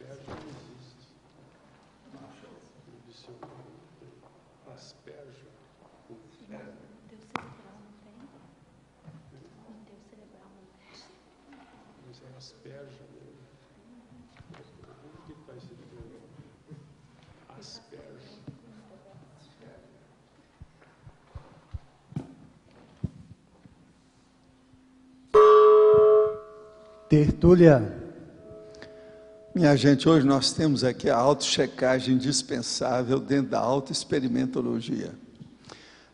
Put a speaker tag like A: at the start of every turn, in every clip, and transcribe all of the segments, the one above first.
A: Asperge. não existe. O
B: dicionário tem. Deus cerebral não tem? Não deu cerebral não tem. Mas é Asperger mesmo. O
A: que está escrito? Asperger.
C: Tertúlia.
D: Minha gente, hoje nós temos aqui a autochecagem indispensável dentro da autoexperimentologia.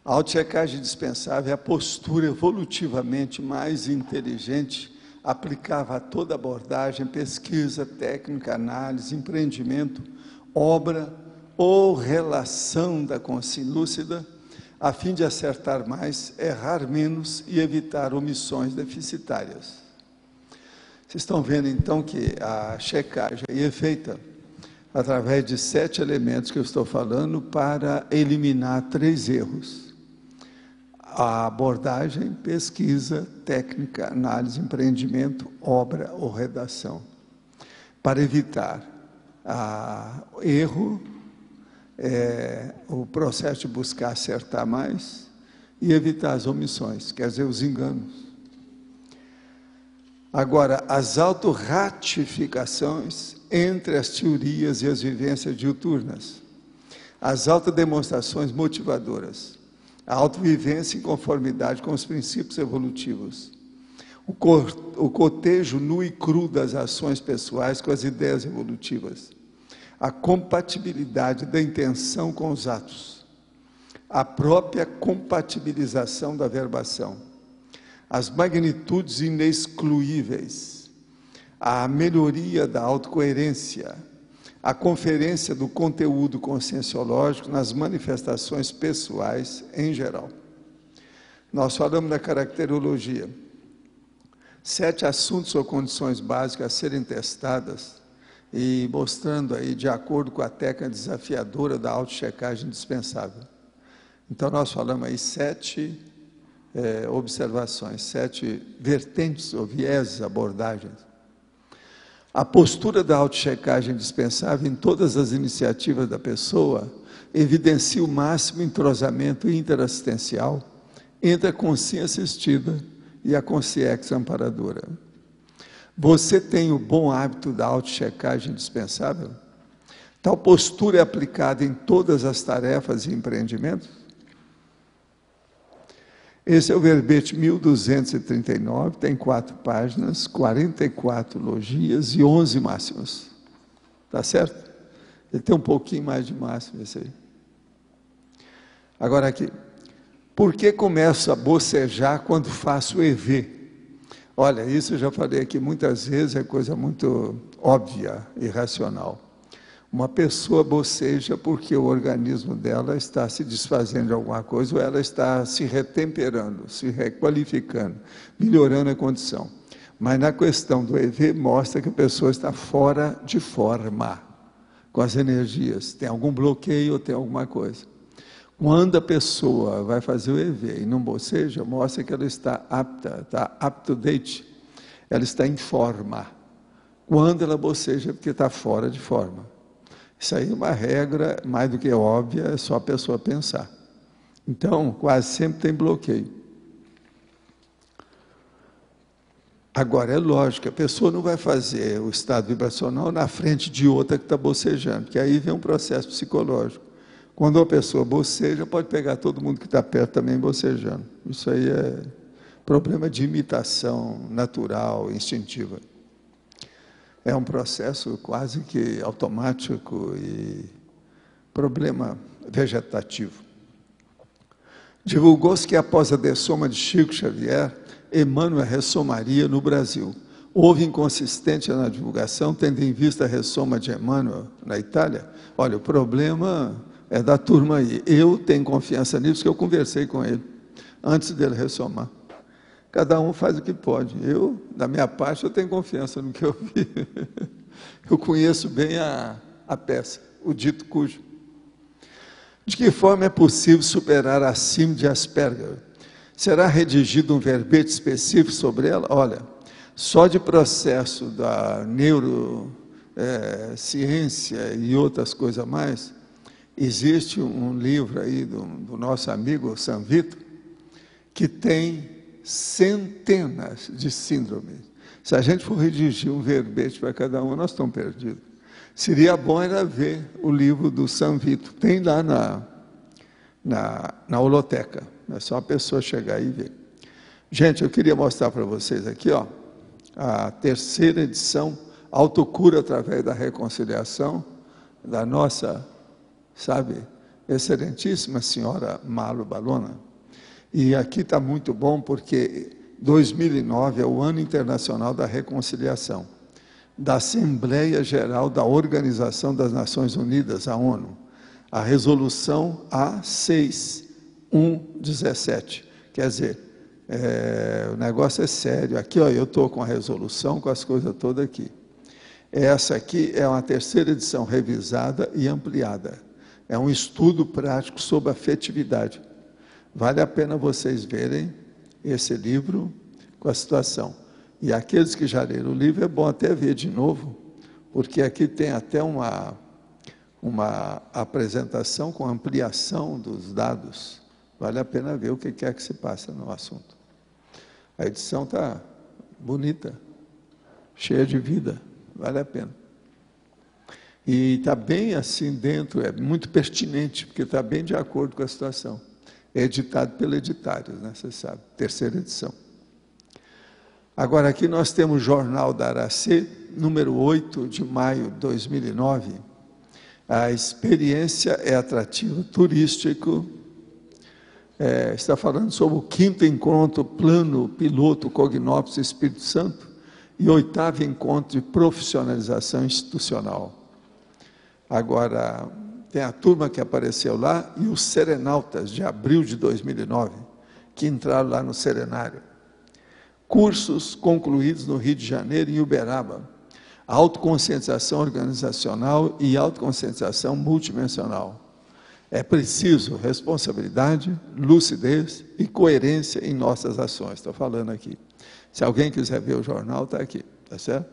D: A autochecagem indispensável é a postura evolutivamente mais inteligente aplicável a toda abordagem, pesquisa, técnica, análise, empreendimento, obra ou relação da consciência lúcida, a fim de acertar mais, errar menos e evitar omissões deficitárias. Vocês estão vendo então que a checagem é feita através de sete elementos que eu estou falando para eliminar três erros: a abordagem, pesquisa, técnica, análise, empreendimento, obra ou redação. Para evitar a, erro, é, o processo de buscar acertar mais e evitar as omissões, quer dizer, os enganos. Agora, as autorratificações entre as teorias e as vivências diuturnas, as autodemonstrações motivadoras, a autovivência em conformidade com os princípios evolutivos, o, cor, o cotejo nu e cru das ações pessoais com as ideias evolutivas, a compatibilidade da intenção com os atos, a própria compatibilização da verbação as magnitudes inexcluíveis, a melhoria da autocoerência, a conferência do conteúdo conscienciológico nas manifestações pessoais em geral. Nós falamos da caracterologia. Sete assuntos ou condições básicas a serem testadas e mostrando aí de acordo com a técnica desafiadora da autochecagem indispensável. Então nós falamos aí sete é, observações, sete vertentes ou vieses, abordagens. A postura da autochecagem indispensável em todas as iniciativas da pessoa evidencia o máximo entrosamento interassistencial entre a consciência assistida e a consciência amparadora. Você tem o bom hábito da autochecagem indispensável? Tal postura é aplicada em todas as tarefas e empreendimentos? Esse é o verbete 1239, tem quatro páginas, 44 logias e 11 máximas. Tá certo? Ele tem um pouquinho mais de máximo esse aí. Agora aqui. Por que começo a bocejar quando faço EV? Olha, isso eu já falei aqui muitas vezes, é coisa muito óbvia e racional. Uma pessoa boceja porque o organismo dela está se desfazendo de alguma coisa ou ela está se retemperando, se requalificando, melhorando a condição. Mas na questão do EV mostra que a pessoa está fora de forma com as energias, tem algum bloqueio ou tem alguma coisa. Quando a pessoa vai fazer o EV e não boceja, mostra que ela está apta, está up to date, ela está em forma. Quando ela boceja, é porque está fora de forma. Isso aí é uma regra mais do que óbvia, é só a pessoa pensar. Então, quase sempre tem bloqueio. Agora, é lógico, a pessoa não vai fazer o estado vibracional na frente de outra que está bocejando, que aí vem um processo psicológico. Quando uma pessoa boceja, pode pegar todo mundo que está perto também bocejando. Isso aí é problema de imitação natural, instintiva é um processo quase que automático e problema vegetativo. Divulgou-se que após a dessoma de Chico Xavier, Emmanuel ressomaria no Brasil. Houve inconsistência na divulgação, tendo em vista a ressoma de Emmanuel na Itália? Olha, o problema é da turma aí. Eu tenho confiança nisso, que eu conversei com ele antes dele ressomar. Cada um faz o que pode. Eu, da minha parte, eu tenho confiança no que eu vi. Eu conheço bem a, a peça, o dito cujo. De que forma é possível superar a síndrome de Asperger? Será redigido um verbete específico sobre ela? Olha, só de processo da neurociência é, e outras coisas mais, existe um livro aí do, do nosso amigo Vito, que tem centenas de síndromes. Se a gente for redigir um verbete para cada um, nós estamos perdidos. Seria bom era ver o livro do São Vito. Tem lá na, na, na holoteca. É só a pessoa chegar e ver. Gente, eu queria mostrar para vocês aqui, ó, a terceira edição, Autocura através da reconciliação, da nossa, sabe, excelentíssima senhora Malo Balona. E aqui está muito bom porque 2009 é o ano internacional da reconciliação, da Assembleia Geral da Organização das Nações Unidas, a ONU, a resolução A6117. Quer dizer, é, o negócio é sério. Aqui, ó, eu estou com a resolução, com as coisas todas aqui. Essa aqui é uma terceira edição revisada e ampliada. É um estudo prático sobre afetividade. Vale a pena vocês verem esse livro com a situação. E aqueles que já leram o livro, é bom até ver de novo, porque aqui tem até uma, uma apresentação com ampliação dos dados. Vale a pena ver o que é que se passa no assunto. A edição está bonita, cheia de vida, vale a pena. E está bem assim dentro, é muito pertinente, porque está bem de acordo com a situação. É editado pelo Editários, né? Você sabe, terceira edição. Agora, aqui nós temos o Jornal da Aracê, número 8 de maio de 2009. A experiência é atrativo turístico. É, está falando sobre o quinto encontro plano piloto Cognópolis Espírito Santo e oitavo encontro de profissionalização institucional. Agora, tem a turma que apareceu lá e os serenautas de abril de 2009, que entraram lá no serenário. Cursos concluídos no Rio de Janeiro e Uberaba. Autoconscientização organizacional e autoconscientização multidimensional. É preciso responsabilidade, lucidez e coerência em nossas ações. Estou falando aqui. Se alguém quiser ver o jornal, está aqui, tá certo?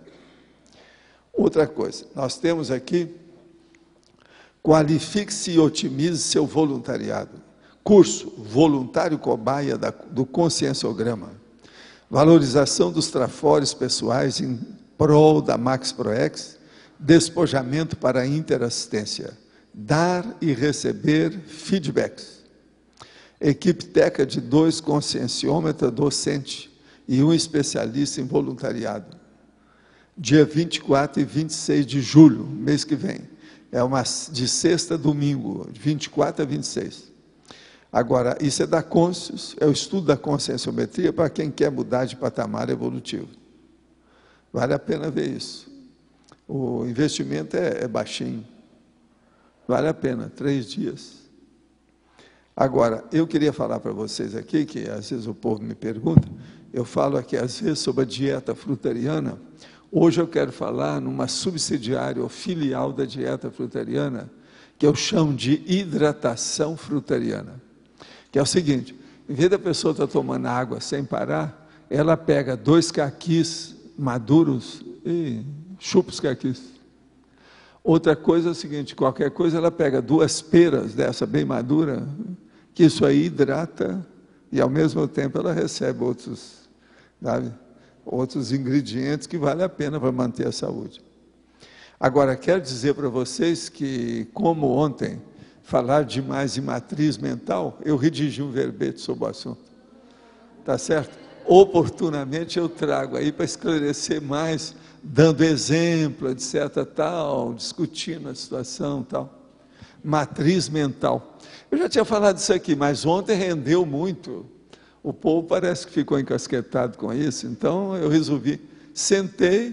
D: Outra coisa, nós temos aqui Qualifique-se e otimize seu voluntariado. Curso Voluntário Cobaia da, do Conscienciograma. Valorização dos trafores pessoais em prol da Max Proex. Despojamento para a interassistência. Dar e receber feedbacks. Equipe Teca de dois conscienciômetra docente e um especialista em voluntariado. Dia 24 e 26 de julho, mês que vem é uma de sexta a domingo, de 24 a 26. Agora, isso é da consciência, é o estudo da conscienciometria para quem quer mudar de patamar evolutivo. Vale a pena ver isso. O investimento é, é baixinho. Vale a pena, três dias. Agora, eu queria falar para vocês aqui, que às vezes o povo me pergunta, eu falo aqui às vezes sobre a dieta frutariana, Hoje eu quero falar numa subsidiária ou filial da dieta frutariana, que eu chamo de hidratação frutariana. Que é o seguinte: em vez da pessoa estar tomando água sem parar, ela pega dois caquis maduros e chupa os caquis. Outra coisa é o seguinte: qualquer coisa ela pega duas peras dessa bem madura, que isso aí hidrata e ao mesmo tempo ela recebe outros, sabe? Outros ingredientes que vale a pena para manter a saúde. Agora, quero dizer para vocês que, como ontem, falar demais em matriz mental, eu redigi um verbete sobre o assunto. Tá certo? Oportunamente eu trago aí para esclarecer mais, dando exemplo, etc, tal, discutindo a situação, tal. Matriz mental. Eu já tinha falado isso aqui, mas ontem rendeu muito. O povo parece que ficou encasquetado com isso, então eu resolvi, sentei,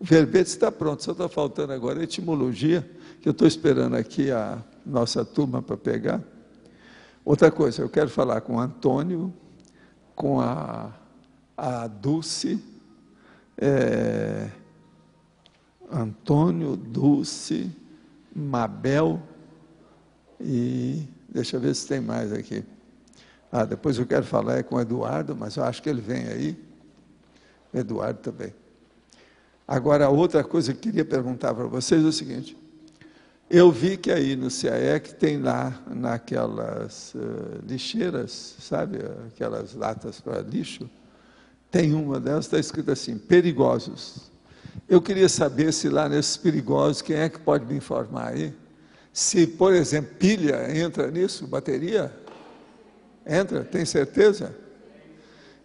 D: o verbete está pronto, só está faltando agora a etimologia, que eu estou esperando aqui a nossa turma para pegar. Outra coisa, eu quero falar com o Antônio, com a, a Dulce, é, Antônio, Dulce, Mabel e deixa eu ver se tem mais aqui. Ah, depois eu quero falar é com o Eduardo, mas eu acho que ele vem aí. Eduardo também. Agora, outra coisa que eu queria perguntar para vocês é o seguinte. Eu vi que aí no CAEC tem lá, naquelas uh, lixeiras, sabe, aquelas latas para lixo, Tem uma delas, está escrito assim: perigosos. Eu queria saber se lá nesses perigosos, quem é que pode me informar aí? Se, por exemplo, pilha entra nisso, bateria? Entra, tem certeza?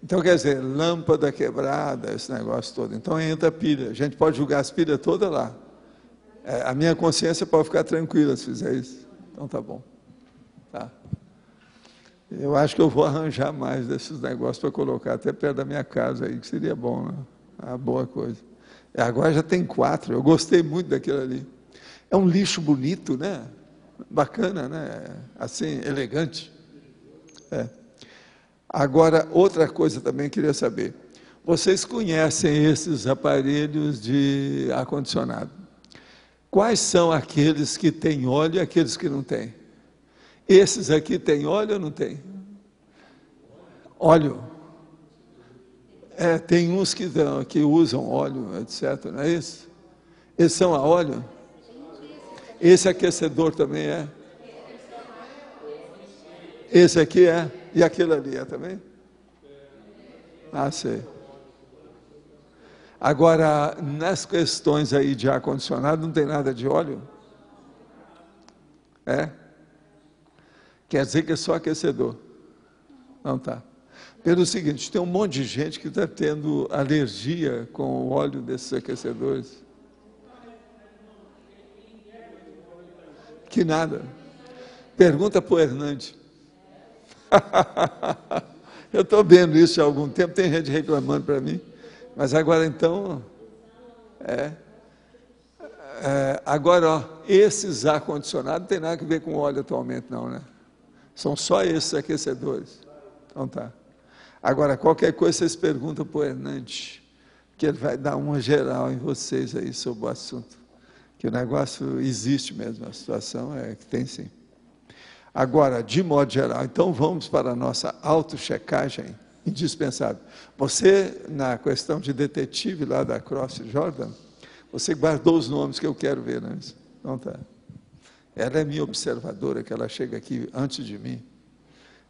D: Então, quer dizer, lâmpada quebrada, esse negócio todo. Então, entra pilha. A gente pode julgar as pilhas todas lá. É, a minha consciência pode ficar tranquila se fizer isso. Então, tá bom. Tá. Eu acho que eu vou arranjar mais desses negócios para colocar até perto da minha casa aí, que seria bom, né? Uma boa coisa. Agora já tem quatro, eu gostei muito daquilo ali. É um lixo bonito, né? Bacana, né? Assim, elegante. É. Agora, outra coisa também queria saber. Vocês conhecem esses aparelhos de ar-condicionado? Quais são aqueles que têm óleo e aqueles que não têm? Esses aqui têm óleo ou não têm? Óleo. É, tem uns que, dão, que usam óleo, etc. Não é isso? Eles são a óleo? Esse aquecedor também é? Esse aqui é? E aquele ali é também? Ah, sei. Agora, nas questões aí de ar-condicionado, não tem nada de óleo? É? Quer dizer que é só aquecedor. Não tá. Pelo seguinte, tem um monte de gente que está tendo alergia com o óleo desses aquecedores. Que nada. Pergunta para o Hernandes. Eu estou vendo isso há algum tempo, tem gente reclamando para mim. Mas agora então, é, é, agora, ó, esses ar-condicionados não tem nada a ver com óleo atualmente, não, né? São só esses aquecedores. Então tá. Agora, qualquer coisa vocês perguntam para o Hernandes, que ele vai dar uma geral em vocês aí sobre o assunto. Que o negócio existe mesmo, a situação é que tem sim. Agora, de modo geral, então vamos para a nossa auto-checagem indispensável. Você, na questão de detetive lá da Cross Jordan, você guardou os nomes que eu quero ver? Não tá. Ela é minha observadora, que ela chega aqui antes de mim.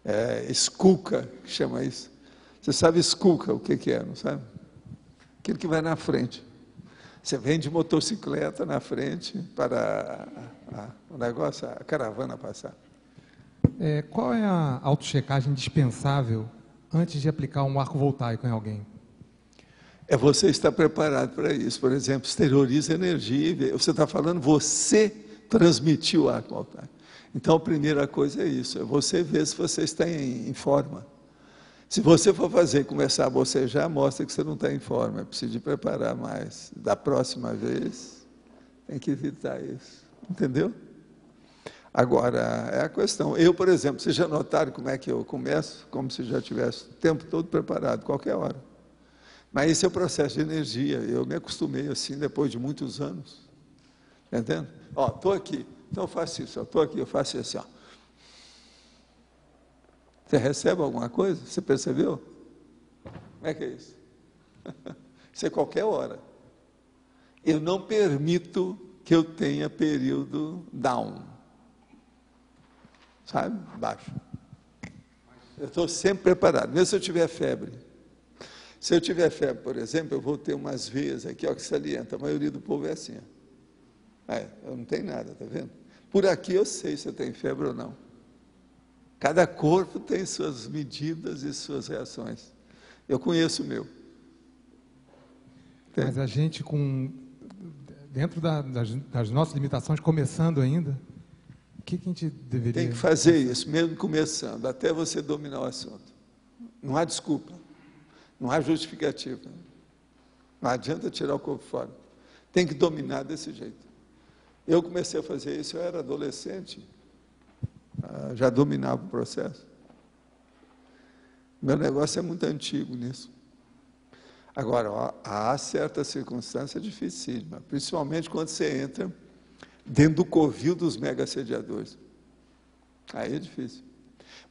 D: É, Skulka, que chama isso. Você sabe Skulka, o que, que é, não sabe? Aquilo que vai na frente. Você vem de motocicleta na frente para a, a, o negócio, a caravana passar.
A: É, qual é a autochecagem indispensável antes de aplicar um arco voltaico em alguém?
D: É você estar preparado para isso. Por exemplo, exterioriza energia. Você está falando, você transmitiu o arco voltaico. Então, a primeira coisa é isso, é você ver se você está em, em forma. Se você for fazer começar a bocejar, mostra que você não está em forma. É preciso preparar mais. Da próxima vez, tem que evitar isso. Entendeu? Agora, é a questão. Eu, por exemplo, vocês já notaram como é que eu começo? Como se já tivesse o tempo todo preparado, qualquer hora. Mas esse é o processo de energia. Eu me acostumei assim depois de muitos anos. Está entendendo? Ó, estou aqui. Então eu faço isso. Estou aqui, eu faço assim. Ó. Você recebe alguma coisa? Você percebeu? Como é que é isso? Isso é qualquer hora. Eu não permito que eu tenha período down sabe? Baixo. Eu estou sempre preparado, mesmo se eu tiver febre. Se eu tiver febre, por exemplo, eu vou ter umas veias aqui, ó, que salienta. A maioria do povo é assim. Ó. É, eu não tenho nada, tá vendo? Por aqui eu sei se eu tenho febre ou não. Cada corpo tem suas medidas e suas reações. Eu conheço o meu.
A: Tem. Mas a gente com dentro da, das, das nossas limitações, começando ainda, o que, que a gente deveria...
D: Tem que fazer isso, mesmo começando, até você dominar o assunto. Não há desculpa, não há justificativa. Não adianta tirar o corpo fora. Tem que dominar desse jeito. Eu comecei a fazer isso, eu era adolescente, ah, já dominava o processo. Meu negócio é muito antigo nisso. Agora, ó, há certas circunstâncias dificílimas, principalmente quando você entra dentro do covil dos mega sediadores. Aí é difícil.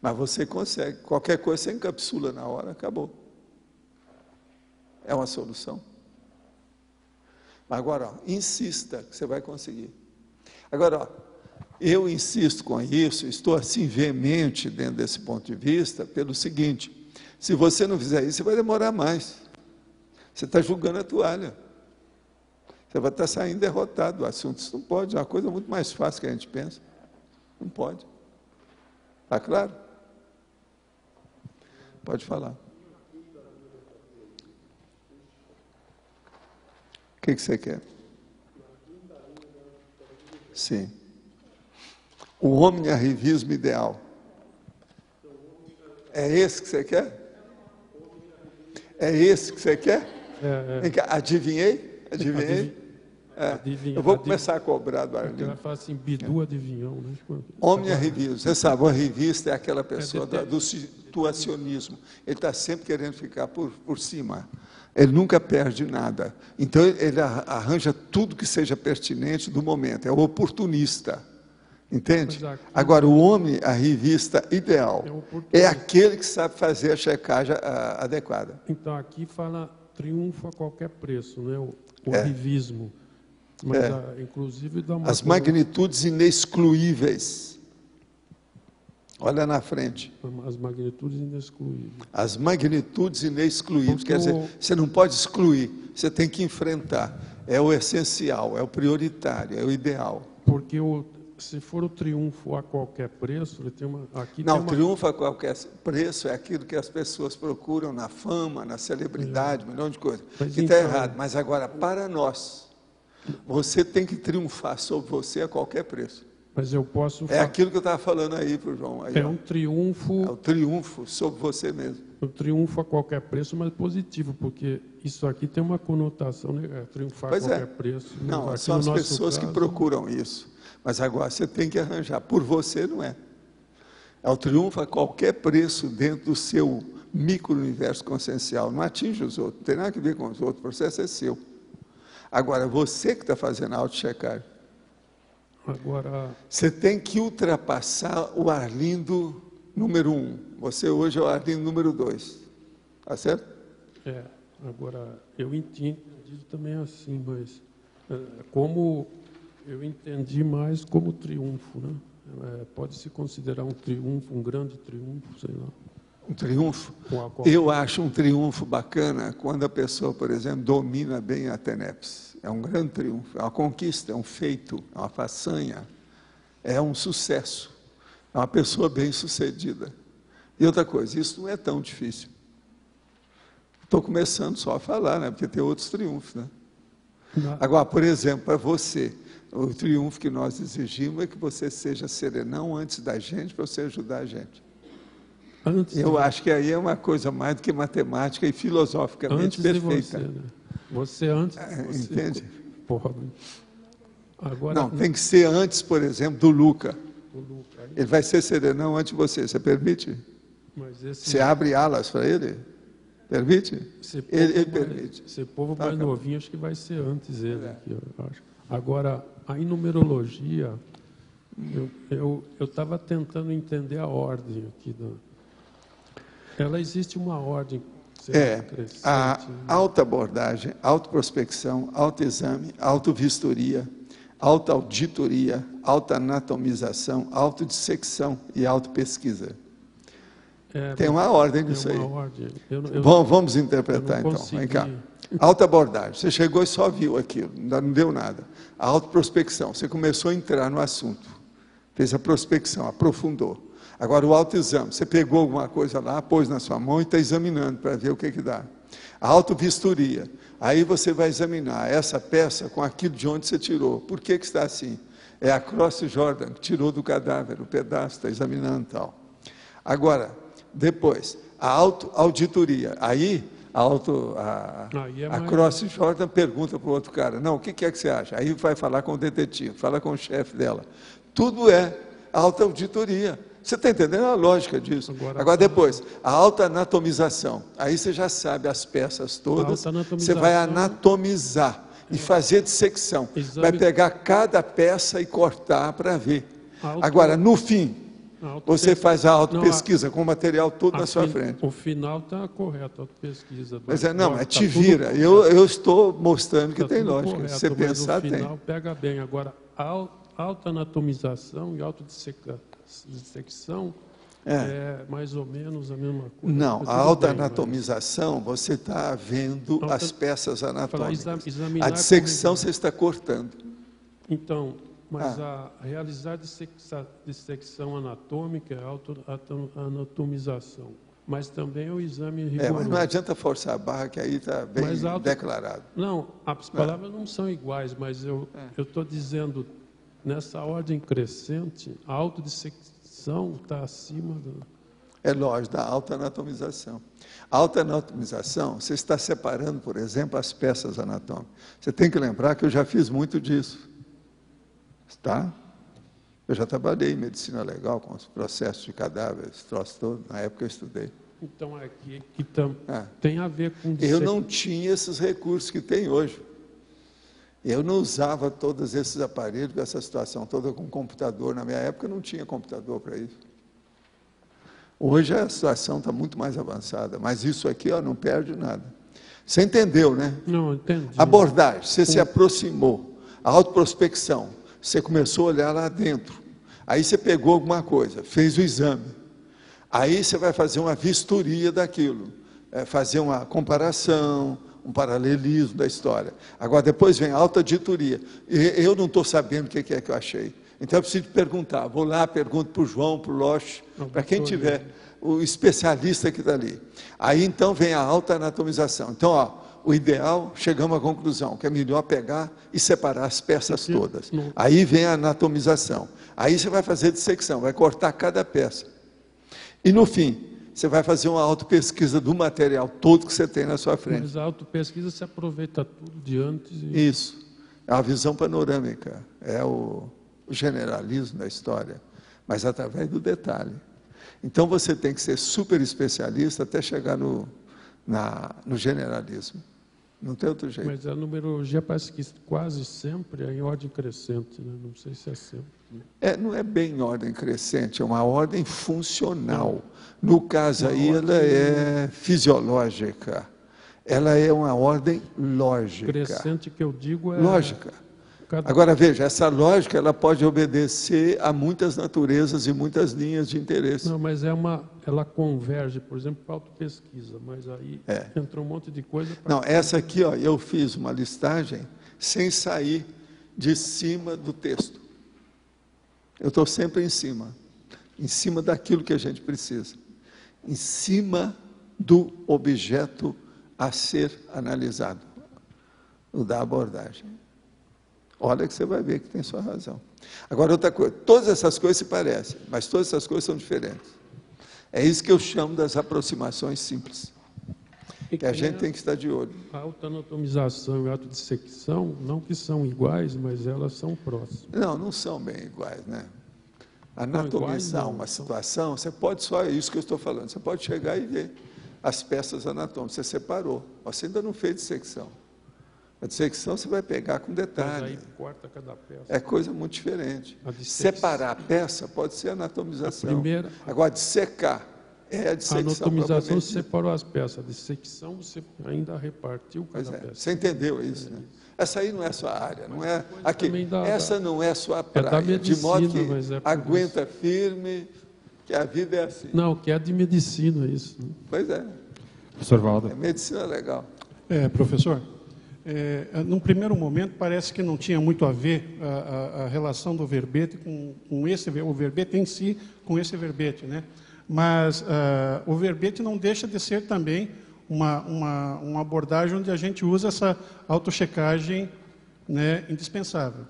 D: Mas você consegue. Qualquer coisa você encapsula na hora, acabou. É uma solução. Agora, ó, insista que você vai conseguir. Agora, ó, eu insisto com isso, estou assim veemente dentro desse ponto de vista, pelo seguinte: Se você não fizer isso, você vai demorar mais. Você está julgando a toalha. Você vai estar saindo derrotado do assunto. Isso não pode, é uma coisa muito mais fácil que a gente pensa. Não pode. Está claro? Pode falar. O que, que você quer? Sim. O omniarrivismo ideal. É esse que você quer? É esse que você quer?
B: É,
D: Vem cá, adivinhei? Adivinhei? É.
B: Adivinha-
D: Eu vou começar a cobrar do Arlindo.
B: vai falar assim, Bidu adivinhão, né? Tipo,
D: Omniarrivismo. Você sabe, o revista é aquela pessoa da- do situacionismo. Ele está sempre querendo ficar por, por cima. Ele nunca perde nada. Então, ele a- arranja tudo que seja pertinente do momento. É o oportunista. Entende?
B: Aqui-
D: Agora, o homem, a revista ideal,
B: É
D: é aquele que sabe fazer a checagem a- adequada.
B: Então, aqui fala triunfo a qualquer preço, né? O, o
D: É.
B: Mas,
D: É.
B: a- inclusive, dá uma
D: As
B: coisa-
D: magnitudes inexcluíveis. Olha na frente.
B: as magnitudes inexcluíveis.
D: As magnitudes inexcluíveis.
B: Porque
D: Quer dizer, você não pode excluir, você tem que enfrentar. É o essencial, é o prioritário, é o ideal.
B: Porque o, se for o triunfo a qualquer preço, ele tem uma. Aqui
D: Não,
B: tem uma,
D: triunfo a qualquer preço é aquilo que as pessoas procuram na fama, na celebridade, um milhão de coisas.
B: Mas
D: que está
B: então-
D: errado. Mas agora, para nós, você tem que triunfar sobre você a qualquer preço.
B: Mas eu posso.
D: É aquilo que eu estava falando aí para o João. Aí,
B: é um triunfo.
D: É o triunfo sobre você mesmo.
B: um triunfo a qualquer preço, mas positivo, porque isso aqui tem uma conotação, né? É, triunfar
D: Pois
B: a
D: é.
B: qualquer preço. mas
D: Não,
B: aqui
D: são as pessoas que
B: caso,
D: procuram isso. Mas agora você tem que arranjar. Por você não é. É o triunfo a qualquer preço dentro do seu micro-universo consciencial. Não atinge os outros, não tem nada a ver com os outros. O processo é seu. Agora, você que está fazendo a auto-checagem,
B: Agora,
D: você tem que ultrapassar o Arlindo número um. Você hoje é o Arlindo número dois. Tá certo?
B: é, agora eu entendi também assim, mas é, como eu entendi mais como triunfo, né? É, pode se considerar um triunfo, um grande triunfo, sei lá.
D: Um triunfo. Eu acho um triunfo bacana quando a pessoa, por exemplo, domina bem a TENEPS. É um grande triunfo, é uma conquista, é um feito, é uma façanha, é um sucesso. É uma pessoa bem sucedida. E outra coisa, isso não é tão difícil. Estou começando só a falar, né? porque tem outros triunfos. Né? Agora, por exemplo, para você, o triunfo que nós exigimos é que você seja serenão antes da gente, para você ajudar a gente.
B: Antes
D: Eu
B: de,
D: acho que aí é uma coisa mais do que matemática e filosoficamente
B: antes de
D: perfeita.
B: você, né? Você antes.
D: É,
B: você,
D: entende?
B: Porra, agora
D: Não, tem que ser antes, por exemplo, do Luca.
B: Luca, aí,
D: Ele vai ser serenão antes de você. Você permite?
B: mas esse
D: Você abre alas para ele? Permite?
B: Povo,
D: Ele, ele
B: mais,
D: permite.
B: esse povo
D: Tá,
B: mais novinho, acho que vai ser antes ele,
D: É.
B: aqui, eu acho. Agora, a numerologia, eu estava tentando entender a ordem aqui. Da, ela existe uma ordem
D: É,
B: crescente,
D: a alta abordagem, autoprospecção, autoexame, autovistoria, autoauditoria, autoanatomização, autodissecção e autopesquisa.
B: É,
D: Tem uma ordem
B: é
D: nisso
B: uma
D: aí.
B: ordem. Eu, eu,
D: Vamos, vamos interpretar então. Vem cá. Alta abordagem. Você chegou e só viu aquilo, não deu nada. A autoprospecção. Você começou a entrar no assunto. Fez a prospecção, aprofundou. Agora o autoexame. Você pegou alguma coisa lá, pôs na sua mão e está examinando para ver o que, que dá. A autovistoria. Aí você vai examinar essa peça com aquilo de onde você tirou. Por que, que está assim? É a Cross Jordan, que tirou do cadáver o pedaço, está examinando tal. Agora, depois, a auto-auditoria. Aí, a, auto, a,
B: é
D: a Cross Jordan pergunta para o outro cara, não, o que, que é que você acha? Aí vai falar com o detetive, fala com o chefe dela. Tudo é auto-auditoria. Você está entendendo a lógica disso?
B: Agora-
D: Agora, depois, a auto-anatomização. Aí você já sabe as peças todas, você vai anatomizar e fazer dissecção.
B: Exame-
D: Vai pegar cada peça e cortar para ver.
B: Auto-
D: Agora, no fim, você faz a autopesquisa com o material todo na sua
B: fin-
D: frente.
B: O final está correto, a pesquisa.
D: Mas é, não, é
B: Tá
D: te
B: tudo
D: vira. Eu, eu estou mostrando que
B: Tá
D: tem lógica.
B: correto,
D: Se você pensar,
B: o final
D: tem.
B: pega bem. Agora, au- autoanatomização e autodissecção é. é. mais ou menos a mesma coisa.
D: Não, a autoanatomização, mas... você está vendo Auto... as peças anatômicas. Exam, a dissecção você está cortando.
B: Então, mas ah. a realizar dissecção anatômica é autoanatomização. Mas também é o exame rigoroso. É,
D: mas não adianta forçar a barra, que aí está bem auto... declarado.
B: Não, as palavras não são iguais, mas eu é. estou dizendo, nessa ordem crescente, a autodissecção está acima do...
D: É lógico, da autoanatomização. A autoanatomização, você está separando, por exemplo, as peças anatômicas. Você tem que lembrar que eu já fiz muito disso. Tá? Eu já trabalhei em medicina legal com os processos de cadáveres, troço todo, na época eu estudei.
B: Então, aqui que tam, é. tem a ver com...
D: Eu não tinha esses recursos que tem hoje. Eu não usava todos esses aparelhos, essa situação toda com computador. Na minha época não tinha computador para isso. Hoje a situação está muito mais avançada, mas isso aqui ó, não perde nada. Você entendeu, né?
B: Não, entendi.
D: Abordagem, você se aproximou. A autoprospecção, você começou a olhar lá dentro. Aí você pegou alguma coisa, fez o exame. Aí você vai fazer uma vistoria daquilo, é, fazer uma comparação, um paralelismo da história. Agora, depois vem a alta auditoria. Eu não estou sabendo o que é que eu achei. Então, eu preciso perguntar. Vou lá, pergunto para o João, para o Loche, para quem tiver, o especialista que está ali. Aí, então, vem a alta anatomização. Então, ó, o ideal, chegamos à conclusão que é melhor pegar e separar as peças todas. Aí vem a anatomização. Aí você vai fazer dissecção, vai cortar cada peça. E no fim, você vai fazer uma autopesquisa do material todo que você tem na sua frente.
B: Mas a autopesquisa você aproveita tudo de antes.
D: E... Isso. É a visão panorâmica, é o, o generalismo da história, mas através do detalhe. Então você tem que ser super especialista até chegar no, na, no generalismo. Não tem outro jeito.
B: Mas a numerologia parece que quase sempre é em ordem crescente, né? não sei se é sempre. Né?
D: É, não é bem em ordem crescente, é uma ordem funcional. No caso uma aí, ela é fisiológica. Ela é uma ordem lógica.
B: Crescente que eu digo é.
D: Lógica. Cada... Agora veja, essa lógica ela pode obedecer a muitas naturezas e muitas linhas de interesse.
B: Não, mas é uma, ela converge, por exemplo, para autopesquisa, mas aí é. entra um monte de coisa.
D: Não, essa aqui, ó, eu fiz uma listagem sem sair de cima do texto. Eu estou sempre em cima, em cima daquilo que a gente precisa, em cima do objeto a ser analisado, o da abordagem. Olha que você vai ver que tem sua razão. Agora, outra coisa, todas essas coisas se parecem, mas todas essas coisas são diferentes. É isso que eu chamo das aproximações simples. E que a gente tem que estar de olho.
B: A autoanatomização e a autodissecção, não que são iguais, mas elas são próximas.
D: Não, não são bem iguais, né? Anatomizar uma situação, você pode só, é isso que eu estou falando, você pode chegar e ver as peças anatômicas, você separou, você ainda não fez dissecção. A dissecção você vai pegar com detalhe. É coisa muito diferente. Separar a peça pode ser anatomização. A primeira, Agora, dissecar é a dissecção. A
B: anatomização você separou as peças. A dissecção você ainda repartiu cada
D: é,
B: peça.
D: Você entendeu isso, é né? Essa aí não é sua área, não é aqui. Da, essa não é sua praia, é medicina, de modo que é aguenta isso. firme, que a vida é assim.
B: Não, que é de medicina isso. Né?
D: Pois é.
E: Professor Valdo.
D: É medicina legal.
E: É, professor, é, num primeiro momento, parece que não tinha muito a ver a, a, a relação do verbete com, com, esse, o verbete em si com esse verbete, né? Mas uh, o verbete não deixa de ser também uma, uma, uma abordagem onde a gente usa essa autochecagem né, indispensável.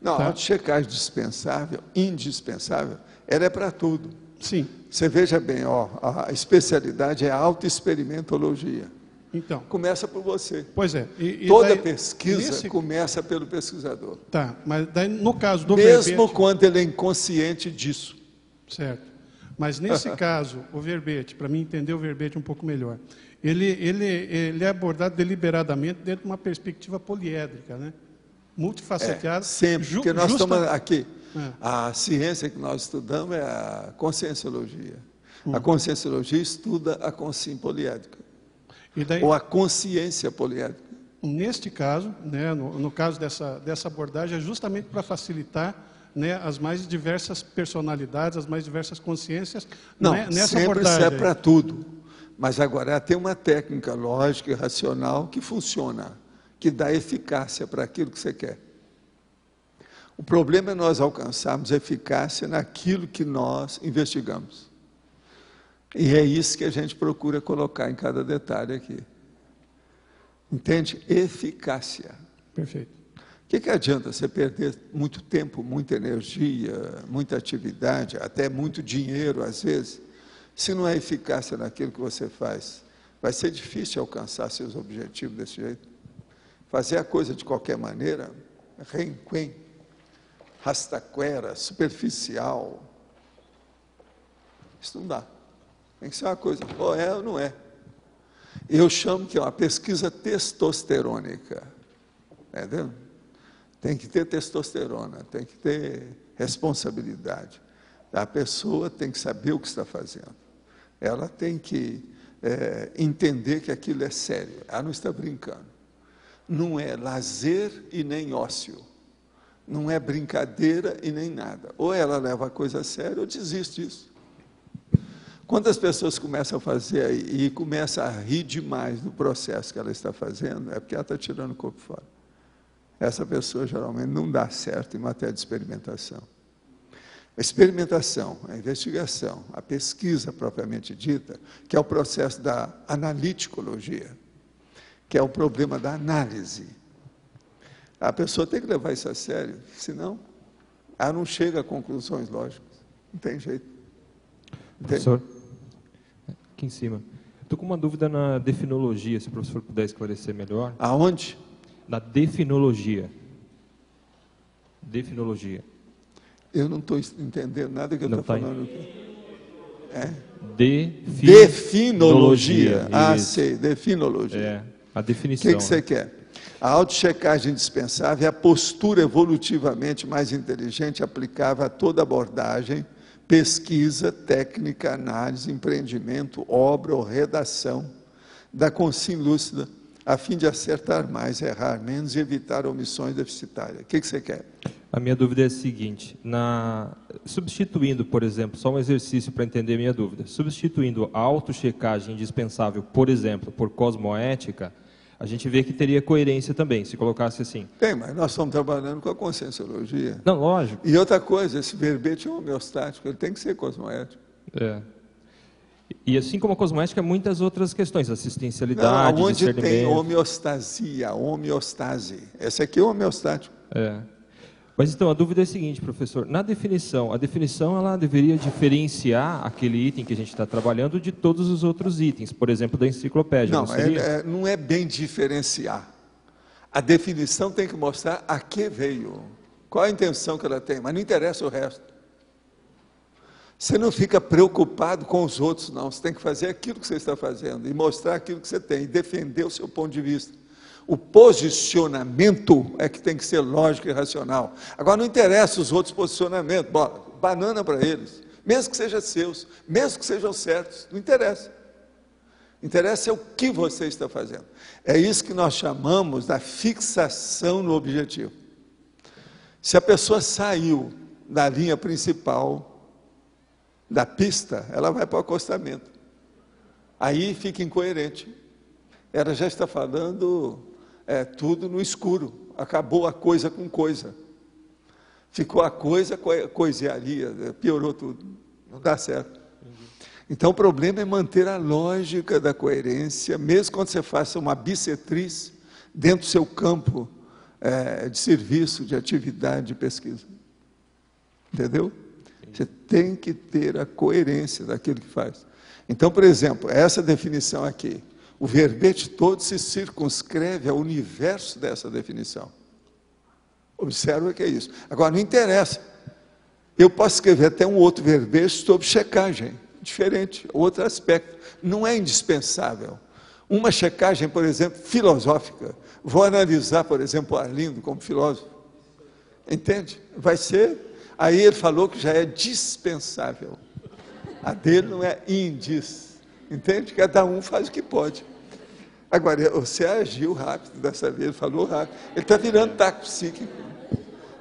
D: Não, tá? a autochecagem dispensável, indispensável, ela é para tudo.
E: Sim.
D: Você veja bem, ó, a especialidade é a autoexperimentologia.
E: Então.
D: Começa por você.
E: Pois é.
D: E, e Toda daí, pesquisa nesse... começa pelo pesquisador.
E: Tá, mas daí, no caso do
D: Mesmo
E: verbete...
D: quando ele é inconsciente disso.
E: Certo. Mas nesse caso, o verbete, para mim entender o verbete um pouco melhor, ele, ele, ele é abordado deliberadamente dentro de uma perspectiva poliédrica, né? multifacetada.
D: É, sempre, ju, porque nós justa... estamos aqui. É. A ciência que nós estudamos é a conscienciologia. Hum. A conscienciologia estuda a consciência poliédrica. Ou a consciência poliédrica.
E: Neste caso, né, no, no, caso dessa, dessa abordagem, é justamente para facilitar né, as mais diversas personalidades, as mais diversas consciências
D: Não,
E: né, nessa
D: sempre
E: abordagem.
D: serve para tudo. Mas agora tem uma técnica lógica e racional que funciona, que dá eficácia para aquilo que você quer. O problema é nós alcançarmos eficácia naquilo que nós investigamos. E é isso que a gente procura colocar em cada detalhe aqui. Entende? Eficácia.
E: Perfeito.
D: O que, que adianta você perder muito tempo, muita energia, muita atividade, até muito dinheiro às vezes, se não é eficácia naquilo que você faz? Vai ser difícil alcançar seus objetivos desse jeito. Fazer a coisa de qualquer maneira, renquen, rastaquera, superficial. Isso não dá. Tem que ser uma coisa, ou é ou não é. Eu chamo que é uma pesquisa testosterônica. Entendeu? Tem que ter testosterona, tem que ter responsabilidade. A pessoa tem que saber o que está fazendo. Ela tem que é, entender que aquilo é sério. Ela não está brincando. Não é lazer e nem ócio. Não é brincadeira e nem nada. Ou ela leva a coisa a sério ou desiste disso. Quando as pessoas começam a fazer e começam a rir demais do processo que ela está fazendo, é porque ela está tirando o corpo fora. Essa pessoa geralmente não dá certo em matéria de experimentação. A experimentação, a investigação, a pesquisa propriamente dita, que é o processo da analiticologia, que é o problema da análise. A pessoa tem que levar isso a sério, senão ela não chega a conclusões lógicas. Não tem jeito.
F: Professor, aqui em cima. Estou com uma dúvida na definologia, se o professor puder esclarecer melhor.
D: Aonde?
F: Na definologia. Definologia.
D: Eu não estou entendendo nada que eu estou
F: tá
D: falando aqui. É?
F: Defi-
D: Definologia. Ah,
F: Isso.
D: sei, definologia.
F: É, a
D: O
F: definição.
D: que, que você quer? A autochecagem indispensável é a postura evolutivamente mais inteligente aplicável a toda abordagem, pesquisa, técnica, análise, empreendimento, obra ou redação da consciência lúcida, a fim de acertar mais, errar menos e evitar omissões deficitárias. O que, que você quer?
F: A minha dúvida é a seguinte: na... substituindo, por exemplo, só um exercício para entender minha dúvida, substituindo a autochecagem indispensável, por exemplo, por cosmoética, a gente vê que teria coerência também, se colocasse assim.
D: Tem, mas nós estamos trabalhando com a conscienciologia.
F: Não, lógico.
D: E outra coisa, esse verbete é homeostático, ele tem que ser cosmoético.
F: É. E assim como a cosmoética, muitas outras questões,
D: Não,
F: assistencialidade,
D: onde tem homeostasia, homeostase. Esse aqui é homeostático.
F: É. Mas então, a dúvida é a seguinte, professor. Na definição, a definição ela deveria diferenciar aquele item que a gente está trabalhando de todos os outros itens, por exemplo, da enciclopédia.
D: Não,
F: Não,
D: é- é- não é bem diferenciar. A definição tem que mostrar a que veio, qual a intenção que ela tem, mas não interessa o resto. Você não fica preocupado com os outros, não. Você tem que fazer aquilo que você está fazendo e mostrar aquilo que você tem e defender o seu ponto de vista. O posicionamento é que tem que ser lógico e racional. Agora, não interessa os outros posicionamentos, bora, banana para eles, mesmo que sejam seus, mesmo que sejam certos, não interessa. Interessa é o que você está fazendo. É isso que nós chamamos da fixação no objetivo. Se a pessoa saiu da linha principal da pista, ela vai para o acostamento. Aí fica incoerente. Ela já está falando é, tudo no escuro. Acabou a coisa com coisa. Ficou a coisa com a coisearia, piorou tudo. Não dá certo. Então o problema é manter a lógica da coerência, mesmo quando você faça uma bissetriz dentro do seu campo eh, de serviço, de atividade, de pesquisa. Entendeu? Você tem que ter a coerência daquilo que faz. Então, por exemplo, essa definição aqui, o verbete todo se circunscreve ao universo dessa definição. Observa que é isso. Agora, não interessa. Eu posso escrever até um outro verbete sobre checagem, diferente, outro aspecto. Não é indispensável. Uma checagem, por exemplo, filosófica. Vou analisar, por exemplo, Arlindo como filósofo. Entende? Vai ser. Aí ele falou que já é dispensável. A dele não é indis. Entende? Cada um faz o que pode. Agora, você agiu rápido dessa vez, ele falou rápido. Ele está virando taco psíquico.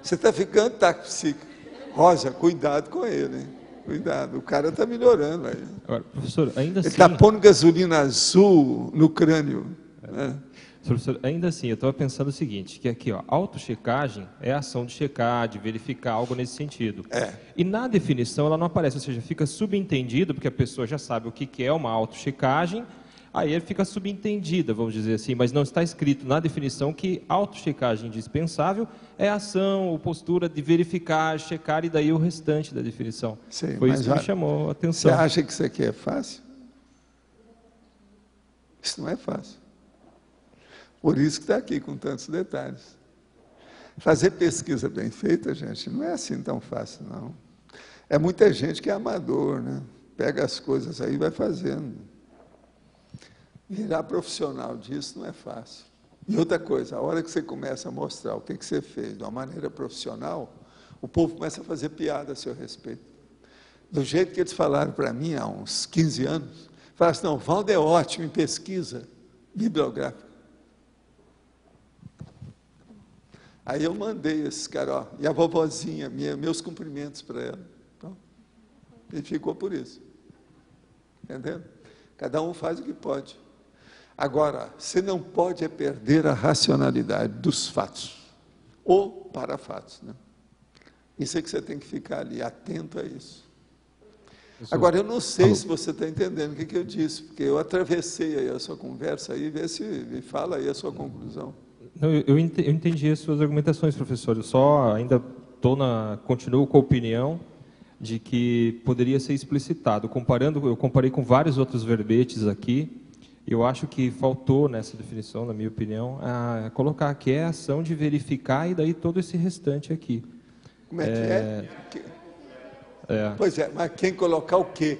D: Você está ficando taco psíquico. Rosa, cuidado com ele, hein? Cuidado, o cara está melhorando aí.
F: Agora, professor, ainda
D: Ele
F: assim...
D: está pondo gasolina azul no crânio. né?
F: Professor, ainda assim, eu estava pensando o seguinte, que aqui, ó, autochecagem é a ação de checar, de verificar algo nesse sentido.
D: É.
F: E na definição ela não aparece, ou seja, fica subentendido, porque a pessoa já sabe o que que é uma autochecagem, aí ele fica subentendida, vamos dizer assim, mas não está escrito na definição que autochecagem indispensável é a ação ou postura de verificar, checar e daí o restante da definição.
D: Sim,
F: Foi isso que me
D: olha,
F: chamou a
D: Você
F: atenção.
D: acha que isso aqui é fácil? Isso não é fácil. Por isso que está aqui com tantos detalhes. Fazer pesquisa bem feita, gente, não é assim tão fácil, não. É muita gente que é amador, né? Pega as coisas aí e vai fazendo. Virar profissional disso não é fácil. E outra coisa, a hora que você começa a mostrar o que, que você fez de uma maneira profissional, o povo começa a fazer piada a seu respeito. Do jeito que eles falaram para mim há uns 15 anos, falaram assim, não, Valdo é ótimo em pesquisa bibliográfica. Aí eu mandei esse cara, ó, e a vovozinha, minha, meus cumprimentos para ela. Então, e ficou por isso. Entendendo? Cada um faz o que pode. Agora, você não pode é perder a racionalidade dos fatos, ou para fatos. Né? Isso é que você tem que ficar ali, atento a isso. Agora, eu não sei se você está entendendo o que, que eu disse, porque eu atravessei aí a sua conversa aí, vê se me fala aí a sua conclusão.
F: Não, eu, eu ente- eu entendi as suas argumentações, professor. Eu só ainda tô na, continuo com a opinião de que poderia ser explicitado. Comparando, eu comparei com vários outros verbetes aqui. Eu acho que faltou nessa definição, na minha opinião, a colocar que é a ação de verificar e daí todo esse restante aqui.
D: Como é que é? Que-
F: É.
D: Pois é, mas quem colocar o quê?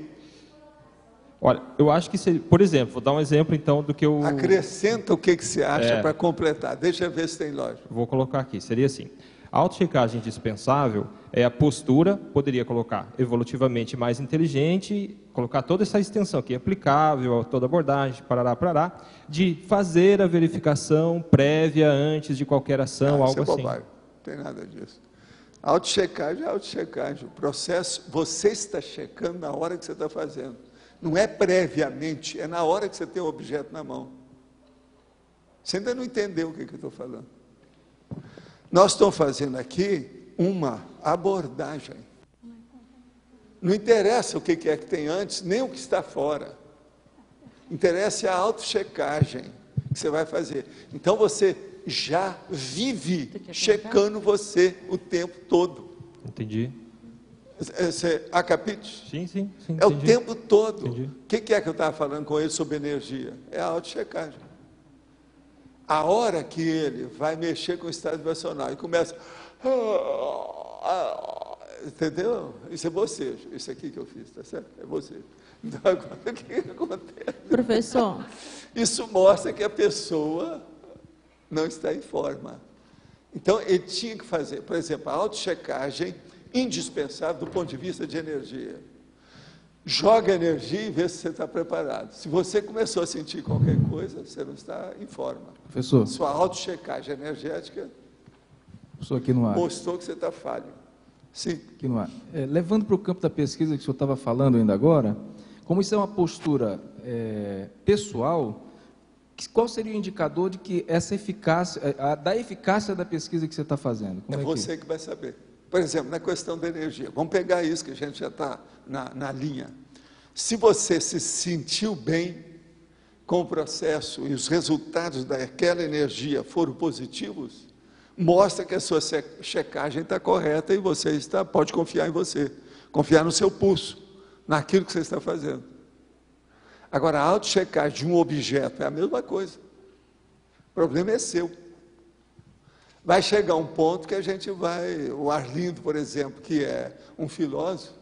F: Olha, eu acho que, seria, por exemplo, vou dar um exemplo então do que eu
D: Acrescenta o que, que você acha
F: É.
D: para completar. Deixa eu ver se tem lógica.
F: Vou colocar aqui, seria assim. A autochecagem indispensável é a postura, poderia colocar evolutivamente mais inteligente, colocar toda essa extensão aqui, aplicável a toda abordagem, parará, parará, de fazer a verificação prévia antes de qualquer ação,
D: Não,
F: algo
D: isso é
F: assim.
D: Não tem nada disso. Autochecagem é autochecagem. O processo, você está checando na hora que você está fazendo. Não é previamente, é na hora que você tem o objeto na mão. Você ainda não entendeu o que, que eu estou falando. Nós estamos fazendo aqui uma abordagem. Não interessa o que é que tem antes, nem o que está fora. Interessa a autochecagem que você vai fazer. Então você já vive checando você o tempo todo.
F: Entendi.
D: Você, a capite?
F: Sim, sim, sim.
D: É o
F: entendi.
D: tempo todo. O que, que é que eu estava falando com ele sobre energia? É a autochecagem. A hora que ele vai mexer com o estado vibracional e começa. Entendeu? Isso é bocejo. Isso aqui que eu fiz, tá certo? É bocejo. Então, agora o que, que acontece?
G: Professor,
D: Isso mostra que a pessoa não está em forma. Então, ele tinha que fazer, por exemplo, a autochecagem indispensável do ponto de vista de energia. Joga energia e vê se você está preparado. Se você começou a sentir qualquer coisa, você não está em forma.
H: Professor,
D: Sua autochecagem energética
H: professor aqui no ar.
D: mostrou que você está falho. Sim.
H: Aqui no ar. É, levando para o campo da pesquisa que o senhor estava falando ainda agora, como isso é uma postura é, pessoal, qual seria o indicador de que essa eficácia, é, a- da eficácia da pesquisa que você está fazendo? Como
D: É
H: é
D: você que vai saber. Por exemplo, na questão da energia, vamos pegar isso que a gente já está na, na linha. Se você se sentiu bem com o processo e os resultados daquela energia foram positivos, mostra que a sua checagem está correta e você está, pode confiar em você, confiar no seu pulso, naquilo que você está fazendo. Agora, a autochecagem de um objeto é a mesma coisa. O problema é seu. Vai chegar um ponto que a gente vai, o Arlindo, por exemplo, que é um filósofo,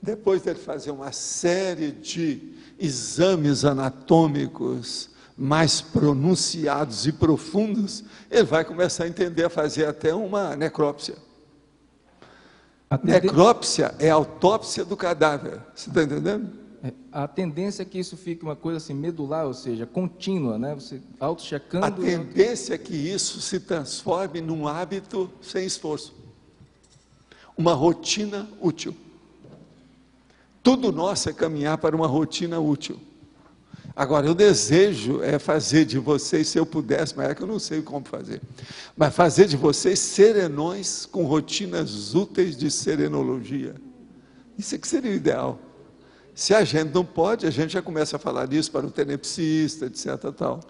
D: depois dele fazer uma série de exames anatômicos mais pronunciados e profundos, ele vai começar a entender a fazer até uma necrópsia.
H: A,
D: Necrópsia é a autópsia do cadáver. Você está entendendo?
H: é, a tendência é que isso fique uma coisa assim medular, ou seja, contínua, né? Você auto-checando.
D: A tendência é que isso se transforme num hábito sem esforço. uma rotina útil. Tudo nosso é caminhar para uma rotina útil. Agora, o desejo é fazer de vocês, se eu pudesse, mas é que eu não sei como fazer, mas fazer de vocês serenões com rotinas úteis de serenologia. Isso é que seria o ideal. Se a gente não pode, a gente já começa a falar disso para o tenepsista, etc. Tal,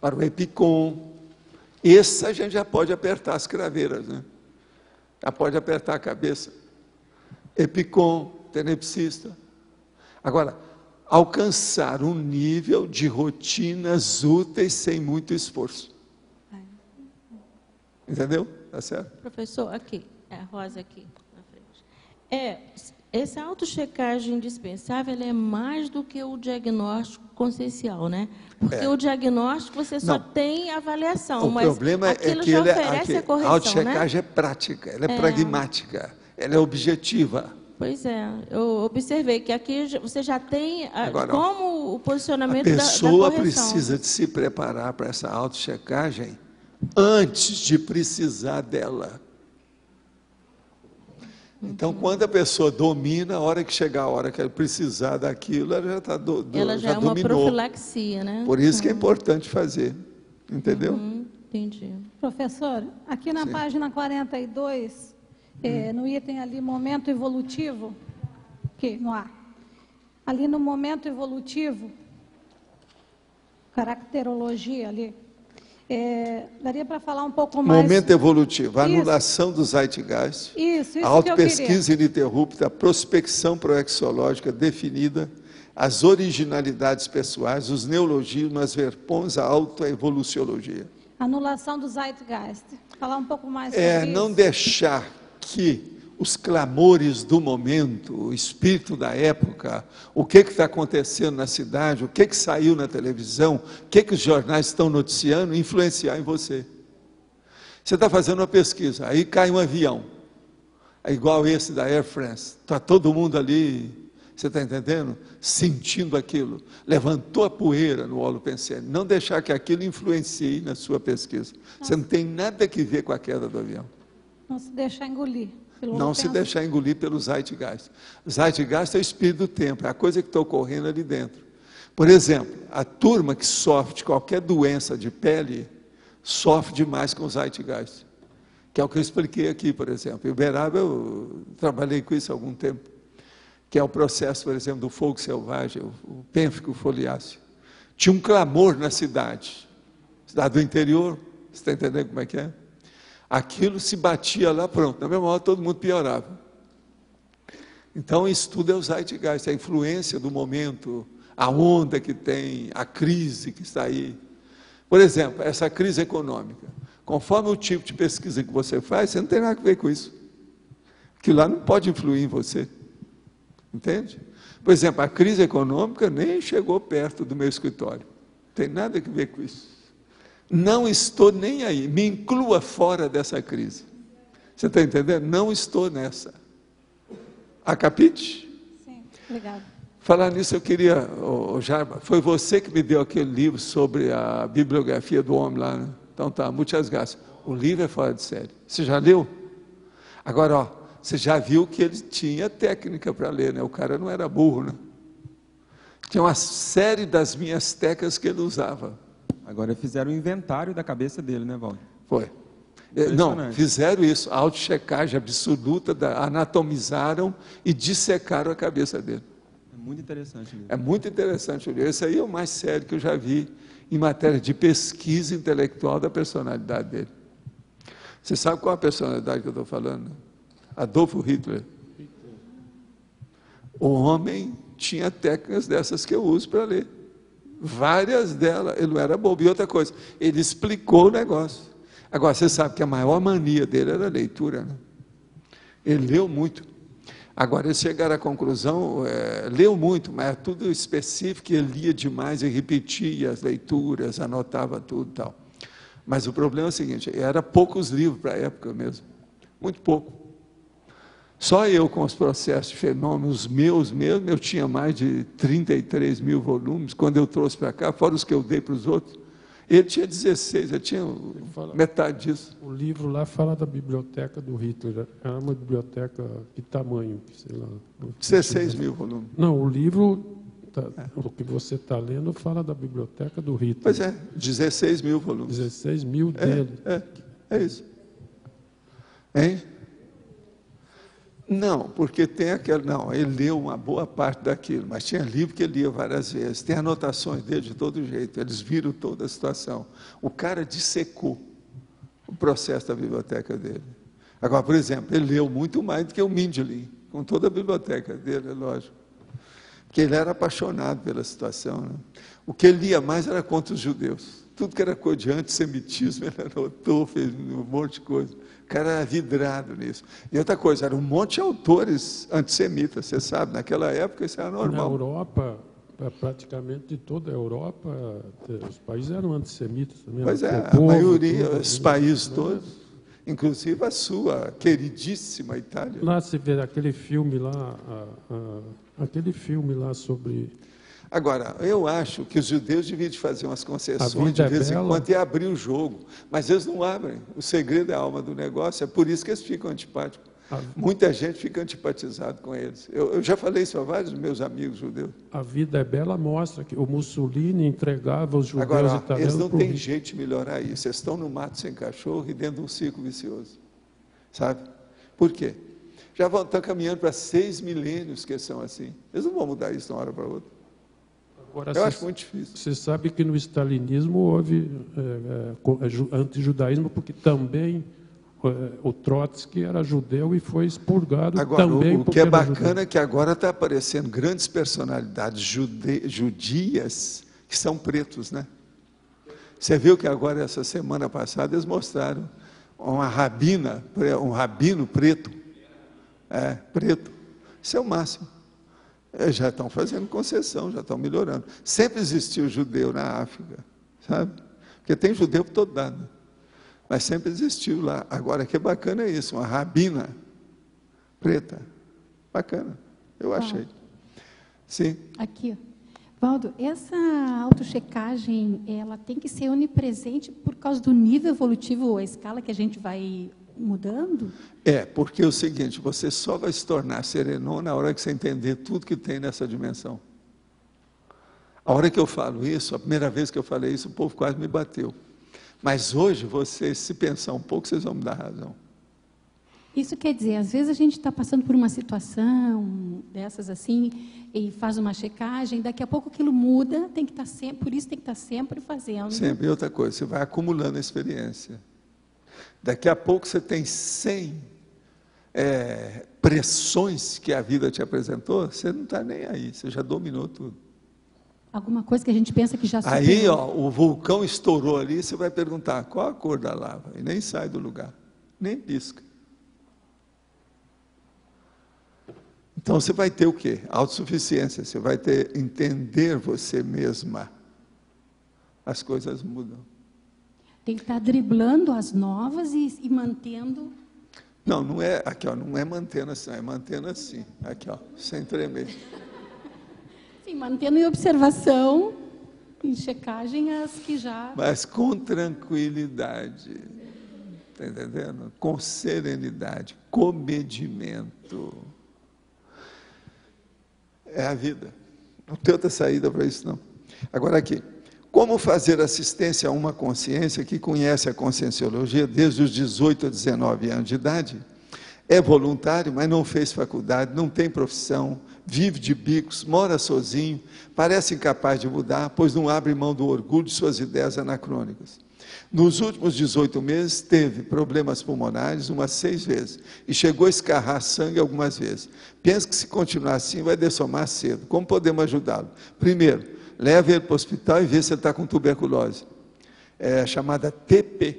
D: para o epicom. Esse a gente já pode apertar as craveiras, né? Já pode apertar a cabeça. Epicom, tenepsista. Agora, alcançar um nível de rotinas úteis sem muito esforço. Entendeu? Tá certo?
G: Professor, aqui, é a Rosa aqui na frente. É, essa autochecagem indispensável é mais do que o diagnóstico consciencial, né? Porque é. o diagnóstico você só Não. tem avaliação,
D: o
G: mas
D: problema é que
G: já
D: ele,
G: é oferece
D: aqui,
G: a correção,
D: a autochecagem né? é prática, ela é, é, pragmática, ela é objetiva.
G: Pois é, eu observei que aqui você já tem a, Agora, como o posicionamento
D: da A pessoa da, da precisa de se preparar para essa autochecagem antes de precisar dela. Então, quando a pessoa domina, a hora que chegar a hora que ela precisar daquilo, ela já está do, do,
G: ela já, já é uma profilaxia, né?
D: Por isso que é uhum. importante fazer, entendeu? Uhum,
G: entendi.
I: Professor, aqui na Sim. página 42, é, no item ali, momento evolutivo, que no A, ali no momento evolutivo, caracterologia ali, é, daria para falar um pouco mais.
D: Momento evolutivo, a anulação do zeitgeist,
I: isso, isso
D: a autopesquisa ininterrupta, a prospecção proexológica definida, as originalidades pessoais, os neologismos, as verpons, a autoevoluciologia.
I: Anulação do zeitgeist. Falar um pouco mais
D: é,
I: sobre
D: É, não
I: isso.
D: deixar que os clamores do momento, o espírito da época, o que está acontecendo na cidade, o que, que saiu na televisão, o que, que os jornais estão noticiando, influenciar em você. Você está fazendo uma pesquisa, aí cai um avião, é igual esse da Air France, está todo mundo ali, você está entendendo? Sentindo aquilo, levantou a poeira no olo pensene, não deixar que aquilo influencie na sua pesquisa. Você não tem nada que ver com a queda do avião.
I: Não se deixar engolir
D: não se deixar engolir pelo Zeitgeist. Zeitgeist é o espírito do tempo, é a coisa que está ocorrendo ali dentro. Por exemplo, a turma que sofre de qualquer doença de pele, sofre demais com o Zeitgeist. Que é o que eu expliquei aqui, por exemplo. Em Uberaba eu trabalhei com isso há algum tempo. Que é o processo, por exemplo, do fogo selvagem, o pênfico foliáceo. Tinha um clamor na cidade. Cidade do interior, você está entendendo como é que é? Aquilo se batia lá, pronto, na mesma hora todo mundo piorava. Então, isso tudo é o zeitgeist, a influência do momento, a onda que tem, a crise que está aí. Por exemplo, essa crise econômica. Conforme o tipo de pesquisa que você faz, você não tem nada a ver com isso. Aquilo lá não pode influir em você. Entende? Por exemplo, a crise econômica nem chegou perto do meu escritório. Não tem nada a ver com isso. Não estou nem aí, me inclua fora dessa crise. Você está entendendo? Não estou nessa. Acapite?
I: Sim, obrigado.
D: Falar nisso, eu queria, oh, Jarba, foi você que me deu aquele livro sobre a bibliografia do homem lá, né? Então tá, muitas graças. O livro é fora de série. Você já leu? Agora, ó, você já viu que ele tinha técnica para ler, né? O cara não era burro, né? Tinha uma série das minhas tecas que ele usava.
J: Agora fizeram o inventário da cabeça dele, né, Valdir?
D: Foi. É, não, fizeram isso, a autochecagem absoluta, da, anatomizaram e dissecaram a cabeça dele.
J: É muito interessante.
D: É muito interessante. Esse aí é o mais sério que eu já vi em matéria de pesquisa intelectual da personalidade dele. Você sabe qual a personalidade que eu estou falando? Adolfo Hitler. O homem tinha técnicas dessas que eu uso para ler. Várias delas, ele não era bobo. E outra coisa, ele explicou o negócio. Agora, você sabe que a maior mania dele era a leitura. Né? Ele leu muito. Agora, eles chegaram à conclusão, é, leu muito, mas é tudo específico, ele lia demais e repetia as leituras, anotava tudo e tal. Mas o problema é o seguinte, era poucos livros para a época mesmo, muito pouco. Só eu, com os processos de fenômenos meus mesmo, eu tinha mais de 33 mil volumes, quando eu trouxe para cá, fora os que eu dei para os outros. Ele tinha 16, eu tinha
B: fala-
D: metade disso.
B: O livro lá fala da biblioteca do Hitler. Era uma biblioteca que tamanho? Sei lá.
D: 16 mil volumes.
B: Não, o livro, tá- o que você está lendo, fala da biblioteca do Hitler.
D: Pois é, 16 mil volumes.
B: 16 mil dele.
D: É, é isso. Hein? Não, porque tem aquele. Não, ele leu uma boa parte daquilo, mas tinha livro que ele lia várias vezes. Tem anotações dele de todo jeito, eles viram toda a situação. O cara dissecou o processo da biblioteca dele. Agora, por exemplo, ele leu muito mais do que o Mindlin, com toda a biblioteca dele, é lógico. Porque ele era apaixonado pela situação. Né? O que ele lia mais era contra os judeus. Tudo que era coisa de antissemitismo, ele anotou, fez um monte de coisa. Cara era vidrado nisso. E outra coisa, era um monte de autores antissemitas, você sabe, naquela época isso era
B: Na
D: normal.
B: Europa, pra- praticamente de toda a Europa, os países eram antissemitas também.
D: Pois é,
B: O
D: a
B: povo,
D: maioria,
B: tudo,
D: os
B: né?
D: países todos, inclusive a sua queridíssima Itália.
B: Lá se vê aquele filme lá, a- a- aquele filme lá sobre
D: Agora, eu acho que os judeus deviam de fazer umas concessões de vez
B: é
D: em quando e abrir o jogo. Mas eles não abrem. O segredo é a alma do negócio, é por isso que eles ficam antipáticos.
B: A-
D: Muita gente fica antipatizado com eles. Eu, eu já falei isso a vários meus amigos judeus.
B: A Vida é Bela mostra que o Mussolini entregava os judeus
D: Agora,
B: italianos
D: eles não têm jeito de melhorar isso. Eles estão no mato sem cachorro e dentro de um ciclo vicioso. Sabe? Por quê? Já vão, estão caminhando para seis milênios que são assim. Eles não vão mudar isso de uma hora para outra.
B: Agora,
D: Eu
B: você-
D: acho muito difícil.
B: Você sabe que no stalinismo houve é, é, co- é, ju- antijudaísmo, porque também é, o Trotsky era judeu e foi expurgado
D: Agora,
B: também
D: o, o que é
B: era judeu.
D: bacana é que agora está aparecendo grandes personalidades jude- judias que são pretos, né? Você viu que agora, essa semana passada, eles mostraram uma rabina, um rabino preto. É, preto. Isso é o máximo. Já estão fazendo concessão, já estão melhorando. Sempre existiu judeu na África, sabe? Porque tem judeu por todo lado. Mas sempre existiu lá. Agora, que bacana é isso, uma rabina preta. Bacana, eu achei. Sim.
K: Aqui. Valdo, essa autochecagem, ela tem que ser onipresente por causa do nível evolutivo, a escala que a gente vai mudando?
D: É, porque é o seguinte, você só vai se tornar serenon na hora que você entender tudo que tem nessa dimensão. A hora que eu falo isso, a primeira vez que eu falei isso, o povo quase me bateu. Mas hoje, vocês, se pensar um pouco, vocês vão me dar razão.
K: Isso quer dizer, às vezes a gente está passando por uma situação dessas assim e faz uma checagem, daqui a pouco aquilo muda, tem que estar sempre, por isso tem que estar sempre fazendo.
D: Sempre. E outra coisa, você vai acumulando experiência. Daqui a pouco você tem 100 é, pressões que a vida te apresentou, você não está nem aí, você já dominou tudo.
K: Alguma coisa que a gente pensa que já
D: Aí,
K: superou.
D: ó, o vulcão estourou ali, você vai perguntar qual a cor da lava, e nem sai do lugar, nem pisca. Então você vai ter o quê? Autossuficiência, você vai ter entender você mesma. As coisas mudam.
K: Tem que estar driblando as novas e, e mantendo.
D: Não, não é aqui, ó, não é mantendo assim, é mantendo assim, aqui, ó, sem tremer.
K: Sim, mantendo em observação, em checagem, as que já.
D: Mas com tranquilidade, está entendendo? Com serenidade, comedimento. É a vida. Não tem outra saída para isso, não. Agora aqui, como fazer assistência a uma consciência que conhece a conscienciologia desde os 18 a 19 anos de idade? É voluntário, mas não fez faculdade, não tem profissão, vive de bicos, mora sozinho, parece incapaz de mudar, pois não abre mão do orgulho de suas ideias anacrônicas. Nos últimos 18 meses, teve problemas pulmonares umas seis vezes e chegou a escarrar sangue algumas vezes. Pensa que se continuar assim, vai dessomar cedo. Como podemos ajudá-lo? Primeiro, leve ele para o hospital e vê se ele está com tuberculose. É chamada TP.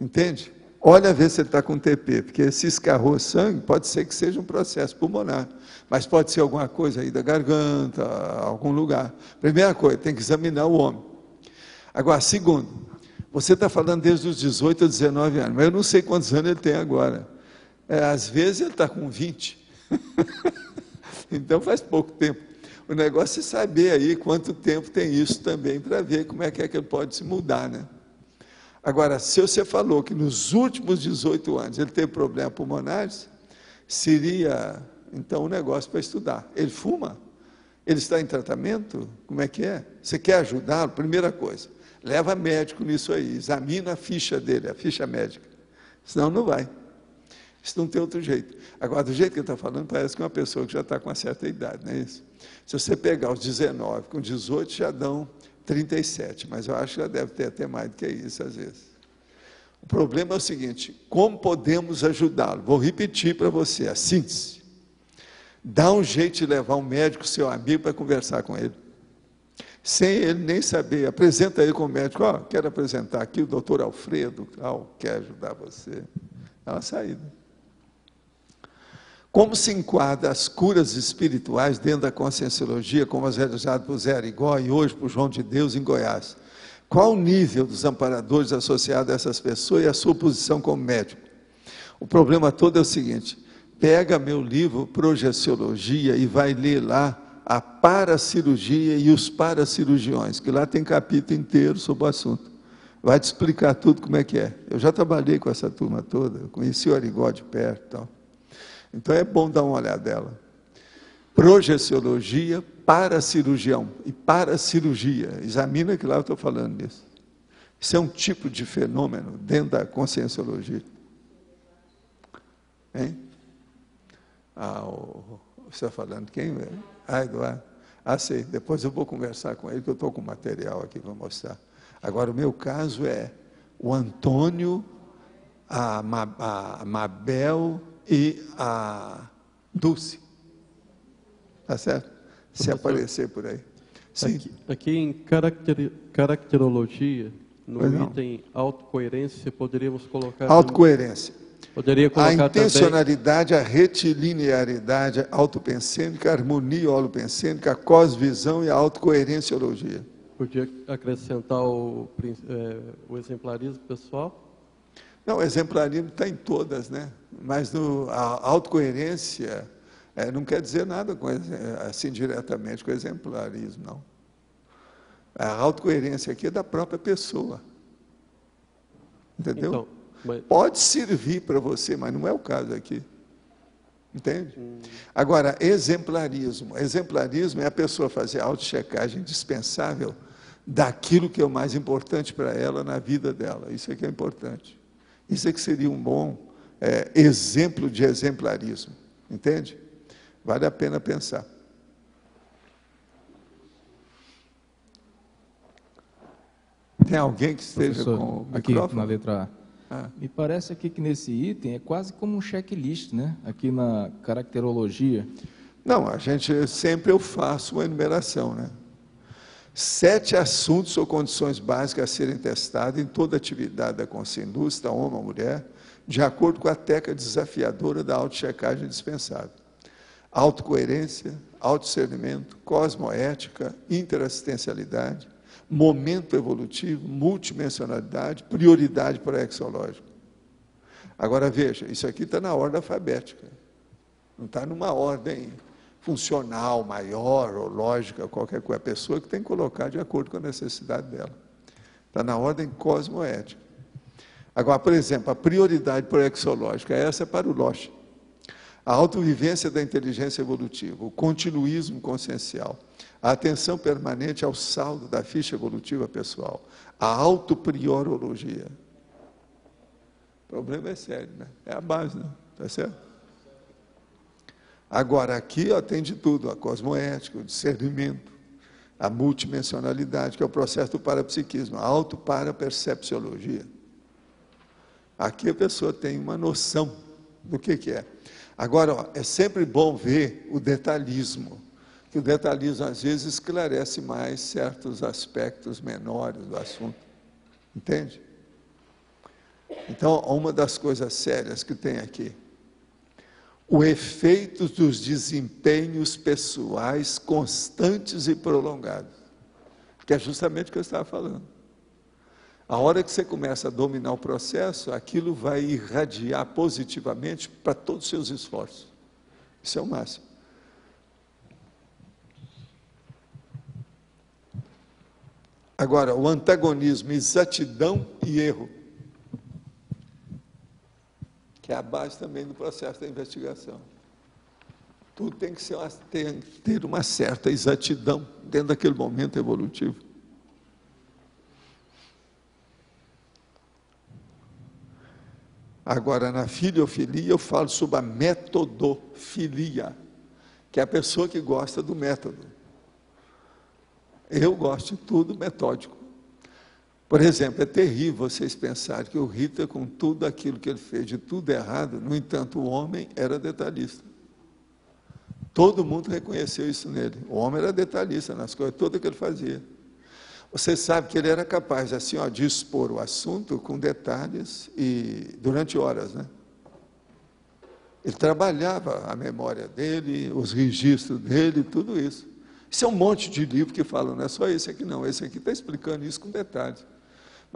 D: Entende? Olha ver se ele está com TP, porque se escarrou sangue, pode ser que seja um processo pulmonar, mas pode ser alguma coisa aí da garganta, algum lugar. Primeira coisa, tem que examinar o homem. Agora, segundo, você está falando desde os 18 a 19 anos, mas eu não sei quantos anos ele tem agora. É, às vezes ele está com 20. então faz pouco tempo. O negócio é saber aí quanto tempo tem isso também para ver como é que é que ele pode se mudar, né? Agora, se você falou que nos últimos 18 anos ele teve problema pulmonares, seria então um negócio para estudar. Ele fuma? Ele está em tratamento? Como é que é? Você quer ajudá-lo? Primeira coisa, leva médico nisso aí, examina a ficha dele, a ficha médica. Senão não vai. Isso não tem outro jeito. Agora, do jeito que ele está falando, parece que é uma pessoa que já está com uma certa idade, não é isso? Se você pegar os 19 com 18, já dão 37, mas eu acho que já deve ter até mais do que isso às vezes. O problema é o seguinte: como podemos ajudá-lo? Vou repetir para você a síntese. Dá um jeito de levar um médico, seu amigo, para conversar com ele. Sem ele nem saber, apresenta ele como médico. Ó, oh, quero apresentar aqui o doutor Alfredo, tal, quer ajudar você. É uma saída. Como se enquadra as curas espirituais dentro da conscienciologia, como as realizadas por Zé Arigó e hoje por João de Deus em Goiás? Qual o nível dos amparadores associados a essas pessoas e a sua posição como médico? O problema todo é o seguinte: pega meu livro Projeciologia e vai ler lá a paracirurgia e os paracirurgiões, que lá tem capítulo inteiro sobre o assunto. Vai te explicar tudo como é que é. Eu já trabalhei com essa turma toda, conheci o Arigó de perto e tal. Então é bom dar uma olhada dela. Projeciologia para cirurgião e para cirurgia. Examina que lá eu estou falando disso. Isso é um tipo de fenômeno dentro da conscienciologia. Hein? Ah, o, você está falando quem? Ah, Eduardo. Ah, sei. Depois eu vou conversar com ele, que eu estou com material aqui para mostrar. Agora, o meu caso é o Antônio, a, a Mabel e a Dulce. Tá certo? Se Professor, aparecer por aí.
L: Sim. Aqui, aqui em caracter, caracterologia, no pois item não. autocoerência, poderíamos colocar.
D: Autocoerência.
L: Poderia colocar
D: a intencionalidade, também... a retilinearidade a autopensênica, a harmonia holopensênica, a cosvisão e a autocoerenciologia.
L: Podia acrescentar o, é, o exemplarismo pessoal?
D: Não, o exemplarismo está em todas, né? Mas no, a autocoerência é, não quer dizer nada com, assim diretamente com o exemplarismo, não. A autocoerência aqui é da própria pessoa. Entendeu? Então, mas... Pode servir para você, mas não é o caso aqui. Entende? Hum. Agora, exemplarismo. Exemplarismo é a pessoa fazer auto-checagem indispensável daquilo que é o mais importante para ela na vida dela. Isso é que é importante. Isso é que seria um bom é, exemplo de exemplarismo. Entende? Vale a pena pensar. Tem alguém que esteja Professor, com o
H: aqui na letra A. Ah. Me parece aqui que nesse item é quase como um checklist, né? Aqui na caracterologia.
D: Não, a gente sempre eu faço uma enumeração, né? Sete assuntos ou condições básicas a serem testadas em toda atividade da consciência, homem ou mulher, de acordo com a técnica desafiadora da auto-checagem dispensável. Autocoerência, autodiscernimento, cosmoética, interassistencialidade, momento evolutivo, multidimensionalidade, prioridade exológico. Agora veja, isso aqui está na ordem alfabética, não está numa ordem funcional maior ou lógica, qualquer coisa. A pessoa que tem que colocar de acordo com a necessidade dela. Está na ordem cosmoética. Agora, por exemplo, a prioridade proexológica, essa é para o Loche. A autovivência da inteligência evolutiva, o continuismo consciencial, a atenção permanente ao saldo da ficha evolutiva pessoal, a autopriorologia. O problema é sério, né? É a base, né? Tá certo? Agora, aqui ó, tem de tudo: a cosmoética, o discernimento, a multidimensionalidade, que é o processo do parapsiquismo, a auto-parapercepciologia. Aqui a pessoa tem uma noção do que, que é. Agora, ó, é sempre bom ver o detalhismo, que o detalhismo às vezes esclarece mais certos aspectos menores do assunto. Entende? Então, uma das coisas sérias que tem aqui o efeito dos desempenhos pessoais constantes e prolongados, que é justamente o que eu estava falando. A hora que você começa a dominar o processo, aquilo vai irradiar positivamente para todos os seus esforços. Isso é o máximo. Agora, o antagonismo, exatidão e erro que é a base também do processo da investigação. Tudo tem que ser uma, ter, uma certa exatidão dentro daquele momento evolutivo. Agora, na filiofilia, eu falo sobre a metodofilia, que é a pessoa que gosta do método. Eu gosto de tudo metódico. Por exemplo, é terrível vocês pensarem que o Rita, com tudo aquilo que ele fez de tudo errado, no entanto, o homem era detalhista. Todo mundo reconheceu isso nele. O homem era detalhista nas coisas todas que ele fazia. Você sabe que ele era capaz, assim, ó, de expor o assunto com detalhes e durante horas, né? Ele trabalhava a memória dele, os registros dele, tudo isso. Isso é um monte de livro que falam, não é só esse aqui não, esse aqui está explicando isso com detalhes.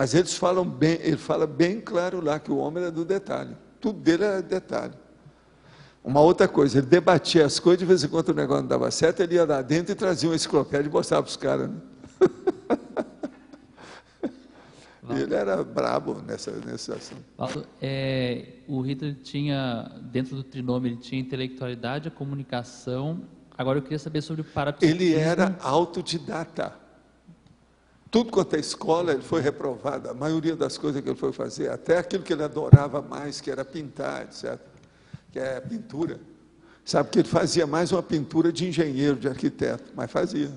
D: Mas eles falam bem, ele fala bem claro lá que o homem era do detalhe. Tudo dele era detalhe. Uma outra coisa, ele debatia as coisas, de vez em quando o negócio não dava certo, ele ia lá dentro e trazia uma enciclopédia e mostrava para os caras. Né? ele era brabo nessa, nessa ação.
M: Paulo, é, o Hitler tinha, dentro do trinômio, ele tinha intelectualidade, a comunicação Agora eu queria saber sobre o parapsiquismo.
D: Ele era autodidata. Tudo quanto é escola, ele foi reprovado. A maioria das coisas que ele foi fazer, até aquilo que ele adorava mais, que era pintar, etc. Que é pintura. Sabe que ele fazia mais uma pintura de engenheiro, de arquiteto, mas fazia.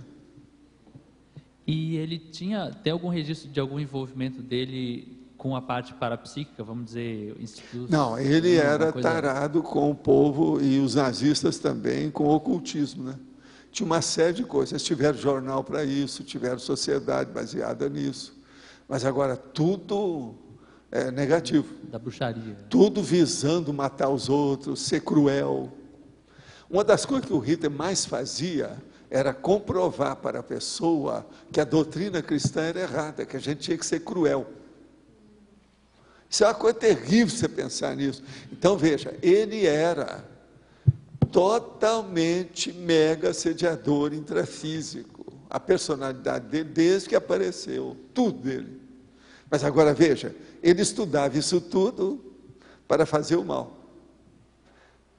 M: E ele tinha, tem algum registro de algum envolvimento dele com a parte parapsíquica, vamos dizer, institutos?
D: Não, ele era tarado com o povo e os nazistas também com o ocultismo, né? Tinha uma série de coisas. Tiveram jornal para isso, tiveram sociedade baseada nisso. Mas agora tudo é negativo.
M: Da bruxaria.
D: Tudo visando matar os outros, ser cruel. Uma das coisas que o Hitler mais fazia era comprovar para a pessoa que a doutrina cristã era errada, que a gente tinha que ser cruel. Isso é uma coisa terrível você pensar nisso. Então veja, ele era totalmente mega sediador intrafísico. A personalidade dele, desde que apareceu, tudo dele. Mas agora veja, ele estudava isso tudo para fazer o mal.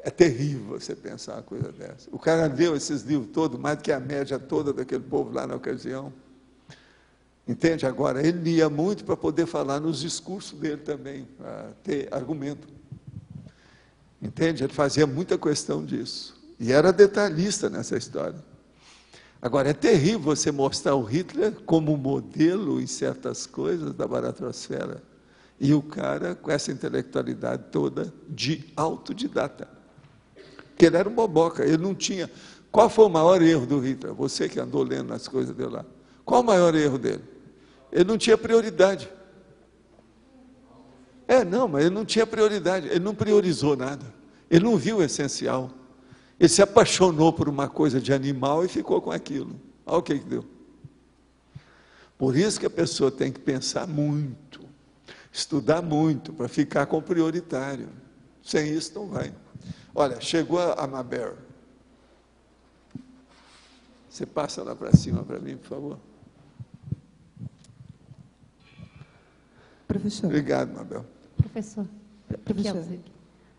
D: É terrível você pensar uma coisa dessa. O cara leu esses livros todos, mais do que a média toda daquele povo lá na ocasião. Entende? Agora, ele lia muito para poder falar nos discursos dele também, ter argumento. Entende? Ele fazia muita questão disso. E era detalhista nessa história. Agora, é terrível você mostrar o Hitler como modelo em certas coisas da baratrosfera. E o cara com essa intelectualidade toda de autodidata. Porque ele era um boboca, ele não tinha. Qual foi o maior erro do Hitler? Você que andou lendo as coisas dele lá. Qual o maior erro dele? Ele não tinha prioridade. É, não, mas ele não tinha prioridade, ele não priorizou nada. Ele não viu o essencial. Ele se apaixonou por uma coisa de animal e ficou com aquilo. Olha o que, que deu. Por isso que a pessoa tem que pensar muito, estudar muito, para ficar com o prioritário. Sem isso não vai. Olha, chegou a Mabel. Você passa lá para cima para mim, por favor.
N: Professor.
D: Obrigado, Mabel.
N: Professor. Professor.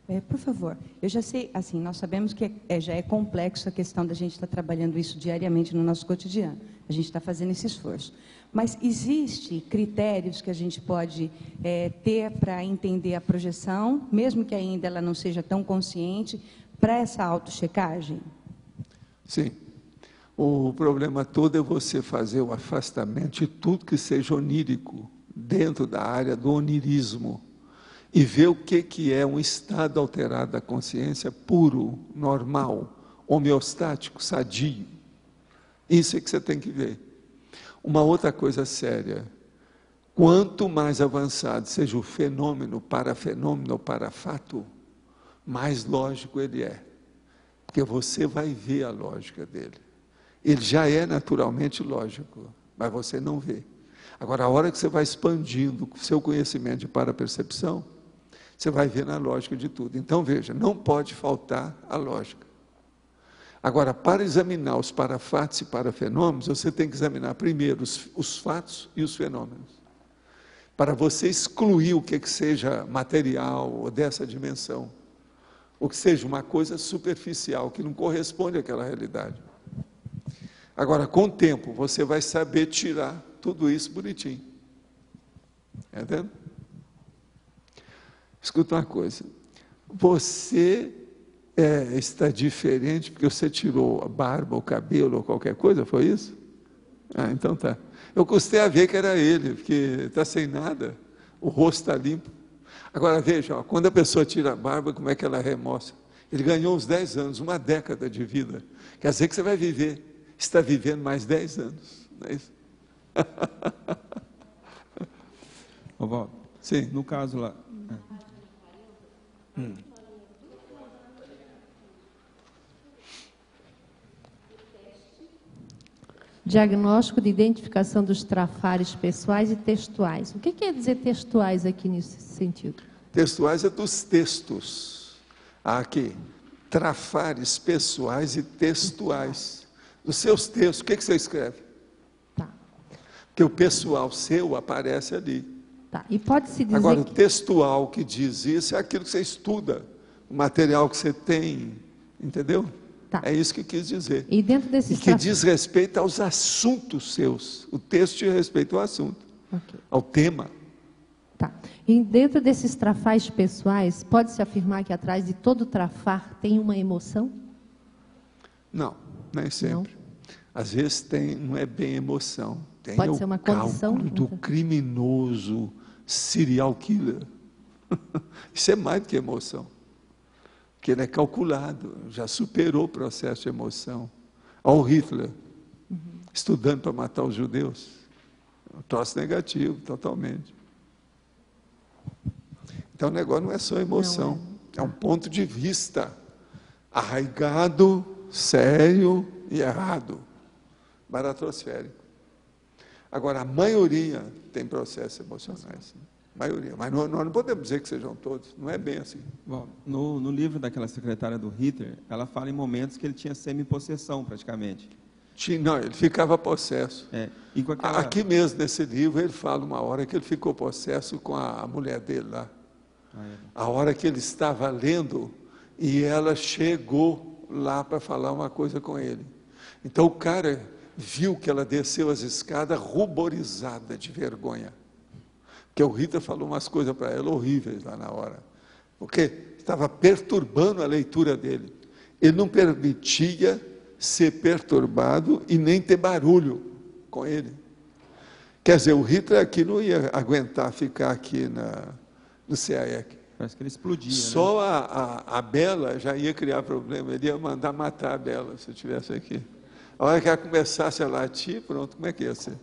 N: É, por favor, eu já sei, assim, nós sabemos que é, já é complexo a questão da gente estar trabalhando isso diariamente no nosso cotidiano. A gente está fazendo esse esforço. Mas existe critérios que a gente pode é, ter para entender a projeção, mesmo que ainda ela não seja tão consciente, para essa autochecagem?
D: Sim. O problema todo é você fazer o afastamento de tudo que seja onírico dentro da área do onirismo e ver o que, que é um estado alterado da consciência puro, normal, homeostático, sadio. Isso é que você tem que ver. Uma outra coisa séria: quanto mais avançado seja o fenômeno para fenômeno para fato, mais lógico ele é. Porque você vai ver a lógica dele. Ele já é naturalmente lógico, mas você não vê. Agora, a hora que você vai expandindo o seu conhecimento de para-percepção, você vai ver na lógica de tudo. Então, veja, não pode faltar a lógica. Agora, para examinar os parafatos e parafenômenos, você tem que examinar primeiro os, os fatos e os fenômenos. Para você excluir o que, que seja material ou dessa dimensão, ou que seja uma coisa superficial, que não corresponde àquela realidade. Agora, com o tempo, você vai saber tirar tudo isso bonitinho. Entendeu? Escuta uma coisa. Você é, está diferente porque você tirou a barba, o cabelo ou qualquer coisa, foi isso? Ah, então tá. Eu custei a ver que era ele, porque está sem nada, o rosto está limpo. Agora veja, ó, quando a pessoa tira a barba, como é que ela remostra? Ele ganhou uns 10 anos, uma década de vida. Quer dizer que você vai viver, está vivendo mais 10 anos. Não é isso?
J: Val,
D: Sim.
J: no caso lá. Hum.
O: Diagnóstico de identificação dos trafares pessoais e textuais. O que quer dizer textuais aqui nesse sentido?
D: Textuais é dos textos. Há aqui, trafares pessoais e textuais. Dos seus textos, o que, que você escreve?
O: Tá.
D: Porque o pessoal seu aparece ali.
O: Tá. E pode-se dizer
D: Agora,
O: que...
D: o textual que diz isso é aquilo que você estuda, o material que você tem, entendeu? É isso que quis dizer.
O: E dentro desses
D: E que diz respeito aos assuntos seus. O texto diz respeito ao assunto, ao tema.
O: Tá. E dentro desses trafais pessoais, pode-se afirmar que atrás de todo trafar tem uma emoção?
D: Não, nem sempre. Às vezes tem, não é bem emoção. Tem
O: Pode ser uma condição?
D: do criminoso serial killer. Isso é mais do que emoção. Que ele é calculado, já superou o processo de emoção. Olha o Hitler, estudando para matar os judeus. Um troço negativo, totalmente. Então o negócio não é só emoção, é um ponto de vista arraigado, sério e errado, baratrosférico. Agora, a maioria tem processos emocionais. Maioria. Mas não- nós não podemos dizer que sejam todos. Não é bem assim.
J: Bom, no, no livro daquela secretária do Hitler, ela fala em momentos que ele tinha semi-possessão, praticamente.
D: Tinha- Não, ele ficava possesso.
J: É, e aquela...
D: Aqui mesmo, nesse livro, ele fala uma hora que ele ficou possesso com a, a mulher dele lá.
J: Ah, é.
D: A hora que ele estava lendo e ela chegou lá para falar uma coisa com ele. Então o cara viu que ela desceu as escadas ruborizada de vergonha. Porque o Rita falou umas coisas para ela horríveis lá na hora. Porque estava perturbando a leitura dele. Ele não permitia ser perturbado e nem ter barulho com ele. Quer dizer, o Hitler aqui não ia aguentar ficar aqui na, no CAEC.
J: Parece que ele explodia. né?
D: Só a, a, a Bela já ia criar problema, ele ia mandar matar a Bela se eu estivesse aqui. A hora que ela começasse a latir, pronto, como é que ia ser?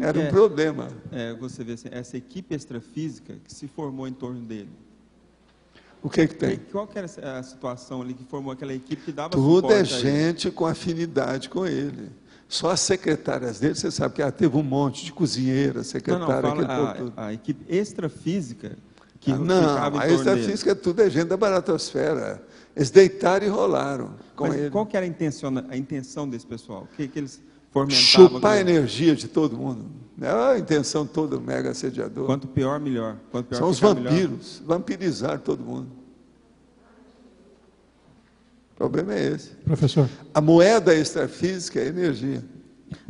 D: Era um
J: é,
D: problema.
J: é, você vê assim, essa equipe extrafísica que se formou em torno dele.
D: O que que tem?
J: Qual que era a situação ali que formou aquela equipe que dava
D: Tudo é gente com afinidade com ele. Só as secretárias dele, você sabe que ela teve um monte de cozinheira,
J: Não, não,
D: secretária,
J: fala
D: aquele
J: a, a equipe extrafísica que
D: Ah,
J: ficava
D: não, a
J: torno dele.
D: extrafísica é tudo é gente da baratosfera. Eles deitaram e rolaram com
J: Mas
D: ele.
J: qual que era a intenção, a intenção desse pessoal? O que, que eles fomentavam?
D: Chupar a energia de todo mundo. É a intenção toda do mega assediador.
J: Quanto pior, melhor. Quanto pior
D: São os
J: ficar, melhor.
D: vampiros, vampirizar todo mundo. O problema é esse.
E: Professor.
D: A moeda extrafísica é energia.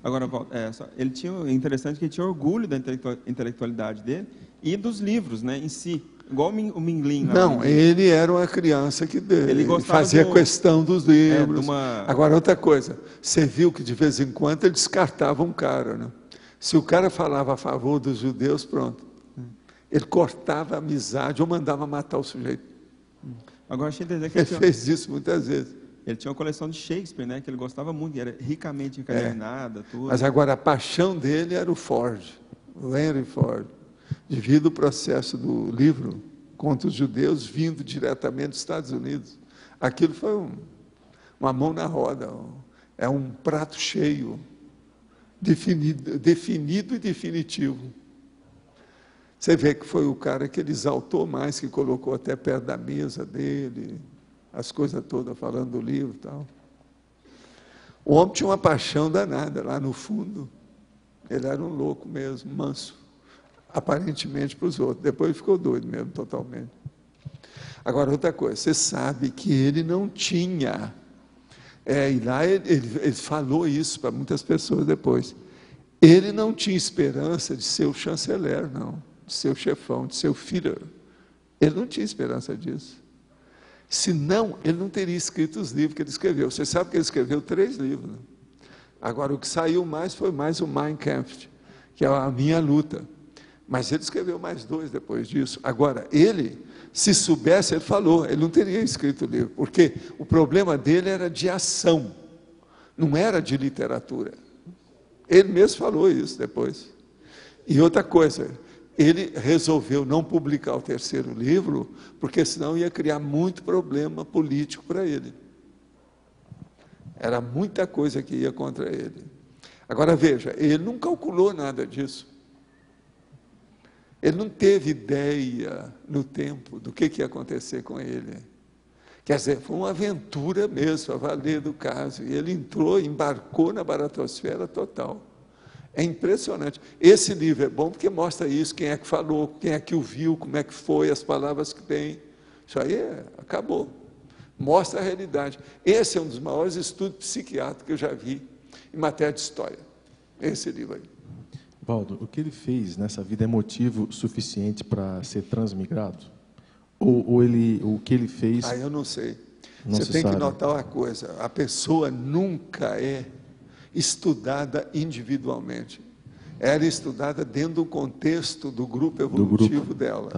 J: Agora, Val, é, só- ele tinha, é interessante que ele tinha orgulho da intelectua- intelectualidade dele e dos livros, né, em si. Igual o Min- o Minglin.
D: Não, ele era uma criança que
J: Ele gostava
D: fazia
J: do-
D: questão dos livros.
J: É, uma-
D: Agora, outra coisa, você viu que de vez em quando ele descartava um cara. Né? Se o cara falava a favor dos judeus, pronto. Ele cortava a amizade ou mandava matar o sujeito.
J: Agora, achei que
D: Ele
J: ele tinha,
D: fez isso muitas vezes.
J: ele tinha uma coleção de Shakespeare, né, que ele gostava muito, e era ricamente encadernada, tudo.
D: É. Mas agora a paixão dele era o Ford, o Henry Ford, devido ao processo do livro contra os judeus vindo diretamente dos Estados Unidos. Aquilo foi um- uma mão na roda, é um prato cheio, definido, definido e definitivo. Você vê que foi o cara que ele exaltou mais, que colocou até perto da mesa dele, as coisas todas falando do livro e tal. O homem tinha uma paixão danada lá no fundo. Ele era um louco mesmo, manso. Aparentemente para os outros. Depois ficou doido mesmo, totalmente. Agora, outra coisa, você sabe que ele não tinha. É, e lá ele, ele, ele falou isso para muitas pessoas depois. Ele não tinha esperança de ser o chanceler, não, de ser o chefão, de ser o Führer. Ele não tinha esperança disso. Senão, ele não teria escrito os livros que ele escreveu. Você sabe que ele escreveu três livros. Né? Agora, o que saiu mais foi mais o Mein Kampf, que é a minha luta. Mas ele escreveu mais dois depois disso. Agora, ele, se soubesse, ele falou, ele não teria escrito o livro, porque o problema dele era de ação, não era de literatura. Ele mesmo falou isso depois. E outra coisa, ele resolveu não publicar o terceiro livro, porque senão ia criar muito problema político para ele. Era muita coisa que ia contra ele. Agora veja, ele não calculou nada disso. Ele não teve ideia no tempo do que, que ia acontecer com ele. Quer dizer, foi uma aventura mesmo, a valer do caso. E ele entrou, embarcou na baratosfera total. É impressionante. Esse livro é bom porque mostra isso, quem é que falou, quem é que o viu, como é que foi, as palavras que tem. Isso aí é, acabou. Mostra a realidade. Esse é um dos maiores estudos psiquiátricos que eu já vi em matéria de história. Esse livro aí.
P: Valdo, o que ele fez nessa vida é motivo suficiente para ser transmigrado? Ou, ou, ele, o que ele fez.
D: Ah, eu não sei. Não Você tem sabe. que notar uma coisa: a pessoa nunca é estudada individualmente. Era estudada dentro do contexto do grupo evolutivo do grupo. dela.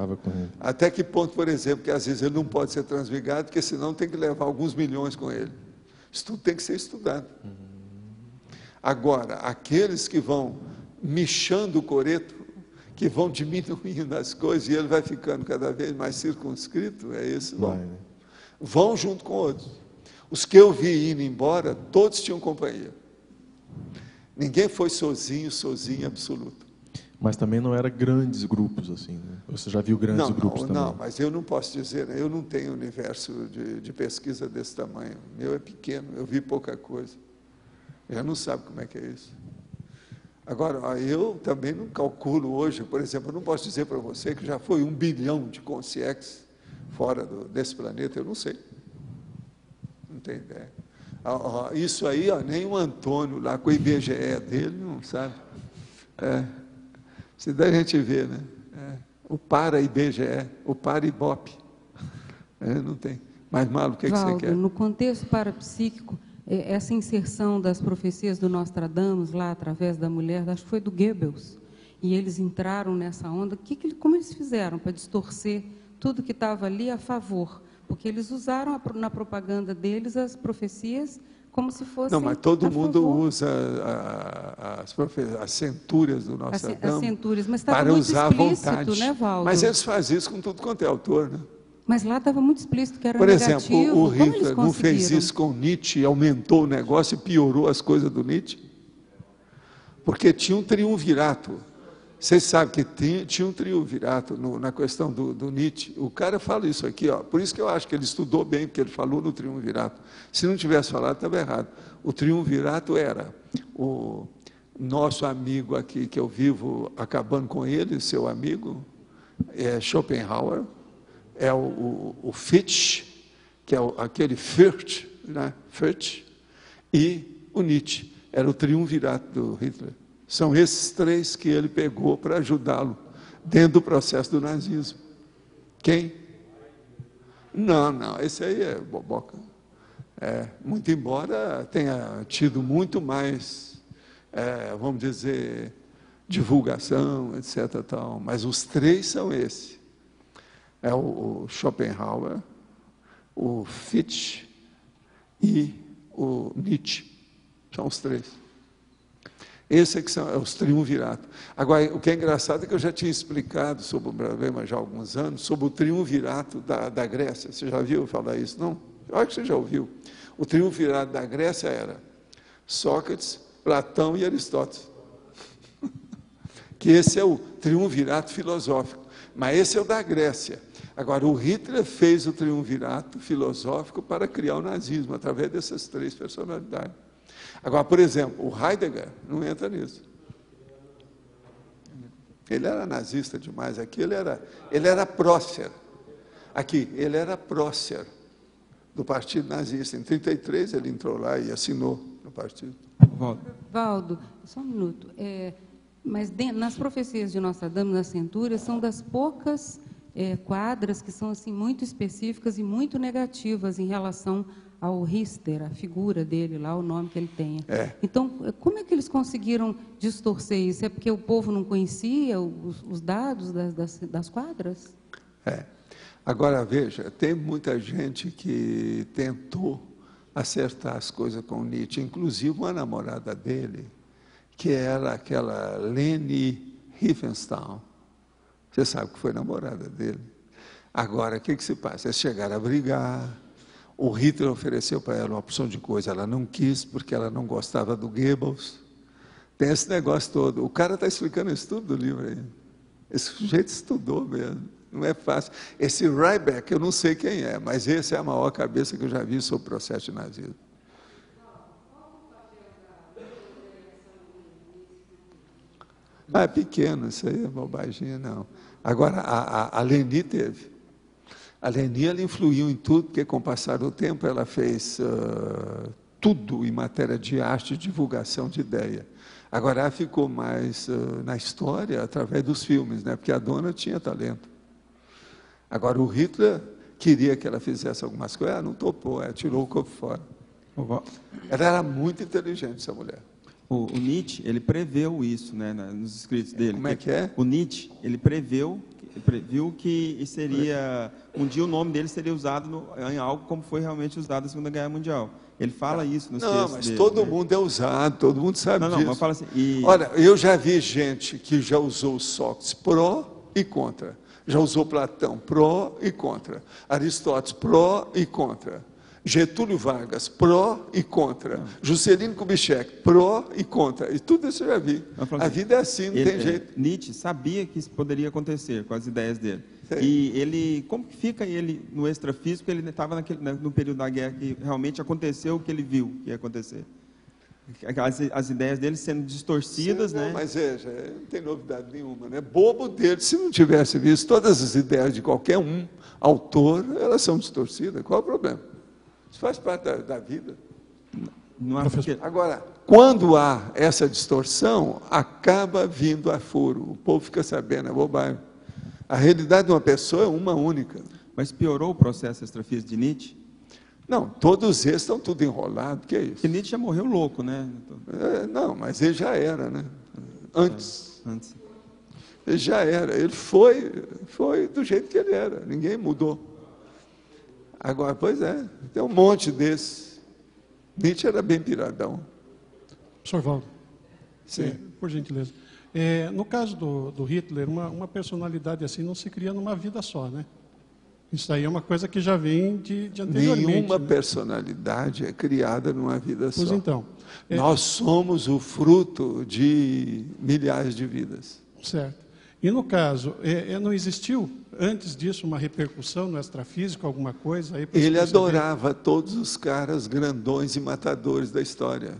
D: Até que ponto, por exemplo, que às vezes ele não pode ser transmigrado, porque senão tem que levar alguns milhões com ele. Isso tudo tem que ser estudado. Uhum. Agora, aqueles que vão michando o coreto, que vão diminuindo as coisas e ele vai ficando cada vez mais circunscrito, é esse vão. Né? Vão junto com outros. Os que eu vi indo embora, todos tinham companhia. Ninguém foi sozinho, sozinho absoluto.
P: Mas também não era grandes grupos assim, né? Você já viu grandes
D: não,
P: grupos
D: não,
P: também?
D: Não, mas eu não posso dizer, né? eu não tenho universo de, de pesquisa desse tamanho. Meu é pequeno, eu vi pouca coisa. Eu não sabe como é que é isso. Agora, eu também não calculo hoje, por exemplo, eu não posso dizer para você que já foi um bilhão de consciex fora do, desse planeta, eu não sei. Não tenho ideia. Isso aí, ó, nem o Antônio lá com o IBGE dele não sabe. É, se dá a gente ver, né? É, o para IBGE, o para IBOP. É, não tem. Mas, Malo, o que, Valdo, que você quer?
Q: No contexto parapsíquico, é, essa inserção das profecias do Nostradamus lá através da mulher, acho que foi do Goebbels, e eles entraram nessa onda. Que que, como eles fizeram para distorcer tudo que estava ali a favor? porque eles usaram na propaganda deles as profecias como se fossem.
D: Não, mas todo mundo favor. usa a, a, as, as centúrias do nosso
Q: as, as centúrias, mas
D: para usar
Q: à
D: vontade.
Q: Né, Valdo?
D: Mas eles fazem isso com tudo quanto é autor, né?
Q: Mas lá estava muito explícito que era
D: Por
Q: negativo.
D: exemplo, o Hitler não fez isso com Nietzsche, aumentou o negócio e piorou as coisas do Nietzsche? Porque tinha um triunvirato vocês sabem que tinha, tinha um triunvirato no, na questão do, do, Nietzsche. O cara fala isso aqui, ó. por isso que eu acho que ele estudou bem, porque ele falou no triunvirato. Se não tivesse falado, estava errado. O triunvirato era o nosso amigo aqui, que eu vivo acabando com ele, seu amigo, é Schopenhauer, é o, o, o Fichte, que é o, aquele Fürth, né? Fürth, e o Nietzsche. Era o triunvirato do Hitler. São esses três que ele pegou para ajudá-lo dentro do processo do nazismo. Quem? Não, não, esse aí é boboca. É, muito embora tenha tido muito mais, é, vamos dizer, divulgação, etc. Tal, mas os três são esses. É o, Schopenhauer, o Fichte e o Nietzsche. São os três. Esse é que são é os triunviratos. Agora, o que é engraçado é que eu já tinha explicado sobre o problema já há alguns anos, sobre o triunvirato da, da Grécia. Você já viu falar isso? Não? Eu acho que você já ouviu. O triunvirato da Grécia era Sócrates, Platão e Aristóteles. que esse é o triunvirato filosófico. Mas esse é o da Grécia. Agora, o Hitler fez o triunvirato filosófico para criar o nazismo, através dessas três personalidades. Agora, por exemplo, o Heidegger não entra nisso. Ele era nazista demais. Aqui ele era, ele era prócer. Aqui, ele era prócer do Partido Nazista. Em 33 ele entrou lá e assinou no partido.
Q: Valdo, só um minuto. É, mas nas profecias de Nostradamus, nas centúrias, são das poucas é, quadras que são assim muito específicas e muito negativas em relação ao Richter, a figura dele lá, o nome que ele tem.
D: É.
Q: Então, como é que eles conseguiram distorcer isso? É porque o povo não conhecia os, os dados das, das, das quadras?
D: É. Agora, veja, tem muita gente que tentou acertar as coisas com Nietzsche, inclusive uma namorada dele, que era aquela Leni Riefenstahl. Você sabe que foi namorada dele. Agora, o que, que se passa? Eles chegaram a brigar, o Hitler ofereceu para ela uma opção de coisa, ela não quis porque ela não gostava do Goebbels. Tem esse negócio todo. O cara está explicando isso tudo do livro aí. Esse sujeito estudou mesmo. Não é fácil. Esse Ryback, eu não sei quem é, mas esse é a maior cabeça que eu já vi sobre o processo de nazismo. Ah, é pequeno, isso aí é bobagem, não. Agora, a, a, a Leni teve. A Leni ela influiu em tudo, porque com o passar do tempo ela fez uh, tudo em matéria de arte e divulgação de ideia. Agora ela ficou mais uh, na história através dos filmes, né? porque a dona tinha talento. Agora o Hitler queria que ela fizesse algumas coisas, ela não topou, ela tirou o corpo fora. Ela era muito inteligente, essa mulher.
J: O, o, Nietzsche, ele preveu isso, né, nos escritos dele.
D: Como é que é?
J: O Nietzsche, ele preveu, previu que seria um dia o nome dele seria usado no, em algo como foi realmente usado na Segunda Guerra Mundial. Ele fala isso nos
D: não,
J: textos
D: mas
J: dele,
D: todo
J: né?
D: mundo é usado, todo mundo sabe
J: não, não,
D: disso.
J: Mas fala assim, e...
D: Olha, eu já vi gente que já usou Sócrates pró e contra. Já usou Platão pró e contra. Aristóteles pró e contra. Getúlio Vargas, pró e contra. Juscelino Kubitschek, pró e contra. E tudo isso eu já vi.
J: Assim,
D: a vida é assim, não
J: ele,
D: tem jeito.
J: Nietzsche sabia que isso poderia acontecer com as ideias dele.
D: Sim.
J: E ele, como que fica ele no extrafísico? Ele estava no período da guerra que realmente aconteceu o que ele viu que ia acontecer. As, as ideias dele sendo distorcidas,
D: Sim, não,
J: né?
D: Mas veja, não tem novidade nenhuma, né? Bobo dele, se não tivesse visto todas as ideias de qualquer um autor, elas são distorcidas. Qual é o problema? Isso faz parte da, da vida.
J: Não há porque...
D: Agora, quando há essa distorção, acaba vindo a furo. O povo fica sabendo, é bobagem. A realidade de uma pessoa é uma única.
J: Mas piorou o processo extrafísico de Nietzsche?
D: Não, todos esses estão tudo enrolados, que é isso?
J: Porque Nietzsche já morreu louco, né?
D: É, não, mas ele já era, né? Antes.
J: É, antes.
D: Ele já era. Ele foi, foi do jeito que ele era. Ninguém mudou. Agora, pois é, tem um monte desses. Nietzsche era bem piradão.
E: Professor Valdo.
D: Sim.
E: É, por gentileza. É, no caso do, do Hitler, uma, uma, personalidade assim não se cria numa vida só, né? Isso aí é uma coisa que já vem de, de anteriormente.
D: Nenhuma
E: né?
D: personalidade é criada numa vida
E: pois
D: só.
E: então. É...
D: Nós somos o fruto de milhares de vidas.
E: Certo. E no caso, é, não existiu antes disso uma repercussão no extrafísico, alguma coisa? Aí
D: Ele adorava todos os caras grandões e matadores da história.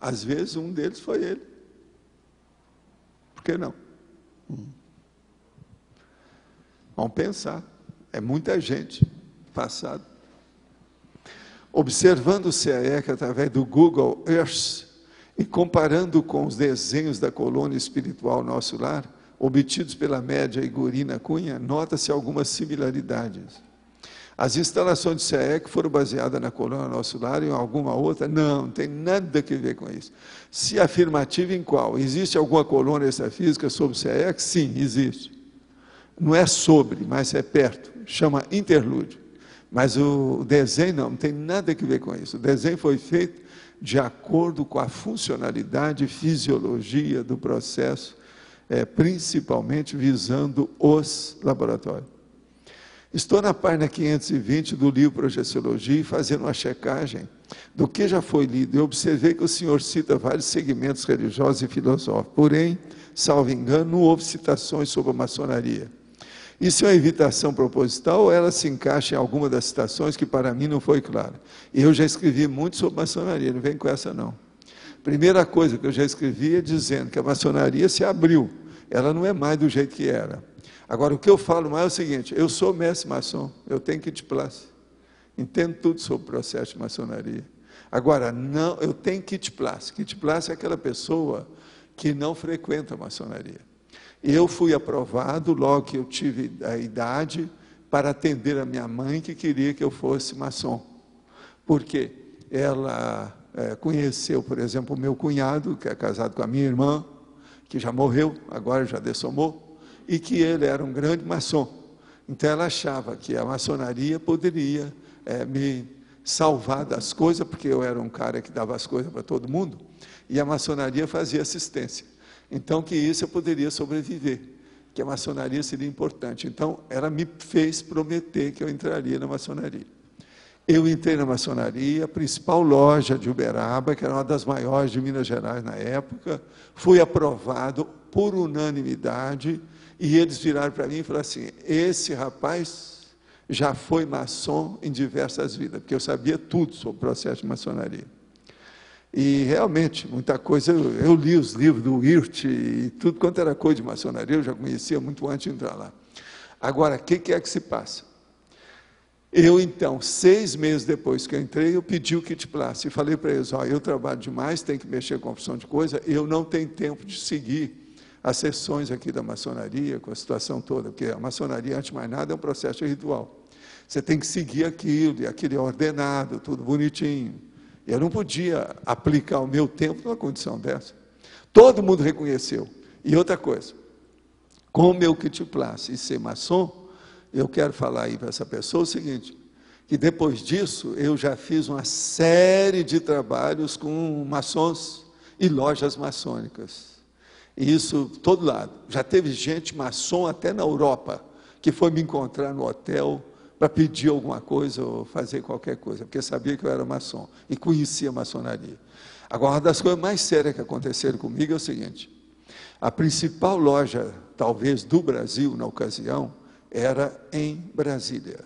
D: Às vezes um deles foi ele. Por que não? Hum. Vamos pensar. É muita gente passado. Observando o CAEC através do Google Earth e comparando com os desenhos da colônia espiritual Nosso Lar, obtidos pela média Igorina Cunha, nota-se algumas similaridades. As instalações de CAEC foram baseadas na colônia Nosso Lar ou em alguma outra? Não, não tem nada a ver com isso. Se afirmativa em qual? Existe alguma colônia extrafísica sobre CAEC? Sim, existe. Não é sobre, mas é perto. Chama interlúdio. Mas o desenho não, não tem nada a ver com isso. O desenho foi feito de acordo com a funcionalidade e fisiologia do processo é, principalmente visando os laboratórios. Estou na página 520 do livro Projeciologia e fazendo uma checagem do que já foi lido. Eu observei que o senhor cita vários segmentos religiosos e filosóficos, porém, salvo engano, não houve citações sobre a maçonaria. Isso é uma invitação proposital ou ela se encaixa em alguma das citações que para mim não foi clara? Eu já escrevi muito sobre maçonaria, não vem com essa não. Primeira coisa que eu já escrevi é dizendo que a maçonaria se abriu. Ela não é mais do jeito que era. Agora, o que eu falo mais é o seguinte: eu sou mestre maçom, eu tenho kit place. Entendo tudo sobre o processo de maçonaria. Agora, não, eu tenho kit place. Kit place é aquela pessoa que não frequenta a maçonaria. Eu fui aprovado logo que eu tive a idade para atender a minha mãe que queria que eu fosse maçom. Porque ela é, conheceu, por exemplo, o meu cunhado, que é casado com a minha irmã, que já morreu, agora já dessomou, e que ele era um grande maçom. Então ela achava que a maçonaria poderia é, me salvar das coisas, porque eu era um cara que dava as coisas para todo mundo, e a maçonaria fazia assistência. Então, que isso eu poderia sobreviver, que a maçonaria seria importante. Então, ela me fez prometer que eu entraria na maçonaria. Eu entrei na maçonaria, a principal loja de Uberaba, que era uma das maiores de Minas Gerais na época, fui aprovado por unanimidade, e eles viraram para mim e falaram assim: esse rapaz já foi maçom em diversas vidas, porque eu sabia tudo sobre o processo de maçonaria. E realmente, muita coisa, eu, eu li os livros do Hirt e tudo quanto era coisa de maçonaria, eu já conhecia muito antes de entrar lá. Agora, o que, que é que se passa? Eu, então, seis meses depois que eu entrei, eu pedi o kit place e falei para eles: ó, eu trabalho demais, tenho que mexer com a opção de coisa, eu não tenho tempo de seguir as sessões aqui da maçonaria, com a situação toda, porque a maçonaria, antes de mais nada, é um processo ritual. Você tem que seguir aquilo, e aquilo é ordenado, tudo bonitinho. Eu não podia aplicar o meu tempo numa condição dessa. Todo mundo reconheceu. E outra coisa, como eu que te place e ser maçom, eu quero falar aí para essa pessoa o seguinte, que depois disso eu já fiz uma série de trabalhos com maçons e lojas maçônicas. E isso todo lado. Já teve gente maçom até na Europa, que foi me encontrar no hotel para pedir alguma coisa ou fazer qualquer coisa, porque sabia que eu era maçom e conhecia a maçonaria. Agora, uma das coisas mais sérias que aconteceram comigo é o seguinte: a principal loja, talvez, do Brasil na ocasião, era em Brasília.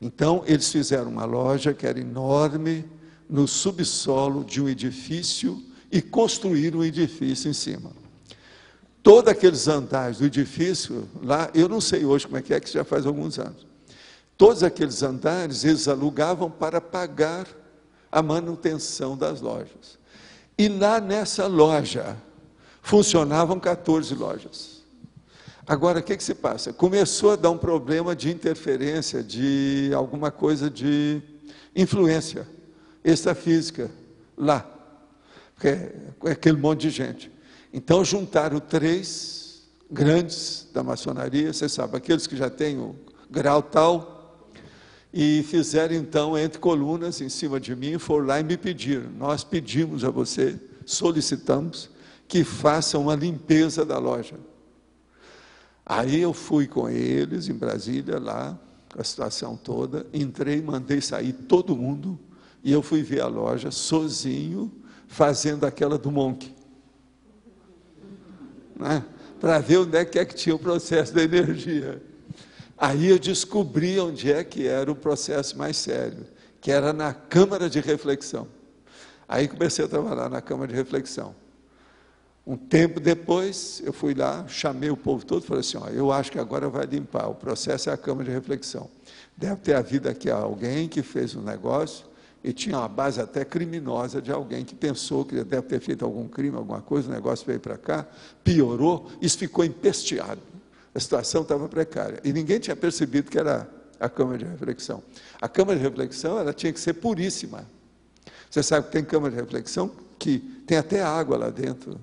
D: Então, eles fizeram uma loja que era enorme no subsolo de um edifício e construíram um edifício em cima. Todos aqueles andares do edifício, lá, eu não sei hoje como é que é, que já faz alguns anos. Todos aqueles andares eles alugavam para pagar a manutenção das lojas. E lá nessa loja funcionavam 14 lojas. Agora, o que, que se passa? Começou a dar um problema de interferência, de alguma coisa de influência extrafísica lá, porque é aquele monte de gente. Então, juntaram três grandes da maçonaria, você sabe, aqueles que já têm o grau tal, e fizeram então entre colunas em cima de mim, foram lá e me pediram. Nós pedimos a você, solicitamos que façam uma limpeza da loja. Aí eu fui com eles em Brasília, lá, a situação toda, entrei, mandei sair todo mundo, e eu fui ver a loja sozinho, fazendo aquela do Monk. Né? Para ver onde é que, é que tinha o processo da energia. Aí eu descobri onde é que era o processo mais sério, que era na Câmara de Reflexão. Aí comecei a trabalhar na Câmara de Reflexão. Um tempo depois, eu fui lá, chamei o povo todo e falei assim: ó, eu acho que agora vai limpar. O processo é a Câmara de Reflexão. Deve ter havido aqui alguém que fez um negócio e tinha uma base até criminosa de alguém que pensou que deve ter feito algum crime, alguma coisa, o negócio veio para cá, piorou, isso ficou empesteado a situação estava precária. E ninguém tinha percebido que era a Câmara de Reflexão. A Câmara de Reflexão ela tinha que ser puríssima. Você sabe que tem Câmara de Reflexão que tem até água lá dentro,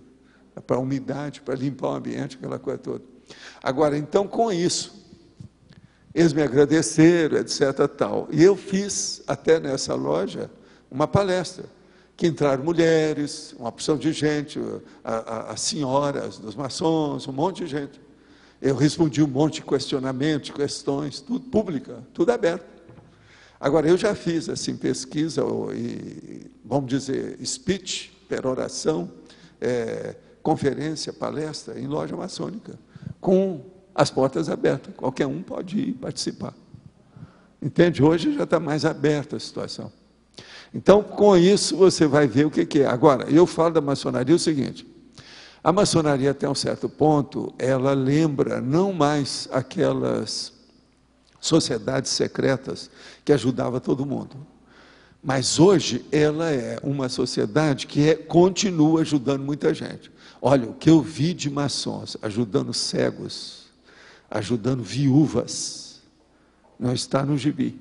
D: para umidade, para limpar o ambiente, aquela coisa toda. Agora, então, com isso, eles me agradeceram, etc. Tal. E eu fiz, até nessa loja, uma palestra, que entraram mulheres, uma opção de gente, as senhoras dos maçons, um monte de gente. Eu respondi um monte de questionamentos, questões, tudo pública, tudo aberto. Agora, eu já fiz assim, pesquisa, e, vamos dizer, speech, peroração, é, conferência, palestra em loja maçônica, com as portas abertas. Qualquer um pode ir participar. Entende? Hoje já está mais aberta a situação. Então, com isso, você vai ver o que, que é. Agora, eu falo da maçonaria o seguinte: a maçonaria, até um certo ponto, ela lembra não mais aquelas sociedades secretas que ajudavam todo mundo. Mas hoje ela é uma sociedade que é, continua ajudando muita gente. Olha, o que eu vi de maçons ajudando cegos, ajudando viúvas, não está no gibi.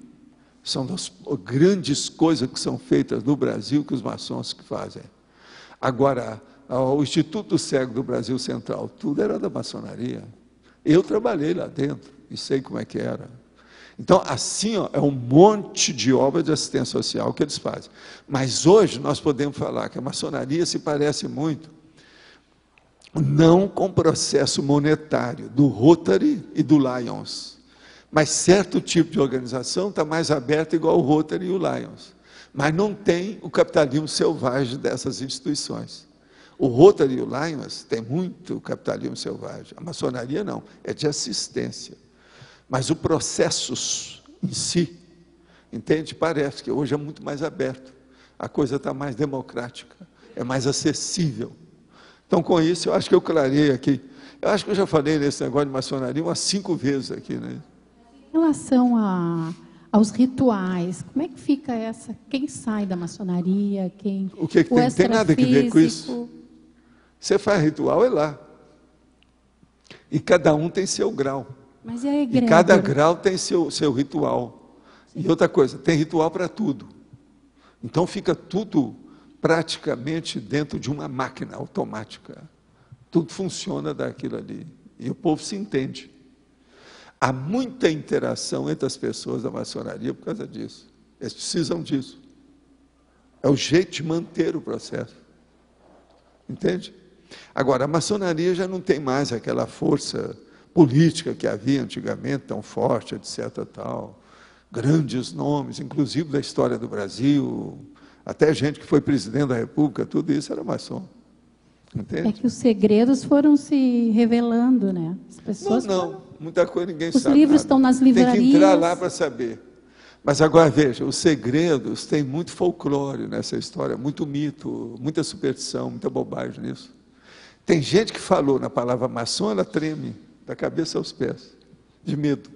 D: São das grandes coisas que são feitas no Brasil que os maçons que fazem. Agora, o Instituto Cego do Brasil Central, tudo era da maçonaria. Eu trabalhei lá dentro e sei como é que era. Então, assim, ó, é um monte de obra de assistência social que eles fazem. Mas hoje nós podemos falar que a maçonaria se parece muito, não com o processo monetário do Rotary e do Lions, mas certo tipo de organização está mais aberta, igual o Rotary e o Lions. Mas não tem o capitalismo selvagem dessas instituições. O Rotary e o Lions tem muito capitalismo selvagem. A maçonaria não, é de assistência. Mas o processo em si, entende? Parece que hoje é muito mais aberto. A coisa está mais democrática, é mais acessível. Então, com isso, eu acho que eu clarei aqui. Eu acho que eu já falei nesse negócio de maçonaria umas cinco vezes aqui, né?
K: Em relação a, aos rituais, como é que fica essa? Quem sai da maçonaria? Quem?
D: O que, que tem? Tem nada a ver com isso. Você faz ritual é lá. E cada um tem seu grau.
K: Mas a
D: E cada grau tem seu, seu ritual. E outra coisa, tem ritual para tudo. Então fica tudo praticamente dentro de uma máquina automática. Tudo funciona daquilo ali. E o povo se entende. Há muita interação entre as pessoas da maçonaria por causa disso. Eles precisam disso. É o jeito de manter o processo. Entende? Agora, a maçonaria já não tem mais aquela força política que havia antigamente, tão forte, etc. Tal. Grandes nomes, inclusive da história do Brasil, até gente que foi presidente da República, tudo isso era maçom. Entende?
K: É que os segredos foram se revelando, né? As pessoas
D: não, não, muita coisa ninguém
K: Os
D: sabe.
K: livros
D: nada.
K: estão nas
D: Tem que
K: livrarias.
D: entrar lá para saber. Mas agora veja, os segredos têm muito folclore nessa história, muito mito, muita superstição, muita bobagem nisso. Tem gente que falou na palavra maçom, ela treme da cabeça aos pés, de medo.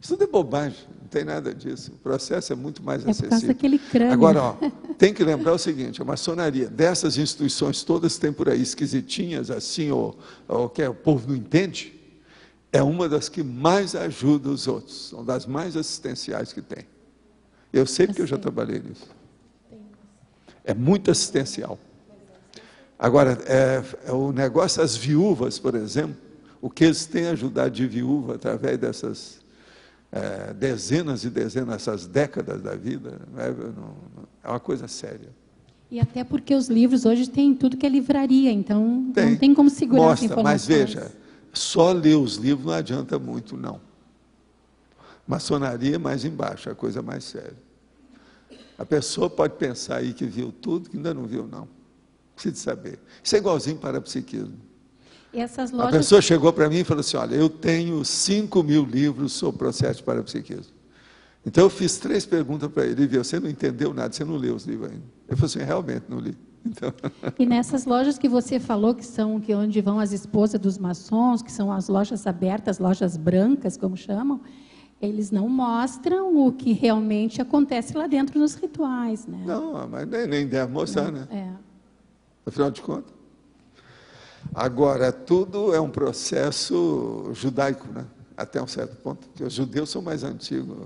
D: Isso tudo é bobagem, tem nada disso. O processo é muito mais
K: É por causa
D: acessível.
K: daquele crânio.
D: Agora, ó, tem que lembrar o seguinte: a maçonaria, dessas instituições todas que tem por aí, esquisitinhas, assim, ou, ou que o povo não entende, é uma das que mais ajuda os outros, são das mais assistenciais que tem. Eu sei porque eu já trabalhei nisso. É muito assistencial. Agora, é, é o negócio, as viúvas, por exemplo, o que eles têm ajudado de viúva através dessas é, dezenas e dezenas, essas décadas da vida, é, não- é uma coisa séria.
K: E até porque os livros hoje têm tudo que é livraria, então
D: Tem.
K: não tem como segurar
D: Mostra,
K: informações.
D: mas veja, só ler os livros não adianta muito, não. Maçonaria é mais embaixo, é a coisa mais séria. A pessoa pode pensar aí que viu tudo, que ainda não viu, não. Precisa saber. Isso é igualzinho para psiquismo.
K: Essas
D: A
K: lojas
D: pessoa chegou para mim e falou assim: Olha, eu tenho 5 mil livros sobre processo de parapsiquismo. Então eu fiz três perguntas para ele. Ele viu: Você não entendeu nada, você não leu os livros ainda. Ele falou assim: Realmente não li. Então,
K: E nessas lojas que você falou que são que onde vão as esposas dos maçons, que são as lojas abertas, lojas brancas, como chamam, eles não mostram o que realmente acontece lá dentro nos rituais, né?
D: não, mas nem, nem deve mostrar, né?
K: É.
D: Afinal de contas. Agora, tudo é um processo judaico, né? Até um certo ponto. Porque os judeus são mais antigos.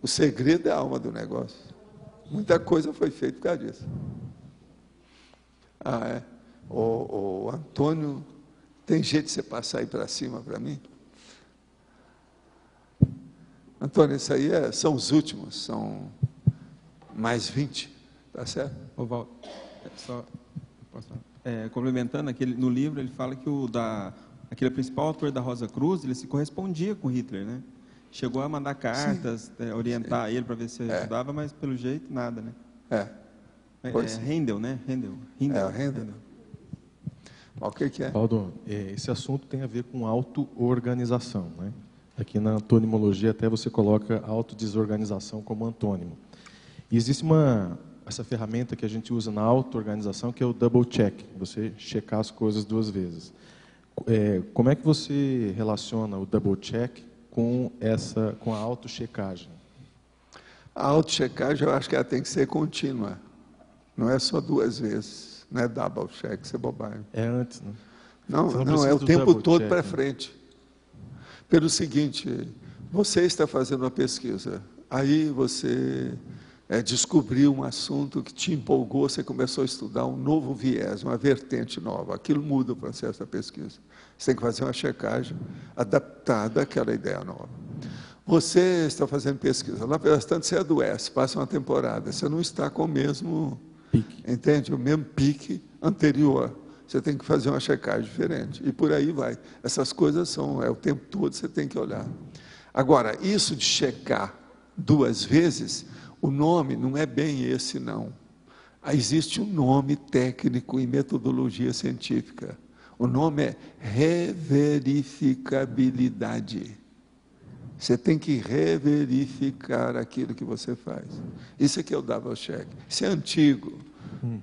D: O segredo é a alma do negócio. Muita coisa foi feita por causa disso. Ah, é? O, o Antônio, tem jeito de você passar aí para cima para mim? Antônio, isso aí é- são os últimos, são mais 20, tá certo?
J: Ô, Val, é, só, posso falar? É, complementando, aquele, no livro ele fala que o da, aquele principal autor da Rosa Cruz, ele se correspondia com Hitler, né? Chegou a mandar cartas, é, orientar ele para ver se ajudava, mas pelo jeito nada, né?
D: É.
J: É,
D: Pois.
J: é Rendel, né? Rendel. Rendel.
D: É, o Rendel. Mas o que, que é?
P: Aldo, é, esse assunto tem a ver com auto-organização. Né? Aqui na antonimologia até você coloca autodesorganização como antônimo. E existe uma... essa ferramenta que a gente usa na auto-organização, que é o double check, você checar as coisas duas vezes. É, como é que você relaciona o double check com essa, com a auto-checagem?
D: A auto-checagem eu acho que ela tem que ser contínua. Não é só duas vezes. Não é double check, isso é bobagem.
P: É antes, né?
D: Não,
P: não
D: não, é o tempo todo para
P: né?
D: frente. Pelo seguinte, você está fazendo uma pesquisa, aí você é, descobriu um assunto que te empolgou, você começou a estudar um novo viés, uma vertente nova. Aquilo muda o processo da pesquisa. Você tem que fazer uma checagem adaptada àquela ideia nova. Você está fazendo pesquisa, lá pelas tantas você adoece, passa uma temporada, você não está com o mesmo, entende? O mesmo pique anterior. Você tem que fazer uma checagem diferente. E por aí vai. Essas coisas são, é o tempo todo você tem que olhar. Agora, isso de checar duas vezes, o nome não é bem esse, não. Ah, Existe um nome técnico em metodologia científica. O nome é reverificabilidade. Você tem que reverificar aquilo que você faz. Isso aqui é o double check. Isso é antigo.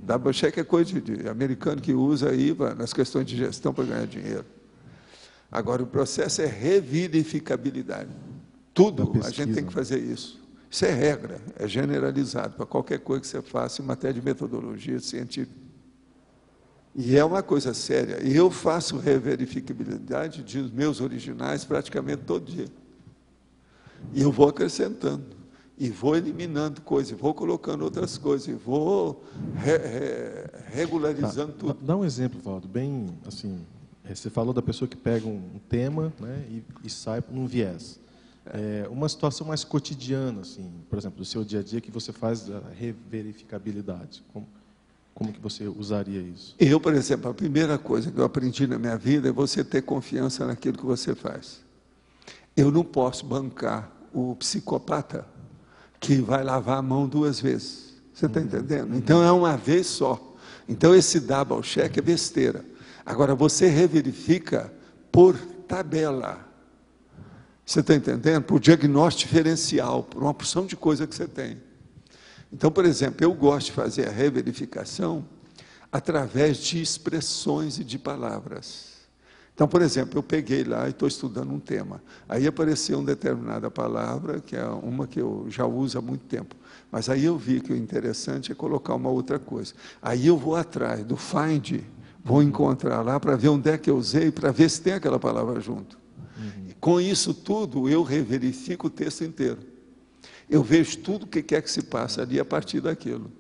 D: Double check é coisa de, de americano que usa aí va, nas questões de gestão para ganhar dinheiro. Agora, o processo é reverificabilidade. Tudo a gente tem que fazer isso. Isso é regra, é generalizado para qualquer coisa que você faça em matéria de metodologia científica. E é uma coisa séria. E eu faço reverificabilidade de meus originais praticamente todo dia. E eu vou acrescentando, e vou eliminando coisas, vou colocando outras coisas, e vou re- re- regularizando
P: Tá,
D: tudo.
P: Dá um exemplo, Valdo, bem assim. eh, Você falou da pessoa que pega um um tema né, e, e sai num viés. É, uma situação mais cotidiana, assim, por exemplo, do seu dia a dia, que você faz a reverificabilidade. Como, como que você usaria isso?
D: Eu, por exemplo, a primeira coisa que eu aprendi na minha vida é você ter confiança naquilo que você faz. Eu não posso bancar o psicopata que vai lavar a mão duas vezes. Você está entendendo? Então é uma vez só. Então esse double check é besteira. Agora você reverifica por tabela. Você está entendendo? Por diagnóstico diferencial, por uma porção de coisa que você tem. Então, por exemplo, eu gosto de fazer a reverificação através de expressões e de palavras. Então, por exemplo, eu peguei lá e estou estudando um tema. Aí apareceu uma determinada palavra, que é uma que eu já uso há muito tempo. Mas aí eu vi que o interessante é colocar uma outra coisa. Aí eu vou atrás do find, vou encontrar lá para ver onde é que eu usei, para ver se tem aquela palavra junto. E com isso tudo, eu reverifico o texto inteiro. Eu vejo tudo o que quer que se passa ali a partir daquilo.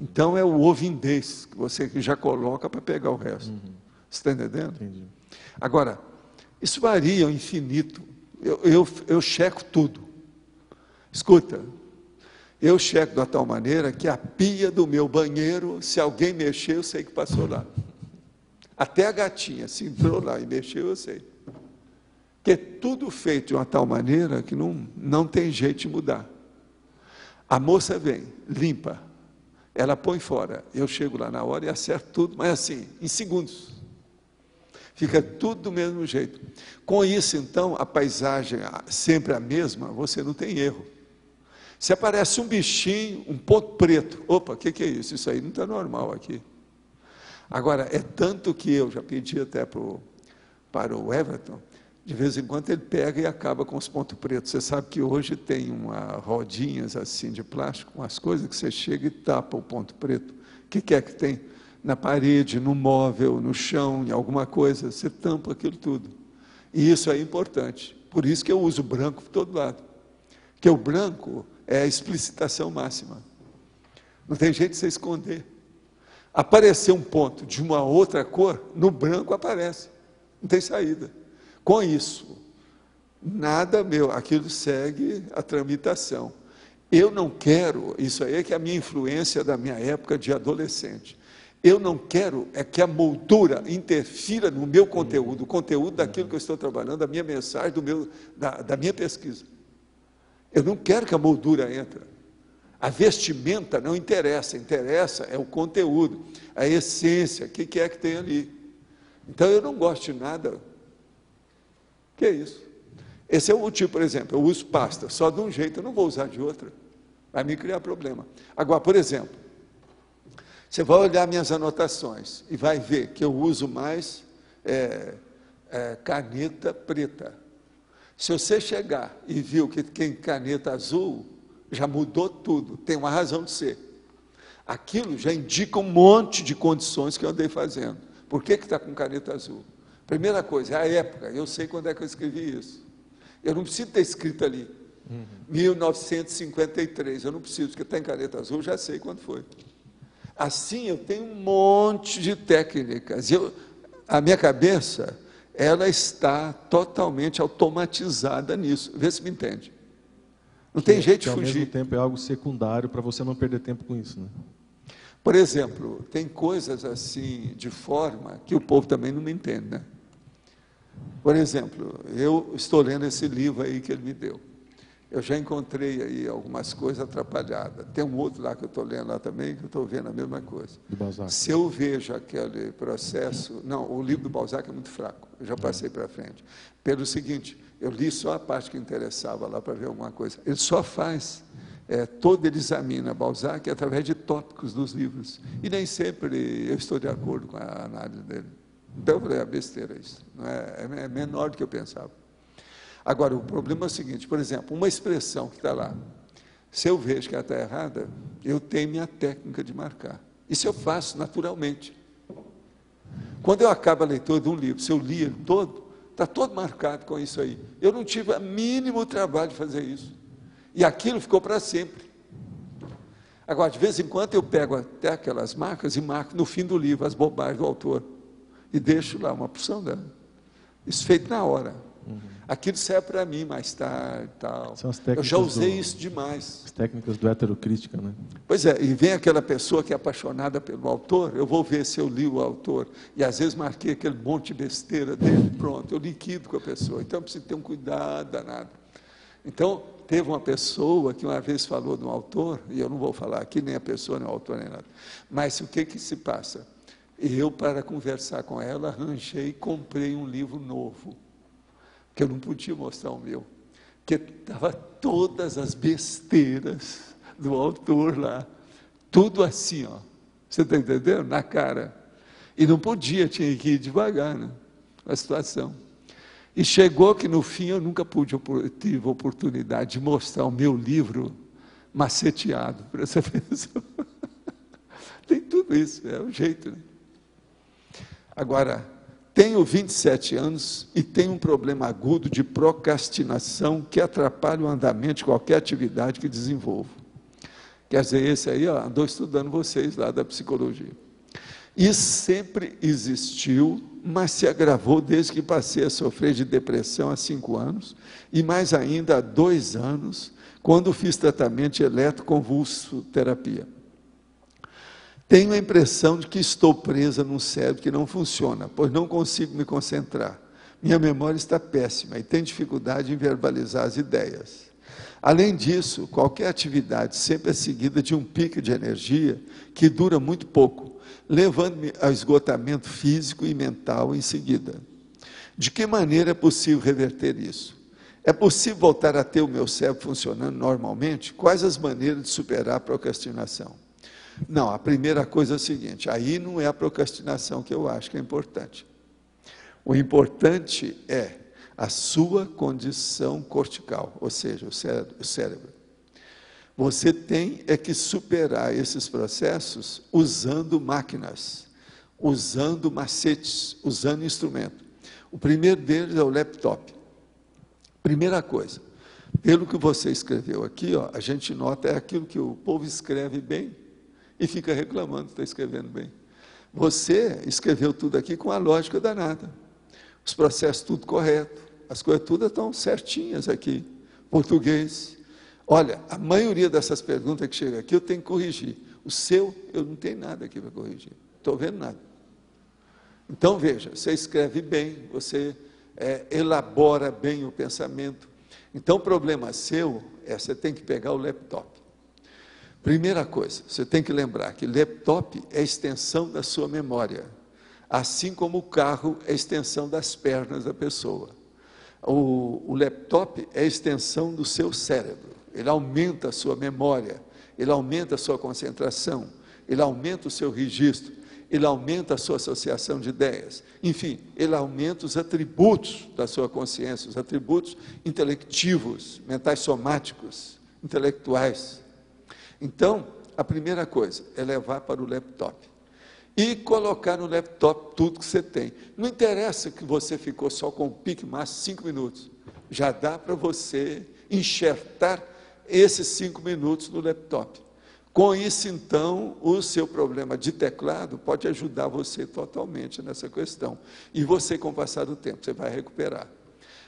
D: Então é o ovindez que você já coloca para pegar o resto. Você está entendendo? Agora, isso varia ao infinito. Eu, eu, eu checo tudo. Escuta, eu checo da tal maneira que a pia do meu banheiro, se alguém mexer, eu sei que passou lá. Até a gatinha, se entrou lá e mexeu, eu sei. É tudo feito de uma tal maneira que não, não tem jeito de mudar. A moça vem, limpa, ela põe fora. Eu chego lá na hora e acerto tudo, mas assim, em segundos. Fica tudo do mesmo jeito. Com isso, então, a paisagem sempre a mesma, você não tem erro. Se aparece um bichinho, um ponto preto, opa, o que, que é isso? Isso aí não está normal aqui. Agora, é tanto que eu já pedi até pro, para o Everton, de vez em quando ele pega e acaba com os pontos pretos. Você sabe que hoje tem uma rodinhas assim de plástico, umas coisas que você chega e tapa o ponto preto. O que, que é que tem? Na parede, no móvel, no chão, em alguma coisa, você tampa aquilo tudo. E isso é importante. Por isso que eu uso branco por todo lado. Porque o branco é a explicitação máxima. Não tem jeito de você esconder. Aparecer um ponto de uma outra cor, no branco aparece. Não tem saída. Com isso, nada meu, aquilo segue a tramitação. Eu não quero, isso aí é que é a minha influência da minha época de adolescente. Eu não quero é que a moldura interfira no meu conteúdo, o conteúdo daquilo que eu estou trabalhando, da minha mensagem, do meu, da, da minha pesquisa. Eu não quero que a moldura entre. A vestimenta não interessa, interessa é o conteúdo, a essência, o que, que é que tem ali. Então eu não gosto de nada. Que é isso? Esse é o motivo, por exemplo, eu uso pasta só de um jeito, eu não vou usar de outra. Vai me criar problema. Agora, por exemplo, Você vai olhar minhas anotações e vai ver que eu uso mais é, é, caneta preta. Se você chegar e viu que tem caneta azul, já mudou tudo, tem uma razão de ser. Aquilo já indica um monte de condições que eu andei fazendo. Por que está com caneta azul? Primeira coisa, é a época, eu sei quando é que eu escrevi isso. Eu não preciso ter escrito ali. Uhum. 1953, eu não preciso, porque tem caneta azul, já sei quando foi. Assim, eu tenho um monte de técnicas. Eu, a minha cabeça, ela está totalmente automatizada nisso. Vê se me entende. Não tem
P: que,
D: jeito
P: de
D: fugir.
P: Ao mesmo tempo é algo secundário para você não perder tempo com isso, né?
D: Por exemplo, tem coisas assim de forma que o povo também não me entende, né? Por exemplo, eu estou lendo esse livro aí que ele me deu. Eu já encontrei aí algumas coisas atrapalhadas. Tem um outro lá que eu estou lendo lá também, que eu estou vendo a mesma coisa. Se eu vejo aquele processo. Não, o livro do Balzac é muito fraco, eu já passei para frente. Pelo seguinte, eu li só a parte que interessava lá para ver alguma coisa. Ele só faz, é, todo ele examina Balzac através de tópicos dos livros. E nem sempre eu estou de acordo com a análise dele. Então eu falei, é besteira isso. Não é, é menor do que eu pensava. Agora, o problema é o seguinte, por exemplo, uma expressão que está lá, se eu vejo que ela está errada, eu tenho minha técnica de marcar. Isso eu faço naturalmente. Quando eu acabo a leitura de um livro, se eu li ele todo, está todo marcado com isso aí. Eu não tive o mínimo trabalho de fazer isso. E aquilo ficou para sempre. Agora, de vez em quando eu pego até aquelas marcas e marco no fim do livro as bobagens do autor. E deixo lá uma porção dela. Isso feito na hora. Uhum. Aquilo serve para mim mais tarde tal. Eu já usei do, isso demais.
P: As técnicas do heterocrítica, né?
D: Pois é, e vem aquela pessoa que é apaixonada pelo autor, eu vou ver se eu li o autor. E às vezes marquei aquele monte de besteira dele, pronto, eu liquido com a pessoa. Então preciso ter um cuidado danado. Então, teve uma pessoa que uma vez falou de um autor, e eu não vou falar aqui nem a pessoa, nem o autor, nem nada. Mas o que que se passa? Eu, para conversar com ela, arranjei e comprei um livro novo que eu não podia mostrar o meu, que estava todas as besteiras do autor lá, tudo assim, ó. Você está entendendo? Na cara. E não podia, tinha que ir devagar, né? A situação. E chegou que no fim eu nunca pude, tive oportunidade de mostrar o meu livro maceteado para essa pessoa. Tem tudo isso, é o jeito. Né? Agora, tenho 27 anos e tenho um problema agudo de procrastinação que atrapalha o andamento de qualquer atividade que desenvolvo. Quer dizer, esse aí, ó, andou estudando vocês lá da psicologia. Isso sempre existiu, mas se agravou desde que passei a sofrer de depressão há cinco anos, e mais ainda há dois anos, quando fiz tratamento de eletroconvulsoterapia. Tenho a impressão de que estou presa num cérebro que não funciona, pois não consigo me concentrar. Minha memória está péssima e tenho dificuldade em verbalizar as ideias. Além disso, qualquer atividade sempre é seguida de um pico de energia que dura muito pouco, levando-me ao esgotamento físico e mental em seguida. De que maneira é possível reverter isso? É possível voltar a ter o meu cérebro funcionando normalmente? Quais as maneiras de superar a procrastinação? Não, a primeira coisa é a seguinte: aí não é a procrastinação que eu acho que é importante. O importante é a sua condição cortical, ou seja, o cérebro. O cérebro. Você tem é que superar esses processos usando máquinas, usando macetes, usando instrumento. O primeiro deles é o laptop. Primeira coisa, pelo que você escreveu aqui, ó, a gente nota é aquilo que o povo escreve bem e fica reclamando que está escrevendo bem. Você escreveu tudo aqui com a lógica danada. Os processos tudo correto, as coisas tudo estão certinhas aqui. Português. Olha, a maioria dessas perguntas que chegam aqui eu tenho que corrigir. O seu, eu não tenho nada aqui para corrigir. Estou vendo nada. Então veja, você escreve bem, você é, elabora bem o pensamento. Então o problema seu é você tem que pegar o laptop Primeira coisa, você tem que lembrar que laptop é extensão da sua memória, assim como o carro é extensão das pernas da pessoa. O, o laptop é extensão do seu cérebro, ele aumenta a sua memória, ele aumenta a sua concentração. ele aumenta o seu registro, ele aumenta a sua associação de ideias, enfim, ele aumenta os atributos da sua consciência, os atributos intelectivos, mentais somáticos, intelectuais. Então, a primeira coisa é levar para o laptop e colocar no laptop tudo que você tem. Não interessa que você ficou só com o pique máximo cinco minutos, já dá para você enxertar esses cinco minutos no laptop. Com isso, então, o seu problema de teclado pode ajudar você totalmente nessa questão. E você, com o passar do tempo, você vai recuperar.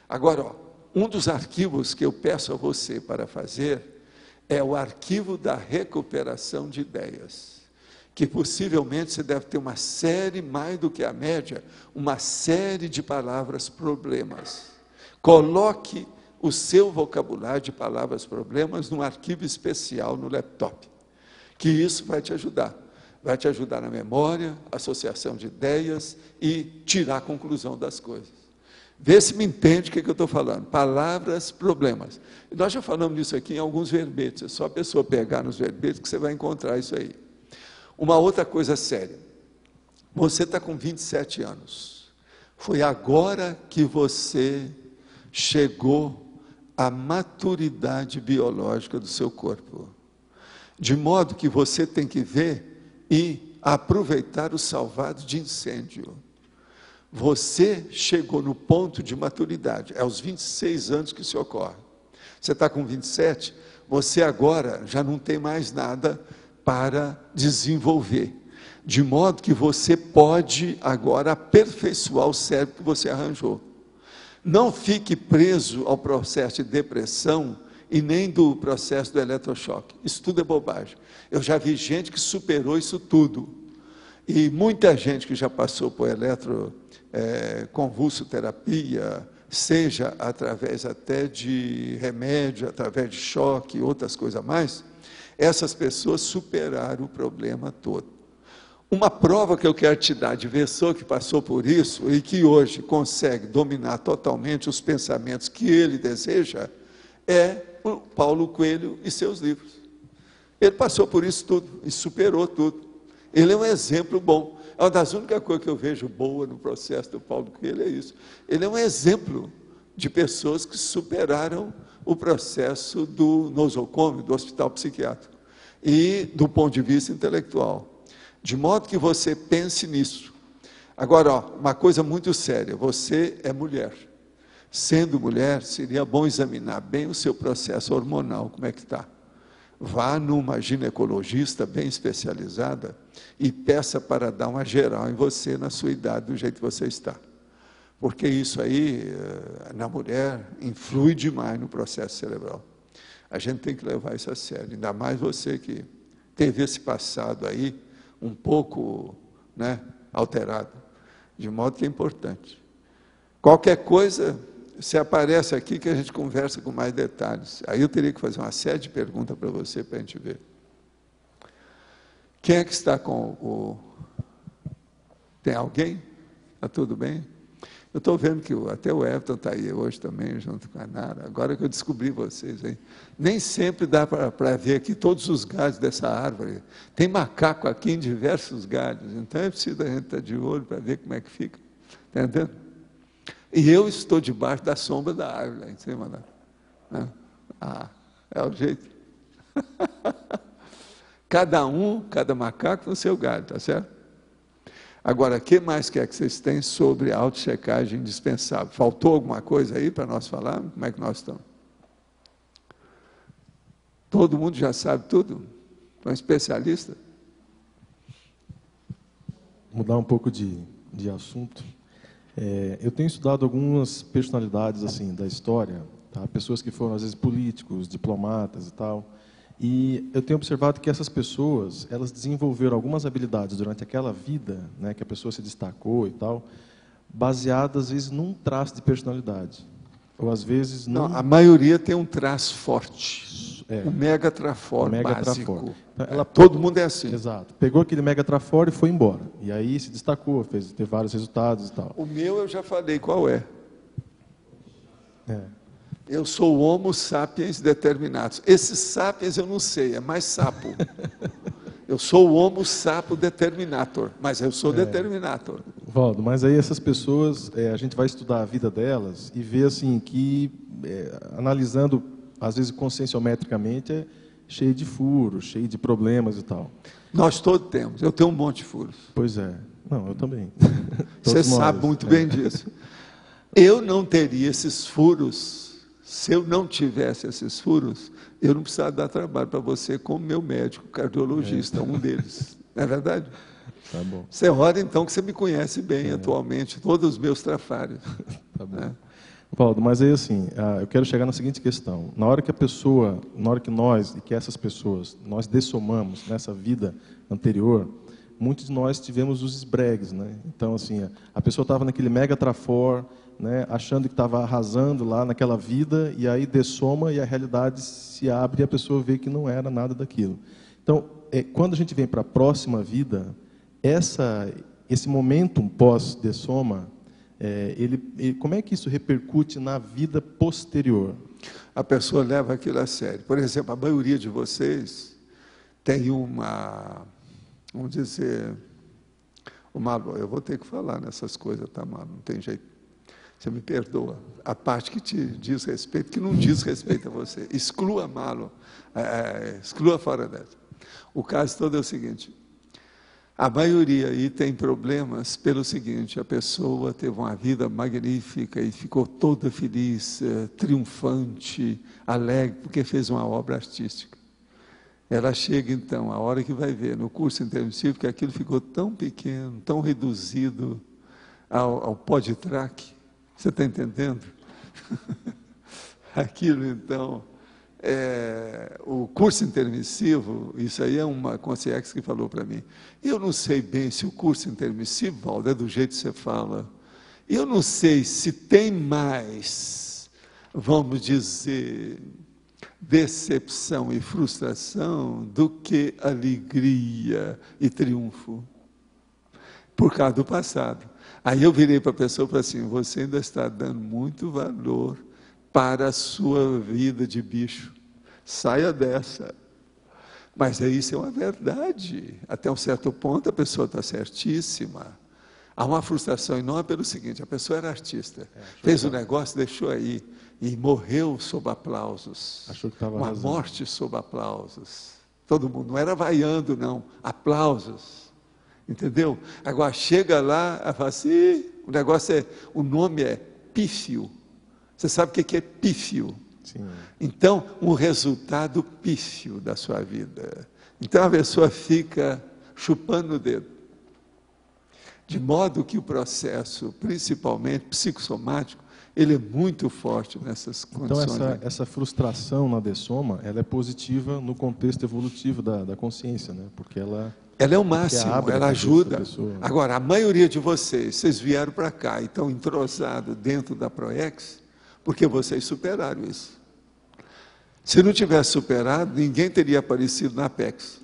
D: Agora, ó, um dos arquivos que eu peço a você para fazer é o arquivo da recuperação de ideias. Que possivelmente você deve ter uma série, mais do que a média, uma série de palavras problemas. Coloque o seu vocabulário de palavras problemas num arquivo especial no laptop que isso vai te ajudar. Vai te ajudar na memória, associação de ideias e tirar a conclusão das coisas. Vê se me entende o que, que eu estou falando. Palavras, problemas. Nós já falamos disso aqui em alguns verbetes. É só a pessoa pegar nos verbetes que você vai encontrar isso aí. Uma outra coisa séria. Você está com 27 anos. Foi agora que você chegou à maturidade biológica do seu corpo. De modo que você tem que ver e aproveitar os salvados de incêndio. Você chegou no ponto de maturidade, é aos 26 anos que isso ocorre. Você está com 27, você agora já não tem mais nada para desenvolver. De modo que você pode agora aperfeiçoar o cérebro que você arranjou. Não fique preso ao processo de depressão e nem do processo do eletrochoque. Isso tudo é bobagem. Eu já vi gente que superou isso tudo. E muita gente que já passou por eletroconvulsoterapia, é, seja através até de remédio, através de choque outras coisas mais, essas pessoas superaram o problema todo. Uma prova que eu quero te dar de pessoa que passou por isso e que hoje consegue dominar totalmente os pensamentos que ele deseja é o Paulo Coelho e seus livros. Ele passou por isso tudo e superou tudo. Ele é um exemplo bom. Uma das únicas coisas que eu vejo boa no processo do Paulo Coelho é isso. Ele é um exemplo de pessoas que superaram o processo do nosocômio, do hospital psiquiátrico, e do ponto de vista intelectual. De modo que você pense nisso. Agora, ó, uma coisa muito séria: você é mulher. Sendo mulher, seria bom examinar bem o seu processo hormonal, como é que está. Vá numa ginecologista bem especializada e peça para dar uma geral em você, na sua idade, do jeito que você está. Porque isso aí, eh, na mulher, influi demais no processo cerebral. A gente tem que levar isso a sério, ainda mais você que teve esse passado aí um pouco né, alterado, de modo que é importante. Qualquer coisa, você aparece aqui que a gente conversa com mais detalhes. Aí eu teria que fazer uma série de perguntas para você para a gente ver. Quem é que está com o. Tem alguém? Está tudo bem? Eu estou vendo que até o Everton está aí hoje também, junto com a Nara. Agora que eu descobri vocês aí. Nem sempre dá para ver aqui todos os galhos dessa árvore. Tem macaco aqui em diversos galhos. Então é preciso a gente estar de olho para ver como é que fica. Está entendendo? E eu estou debaixo da sombra da árvore, lá em cima. Né? né? Ah, é o jeito. cada um, cada macaco no seu galho, tá certo? Agora, o que mais quer que vocês têm sobre auto-checagem indispensável? Faltou alguma coisa aí para nós falar? Como é que nós estamos? Todo mundo já sabe tudo? É um especialista?
P: Mudar um pouco de, de assunto. É, eu tenho estudado algumas personalidades assim da história, tá? pessoas que foram às vezes políticos, diplomatas e tal, e eu tenho observado que essas pessoas elas desenvolveram algumas habilidades durante aquela vida, né, que a pessoa se destacou e tal, baseadas às vezes num traço de personalidade, ou às vezes não.
D: não a maioria tem um traço forte. É. O mega trafor o mega básico. Trafor.
P: Ela, todo mundo é assim. Exato. Pegou aquele mega trafor e foi embora. E aí se destacou, fez ter vários resultados e tal.
D: O meu eu já falei qual é. é. Eu sou homo sapiens determinados. Esses sapiens eu não sei, é mais sapo. Eu sou o homo sapo determinator, mas eu sou determinator.
P: Valdo, mas aí essas pessoas, é, a gente vai estudar a vida delas e ver assim que, é, analisando, às vezes conscienciometricamente, é cheio de furos, cheio de problemas e tal.
D: Nós todos temos. Eu tenho um monte de furos.
P: Pois é. Não, eu também.
D: Você sabe muito
P: é.
D: bem disso. Eu não teria esses furos. Se eu não tivesse esses furos, eu não precisava dar trabalho para você como meu médico cardiologista, um deles. Não é verdade?
P: Tá bom.
D: Você olha então que você me conhece bem atualmente, todos os meus trafários.
P: Tá bom. Valdo, mas aí assim, ah, eu quero chegar na seguinte questão. Na hora que a pessoa, na hora que nós e que essas pessoas, nós dessomamos nessa vida anterior, muitos de nós tivemos os esbregues, né? Então, assim, a pessoa estava naquele mega trafor, né, achando que estava arrasando lá naquela vida, e aí dessoma e a realidade se abre e a pessoa vê que não era nada daquilo. Então, é, quando a gente vem para a próxima vida, essa, esse momentum pós-dessoma, é, ele, ele- como é que isso repercute na vida posterior?
D: A pessoa leva aquilo a sério. Por exemplo, a maioria de vocês tem uma, vamos dizer, uma, eu vou ter que falar nessas coisas, tá, Malu? Não tem jeito. Você me perdoa. A parte que te diz respeito, que não diz respeito a você. Exclua Malo. É, exclua fora dessa. O caso todo é o seguinte. A maioria aí tem problemas pelo seguinte: a pessoa teve uma vida magnífica e ficou toda feliz, eh, triunfante, alegre, porque fez uma obra artística. Ela chega então, a hora que vai ver no curso intermissivo, que aquilo ficou tão pequeno, tão reduzido ao, ao pó de traque. Você está entendendo? aquilo então. É, o curso intermissivo, isso aí é uma consciência que falou para mim. Eu não sei bem se o curso intermissivo, Valdo, é do jeito que você fala. Eu não sei se tem mais, vamos dizer, decepção e frustração do que alegria e triunfo. Por causa do passado. Aí eu virei para a pessoa e falei assim: você ainda está dando muito valor para a sua vida de bicho. Saia dessa. Mas aí isso é uma verdade. Até um certo ponto a pessoa está certíssima. Há uma frustração enorme pelo seguinte: a pessoa era artista, fez o negócio, deixou aí e morreu sob aplausos.
P: Achou que estava
D: Uma
P: arrasando.
D: morte sob aplausos. Todo mundo, não era vaiando, não, aplausos. Entendeu? Agora chega lá, ela fala assim, "Ih, o negócio é, o nome é pífio. Você sabe o que é pífio?
P: Sim.
D: Então, um resultado pífio da sua vida. Então a pessoa fica chupando o dedo. De modo que o processo, principalmente psicossomático, ele é muito forte nessas
P: Então
D: condições.
P: essa,
D: né?
P: essa frustração na dessoma, ela é positiva no contexto evolutivo da, da consciência, né? Porque ela
D: Ela é o máximo, ela ajuda. Agora, a maioria de vocês, vocês vieram para cá e estão entrosados dentro da Proex, porque vocês superaram isso. Se não tivesse superado, ninguém teria aparecido na Apex.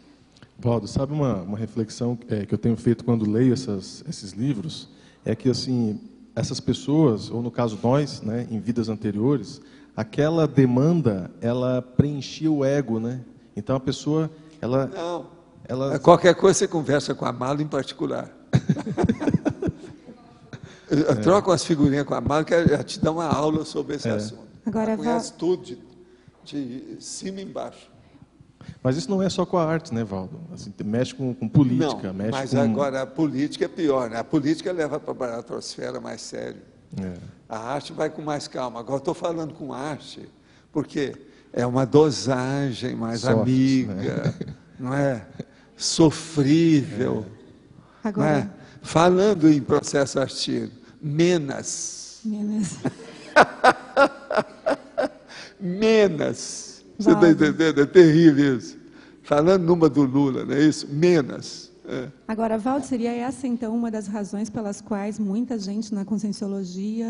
P: Valdo, sabe uma, uma reflexão é, que eu tenho feito quando leio essas, esses livros? É que, assim, essas pessoas, ou no caso nós, né, em vidas anteriores, aquela demanda, ela preenchia o ego, né? Então a pessoa, ela...
D: Não.
P: Ela
D: Qualquer coisa você conversa com a Mala em particular. Eu Troca umas figurinhas com a Mala que ela te dá uma aula sobre esse
P: É.
D: assunto.
N: Agora,
D: ela
N: Val-
D: conhece tudo, de, de cima e embaixo.
P: Mas isso não é só com a arte, né, Valdo? Assim, mexe com, com política,
D: Não,
P: mexe
D: mas
P: com...
D: agora a política é pior, né? A política leva para a baratosfera mais sério.
P: É.
D: A arte vai com mais calma. Agora estou falando com arte, porque é uma dosagem mais
P: Soft,
D: amiga,
P: né?
D: não é? Sofrível.
N: Agora-
D: não é? Falando em processo artístico, menos.
N: Menos.
D: Menos. Você está entendendo? É terrível isso. Falando numa do Lula, não é isso? Menos. É.
R: Agora, Valdo, seria essa, então, uma das razões pelas quais muita gente na conscienciologia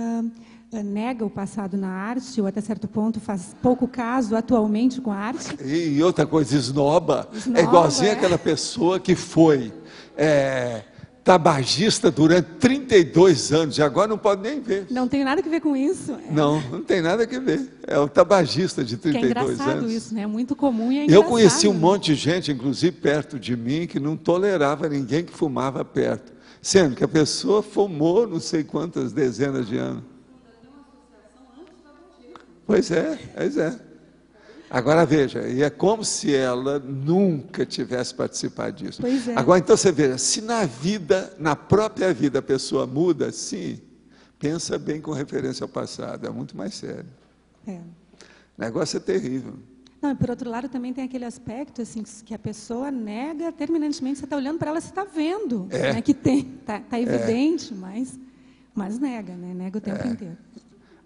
R: eh, nega o passado na arte, ou até certo ponto faz pouco caso atualmente com a arte?
D: E outra coisa, esnoba.
R: Esnoba,
D: é igualzinho
R: é.
D: aquela pessoa que foi é, tabagista durante 32 anos, e agora não pode nem ver.
R: Não tem nada a ver com isso. É.
D: Não, não tem nada a ver. É o tabagista de
R: Que é
D: 32
R: engraçado
D: anos.
R: isso, né? É muito comum e é
D: Eu
R: engraçado.
D: conheci um monte de gente, inclusive perto de mim, que não tolerava ninguém que fumava perto. Sendo que a pessoa fumou não sei quantas dezenas de anos. Pois é, pois é. Agora veja, e é como se ela nunca tivesse participado disso.
R: Pois é.
D: Agora então você veja, se na vida, na própria vida a pessoa muda, sim, pensa bem com referência ao passado, é muito mais sério.
R: É.
D: O negócio é terrível.
R: Não, e por outro lado também tem aquele aspecto assim que a pessoa nega terminantemente. Você está olhando para ela, você está vendo,
D: É.
R: né, que tem, está tá evidente, mas, mas nega, né? Nega o tempo
D: É.
R: inteiro.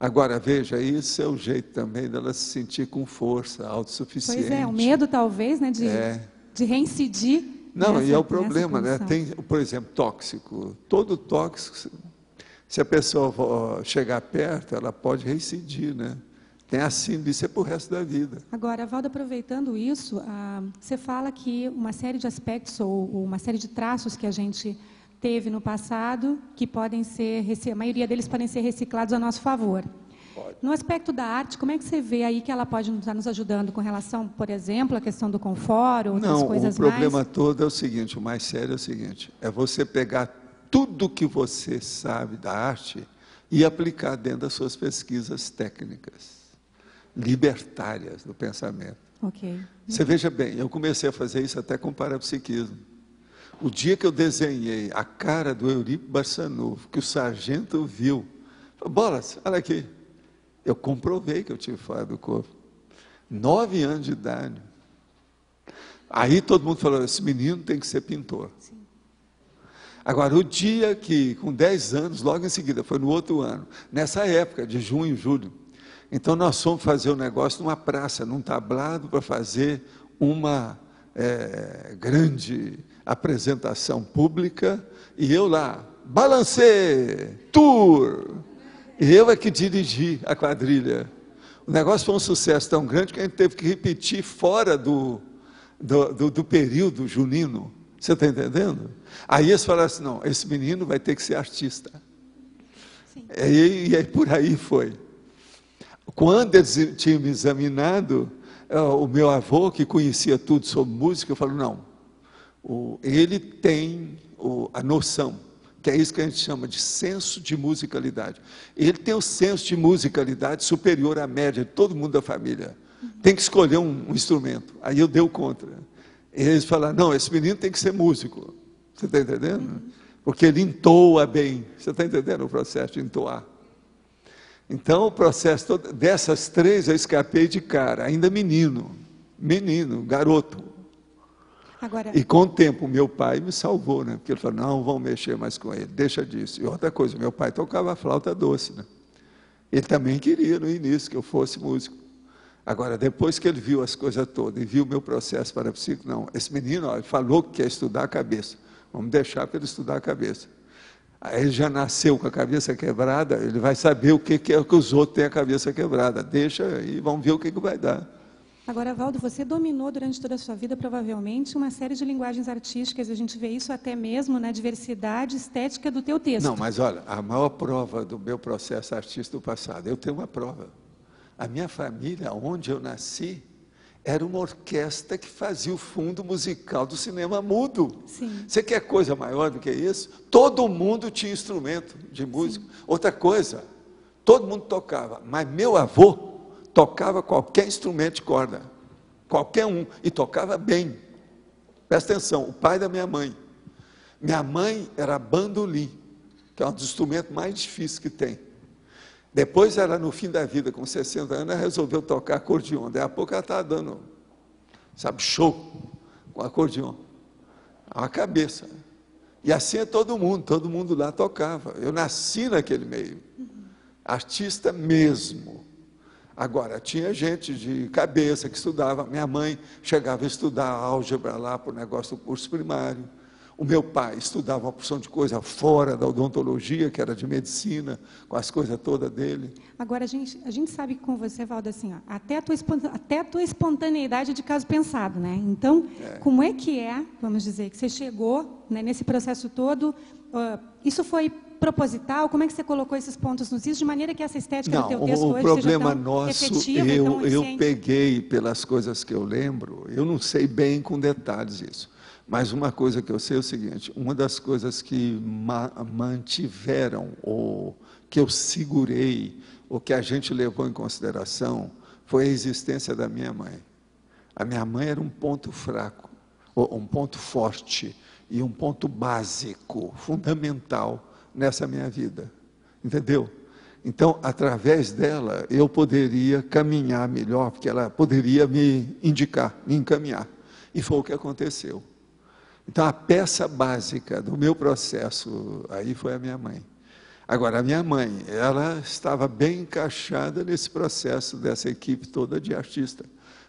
D: Agora veja, isso é o jeito também dela se sentir com força, autossuficiente.
R: Pois é, o medo talvez, né, de,
D: É.
R: de reincidir.
D: Não,
R: nessa-
D: e é o problema, né? Tem, por exemplo, tóxico. Todo tóxico, se a pessoa chegar perto, ela pode reincidir, né? Tem a síndrome, isso é para o resto da vida.
R: Agora, Valdo, aproveitando isso, ah, você fala que uma série de aspectos ou, ou uma série de traços que a gente teve no passado, que podem ser, a maioria deles podem ser reciclados a nosso favor. No aspecto da arte, como é que você vê aí que ela pode estar nos ajudando com relação, por exemplo, à questão do conforto, outras
D: Não,
R: coisas
D: o problema
R: mais?
D: todo é o seguinte, o mais sério é o seguinte, é você pegar tudo que você sabe da arte e aplicar dentro das suas pesquisas técnicas, libertárias do pensamento.
R: Ok.
D: Você veja bem, eu comecei a fazer isso até com parapsiquismo. O dia que eu desenhei a cara do Eurico Barçanufo, que o sargento viu, falou, Bolas, olha aqui, eu comprovei que eu tive fora do corpo. Nove anos de idade. Aí todo mundo falou, esse menino tem que ser pintor. Agora, o dia que, com 10 anos, logo em seguida, foi no outro ano, nessa época, de junho, julho, então nós fomos fazer o negócio numa praça, num tablado, para fazer uma eh, grande apresentação pública, e eu lá, balancê, tour, e eu é que dirigi a quadrilha. O negócio foi um sucesso tão grande que a gente teve que repetir fora do, do, do, do período junino. Você está entendendo? Aí eles falaram assim: não, esse menino vai ter que ser artista. E, e aí por aí foi. Quando eles tinham me examinado, eh, o meu avô, que conhecia tudo sobre música, falou: não, o- ele tem o- a noção, que é isso que a gente chama de senso de musicalidade. Ele tem o senso de musicalidade superior à média de todo mundo da família. Tem que escolher um, um instrumento. Aí eu dei o contra. Eles falaram: não, esse menino tem que ser músico. Você está entendendo? Porque ele entoa bem. Você está entendendo o processo de entoar? Então, o processo todo, dessas três eu escapei de cara, ainda menino, menino, garoto.
R: Agora,
D: E com o tempo, meu pai me salvou, né? Porque ele falou: não vão mexer mais com ele, deixa disso. E outra coisa, meu pai tocava flauta doce, né? Ele também queria, no início, que eu fosse músico. Agora, depois que ele viu as coisas todas e viu o meu processo para psico, não, esse menino ó, ele falou que quer estudar a cabeça. Vamos deixar para ele estudar a cabeça. Aí ele já nasceu com a cabeça quebrada, ele vai saber o que, que é que os outros têm a cabeça quebrada. Deixa e vamos ver o que, que vai dar.
R: Agora, Valdo, você dominou durante toda a sua vida, provavelmente, uma série de linguagens artísticas. A gente vê isso até mesmo na diversidade estética do teu texto.
D: Não, mas olha, a maior prova do meu processo artístico do passado, eu tenho uma prova. A minha família, onde eu nasci, era uma orquestra que fazia o fundo musical do cinema mudo.
R: Sim.
D: Você quer coisa maior do que isso? Todo mundo tinha instrumento de música. Outra coisa, todo mundo tocava, mas meu avô tocava qualquer instrumento de corda, qualquer um, e tocava bem. Presta atenção, o pai da minha mãe. Minha mãe era bandolim, que é um dos instrumentos mais difíceis que tem. Depois ela, no fim da vida, com 60 anos, ela resolveu tocar acordeon. Daí a pouco ela estava dando, sabe, show com acordeon. Uma cabeça. E assim é todo mundo, todo mundo lá tocava. Eu nasci naquele meio. Artista mesmo. Agora, tinha gente de cabeça que estudava. Minha mãe chegava a estudar álgebra lá para o negócio do curso primário. O meu pai estudava uma porção de coisa fora da odontologia, que era de medicina, com as coisas todas dele.
R: Agora, a gente, a gente sabe que com você, Valdo, assim, ó, até, a tua, até a tua espontaneidade de caso pensado, né? Então, é. como é que é, vamos dizer, que você chegou né, nesse processo todo? Uh, isso foi proposital? Como é que você colocou esses pontos nos is, de maneira que essa estética
D: Não,
R: do teu texto
D: o
R: hoje
D: problema
R: seja tão
D: nosso,
R: efetiva
D: eu,
R: tão
D: eu peguei pelas coisas que eu lembro, eu não sei bem com detalhes isso, mas uma coisa que eu sei é o seguinte: uma das coisas que ma mantiveram, ou que eu segurei, ou que a gente levou em consideração, foi a existência da minha mãe. A minha mãe era um ponto fraco, um ponto forte e um ponto básico, fundamental nessa minha vida. Entendeu? Então, através dela, eu poderia caminhar melhor, porque ela poderia me indicar, me encaminhar. E foi o que aconteceu. Então, a peça básica do meu processo aí foi a minha mãe. Agora, a minha mãe, ela estava bem encaixada nesse processo dessa equipe toda de artista,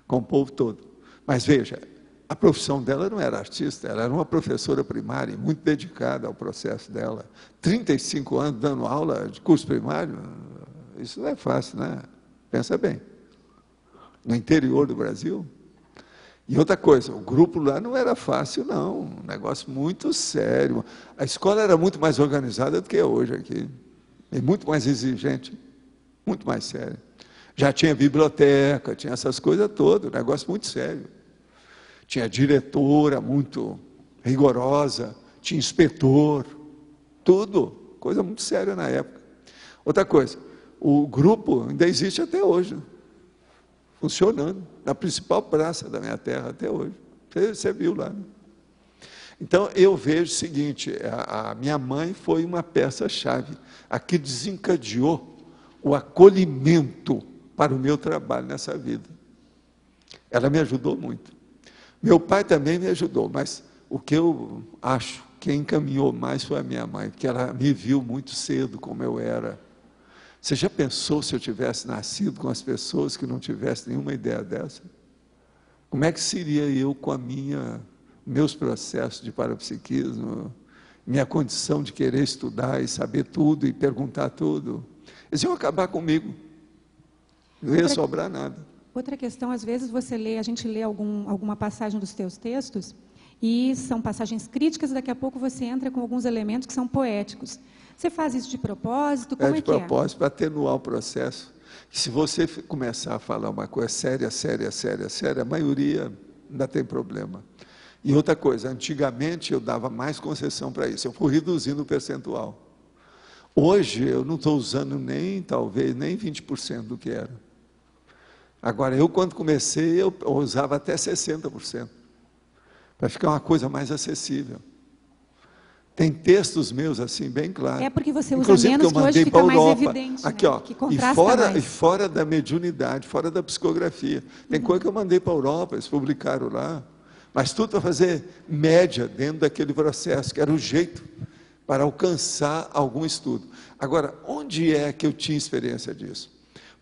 D: com o povo todo. Mas veja, a profissão dela não era artista, ela era uma professora primária, muito dedicada ao processo dela. 35 anos dando aula de curso primário, isso não é fácil, né? Pensa bem. No interior do Brasil, e outra coisa, o grupo lá não era fácil, não. Um negócio muito sério. A escola era muito mais organizada do que é hoje aqui. E muito mais exigente, muito mais sério. Já tinha biblioteca, tinha essas coisas todas, um negócio muito sério. Tinha diretora muito rigorosa, tinha inspetor, tudo, coisa muito séria na época. Outra coisa, o grupo ainda existe até hoje funcionando na principal praça da minha terra até hoje. Você, você viu lá. Né? Então eu vejo o seguinte: a, a minha mãe foi uma peça-chave, a que desencadeou o acolhimento para o meu trabalho nessa vida. Ela me ajudou muito. Meu pai também me ajudou, mas o que eu acho que encaminhou mais foi a minha mãe, porque ela me viu muito cedo como eu era você já pensou se eu tivesse nascido com as pessoas que não tivessem nenhuma ideia dessa? Como é que seria eu com a minha meus processos de parapsiquismo, minha condição de querer estudar e saber tudo e perguntar tudo? Eles iam acabar comigo. Não ia sobrar nada.
R: Outra questão, às vezes você lê, a gente lê algum, alguma passagem dos teus textos e são passagens críticas, daqui a pouco você entra com alguns elementos que são poéticos. Você faz isso de propósito? Como é,
D: é
R: de
D: que propósito, é? para atenuar o processo. Se você começar a falar uma coisa séria, séria, séria, séria, a maioria ainda tem problema. E outra coisa, antigamente eu dava mais concessão para isso, eu fui reduzindo o percentual. Hoje eu não estou usando nem, talvez, nem 20% do que era. Agora, eu quando comecei, eu usava até 60%, para ficar uma coisa mais acessível. Tem textos meus assim bem claros.
R: É porque você usa Inclusive, menos que, eu mandei que hoje fica mais evidente,
D: Aqui,
R: né?
D: ó, e fora, mais. E fora da mediunidade, fora da psicografia. Tem uhum. coisa que eu mandei para a Europa, eles publicaram lá. Mas tudo para fazer média dentro daquele processo, que era o jeito para alcançar algum estudo. Agora, onde é que eu tinha experiência disso?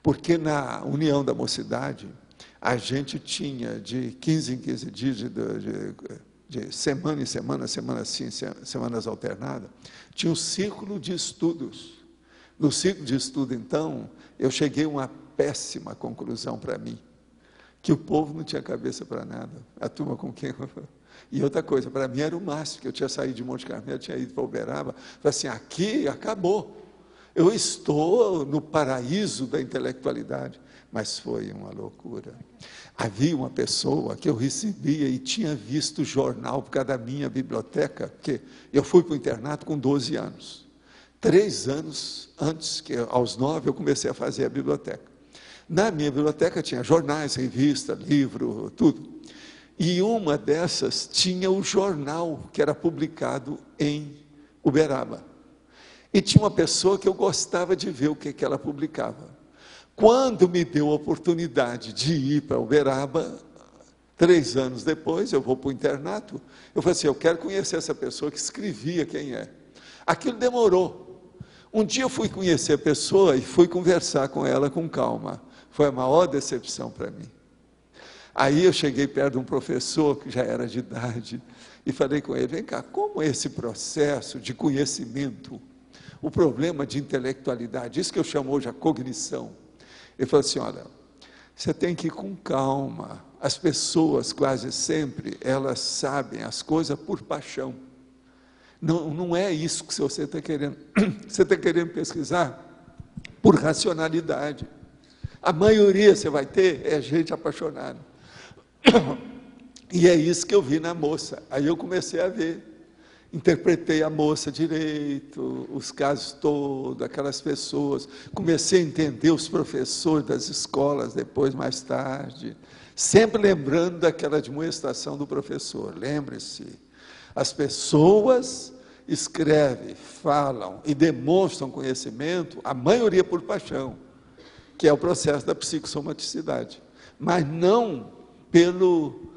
D: Porque na União da Mocidade, a gente tinha de 15 em 15 dias de, de de semana em semana, semana sim, semanas alternadas, tinha um círculo de estudos. No círculo de estudo, então, eu cheguei a uma péssima conclusão para mim, que o povo não tinha cabeça para nada. A turma com quem eu... E outra coisa, para mim era o máximo, que eu tinha saído de Monte Carmelo, tinha ido para Uberaba, falei assim, aqui acabou. Eu estou no paraíso da intelectualidade mas foi uma loucura. Havia uma pessoa que eu recebia e tinha visto o jornal por causa da minha biblioteca, porque eu fui para o internato com 12 anos. Três anos antes, que aos nove, eu comecei a fazer a biblioteca. Na minha biblioteca tinha jornais, revista, livro, tudo. E uma dessas tinha o jornal que era publicado em Uberaba. E tinha uma pessoa que eu gostava de ver o que, que ela publicava. Quando me deu a oportunidade de ir para Uberaba, três anos depois, eu vou para o internato, eu falei assim, eu quero conhecer essa pessoa que escrevia quem é. Aquilo demorou. Um dia eu fui conhecer a pessoa e fui conversar com ela com calma. Foi a maior decepção para mim. Aí eu cheguei perto de um professor que já era de idade e falei com ele: vem cá, como é esse processo de conhecimento, o problema de intelectualidade, isso que eu chamo hoje a cognição? Ele falou assim: olha, você tem que ir com calma. As pessoas, quase sempre, elas sabem as coisas por paixão. Não, não é isso que você está querendo. Você está querendo pesquisar por racionalidade. A maioria você vai ter é gente apaixonada. E é isso que eu vi na moça. Aí eu comecei a ver. Interpretei a moça direito, os casos todos, aquelas pessoas. Comecei a entender os professores das escolas depois, mais tarde. Sempre lembrando daquela admoestação do professor. Lembre-se, as pessoas escrevem, falam e demonstram conhecimento, a maioria por paixão, que é o processo da psicossomaticidade, mas não pelo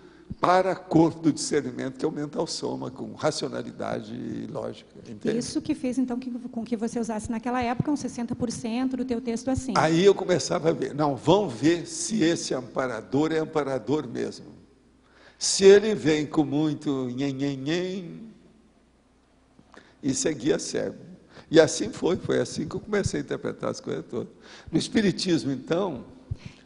D: para corpo do discernimento, que é o mental soma, com racionalidade e lógica. Entende?
R: Isso que fez, então, que, com que você usasse naquela época uns 60% do teu texto assim.
D: Aí eu começava a ver, não, vamos ver se esse amparador é amparador mesmo. Se ele vem com muito nhen, nhen, nhen, isso é guia cego. E assim foi, foi assim que eu comecei a interpretar as coisas todas. No Espiritismo, então,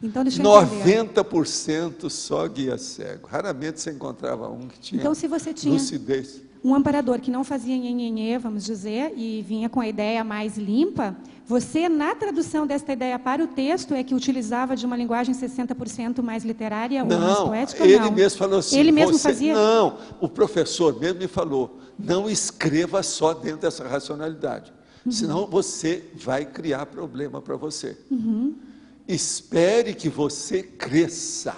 R: então, deixa
D: eu 90% só guia cego. Raramente você encontrava um que tinha
R: Então, se você tinha
D: lucidez.
R: um amparador que não fazia nhenhenhê, vamos dizer, e vinha com a ideia mais limpa, você, na tradução desta ideia para o texto, é que utilizava de uma linguagem 60% mais literária ou mais poética?
D: Ele
R: não?
D: mesmo falou assim.
R: Ele mesmo
D: você,
R: fazia?
D: Não, o professor mesmo me falou: não escreva só dentro dessa racionalidade, uhum. senão você vai criar problema para você.
R: Uhum.
D: Espere que você cresça.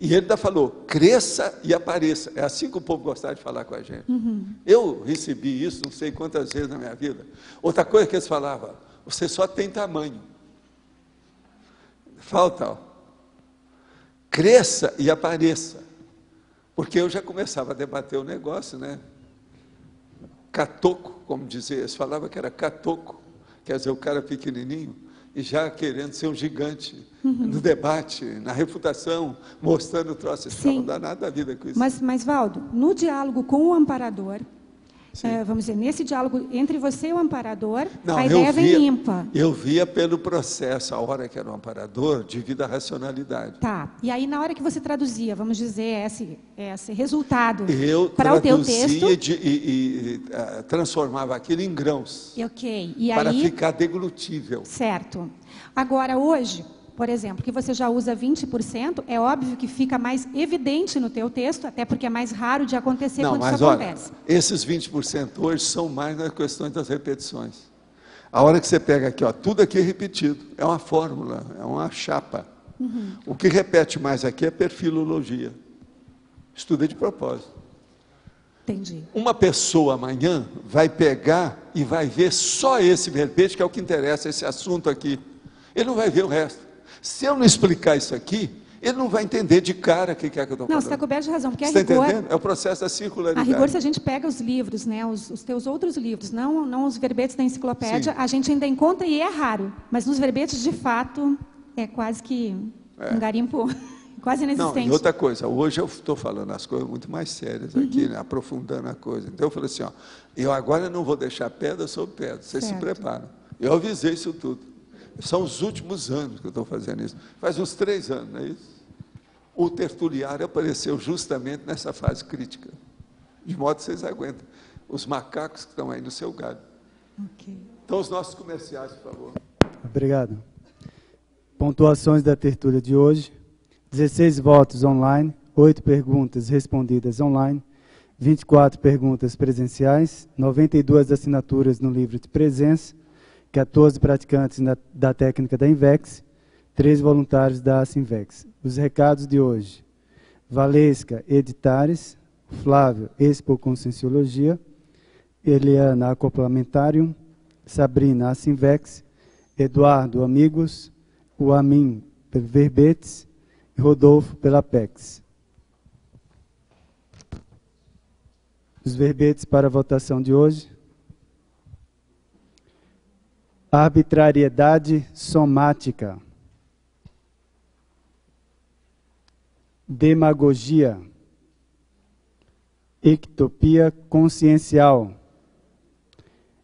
D: E ele ainda falou: cresça e apareça. É assim que o povo gostava de falar com a gente.
R: Uhum.
D: Eu recebi isso não sei quantas vezes na minha vida. Outra coisa que eles falavam: você só tem tamanho. Falta, ó. Cresça e apareça. Porque eu já começava a debater o negócio, né? Catoco, como dizia, eles falavam que era catoco, quer dizer, o cara pequenininho e já querendo ser um gigante uhum. no debate, na refutação, mostrando o troço. Sim. Não dá nada da vida com isso.
R: Mas, mas, Valdo, no diálogo com o amparador, é, vamos dizer, nesse diálogo entre você e o amparador,
D: Não,
R: a ideia vem limpa.
D: Eu via pelo processo, a hora que era um amparador, devido à racionalidade.
R: Tá. E aí, na hora que você traduzia, vamos dizer, esse, esse resultado
D: eu
R: para o teu texto.
D: E, e, e uh, transformava aquilo em grãos.
R: Ok. E
D: para
R: aí,
D: ficar deglutível.
R: Certo. Agora, hoje, por exemplo, que você já usa 20%, é óbvio que fica mais evidente no teu texto, até porque é mais raro de acontecer
D: Não,
R: quando
D: mas
R: isso
D: olha,
R: acontece.
D: Esses 20% hoje são mais nas questões das repetições. A hora que você pega aqui, ó, tudo aqui é repetido, é uma fórmula, é uma chapa.
R: Uhum.
D: O que repete mais aqui é perfilologia. Estuda de propósito.
R: Entendi.
D: Uma pessoa amanhã vai pegar e vai ver só esse verbete, que é o que interessa, esse assunto aqui. Ele não vai ver o resto. Se eu não explicar isso aqui, ele não vai entender de cara o que é que eu estou falando.
R: Não, você está coberto de razão, porque
D: você
R: a rigor...
D: Está entendendo? É o processo da circularidade.
R: A rigor, se a gente pega os livros, né, os, os teus outros livros, não, não os verbetes da enciclopédia, Sim. a gente ainda encontra e é raro. Mas nos verbetes, de fato, é quase que é. um garimpo quase inexistente.
D: Não, e outra coisa, hoje eu estou falando as coisas muito mais sérias aqui, uhum. né, aprofundando a coisa. Então eu falei assim, ó, eu agora não vou deixar pedra sobre pedra, vocês certo. se preparam. Eu avisei isso tudo. São os últimos anos que eu estou fazendo isso. Faz uns três anos, não é isso? O tertuliário apareceu justamente nessa fase crítica. De modo que vocês aguentam. Os macacos que estão aí no seu galho.
R: Okay.
D: Então, os nossos comerciais, por favor.
C: Obrigado. Pontuações da tertúlia de hoje: 16 votos online, 8 perguntas respondidas online, 24 perguntas presenciais, 92 assinaturas no livro de presença, 14 praticantes na, da técnica da INVEX, 3 voluntários da Sinvex. Os recados de hoje. Valesca Editares, Flávio Expo Conscienciologia, Eliana Acoplamentarium, Sabrina Asinvex, Eduardo Amigos, o Amin Verbetes e Rodolfo pela PEX. Os verbetes para a votação de hoje. Arbitrariedade somática. demagogia, ectopia consciencial,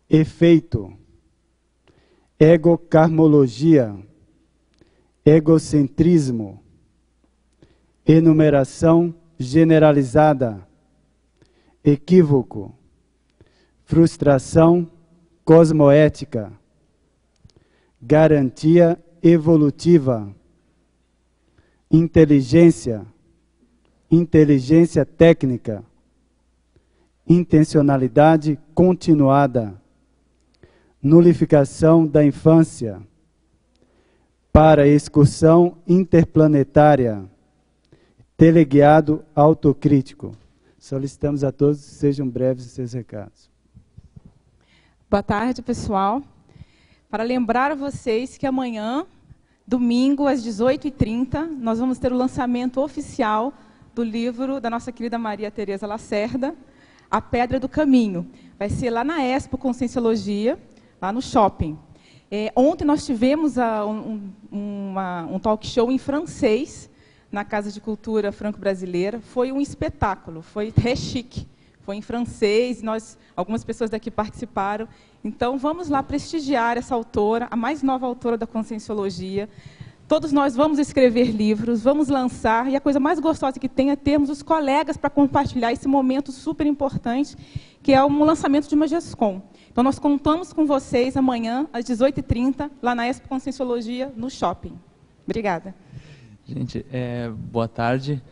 C: efeito, egocarmologia, egocentrismo, enumeração generalizada, equívoco, frustração cosmoética, garantia evolutiva, inteligência, inteligência técnica, intencionalidade continuada, nulificação da infância, para excursão interplanetária, teleguiado autocrítico. Solicitamos a todos que sejam breves os seus recados.
S: Boa tarde, pessoal. Para lembrar vocês que amanhã, domingo, às 18h30, nós vamos ter o lançamento oficial do livro da nossa querida Maria Tereza Lacerda, A Pedra do Caminho. Vai ser lá na Expo Conscienciologia, lá no shopping. É, ontem nós tivemos a, um, uma, um talk show em francês, na Casa de Cultura Franco-Brasileira. Foi um espetáculo, foi très chique. Foi em francês, nós, algumas pessoas daqui participaram. Então, vamos lá prestigiar essa autora, a mais nova autora da Conscienciologia. Todos nós vamos escrever livros, vamos lançar, e a coisa mais gostosa que tem é termos os colegas para compartilhar esse momento super importante, que é o lançamento de uma GESCOM. Então, nós contamos com vocês amanhã, às 18h30, lá na Expo Conscienciologia, no shopping. Obrigada.
M: Gente, é, boa tarde.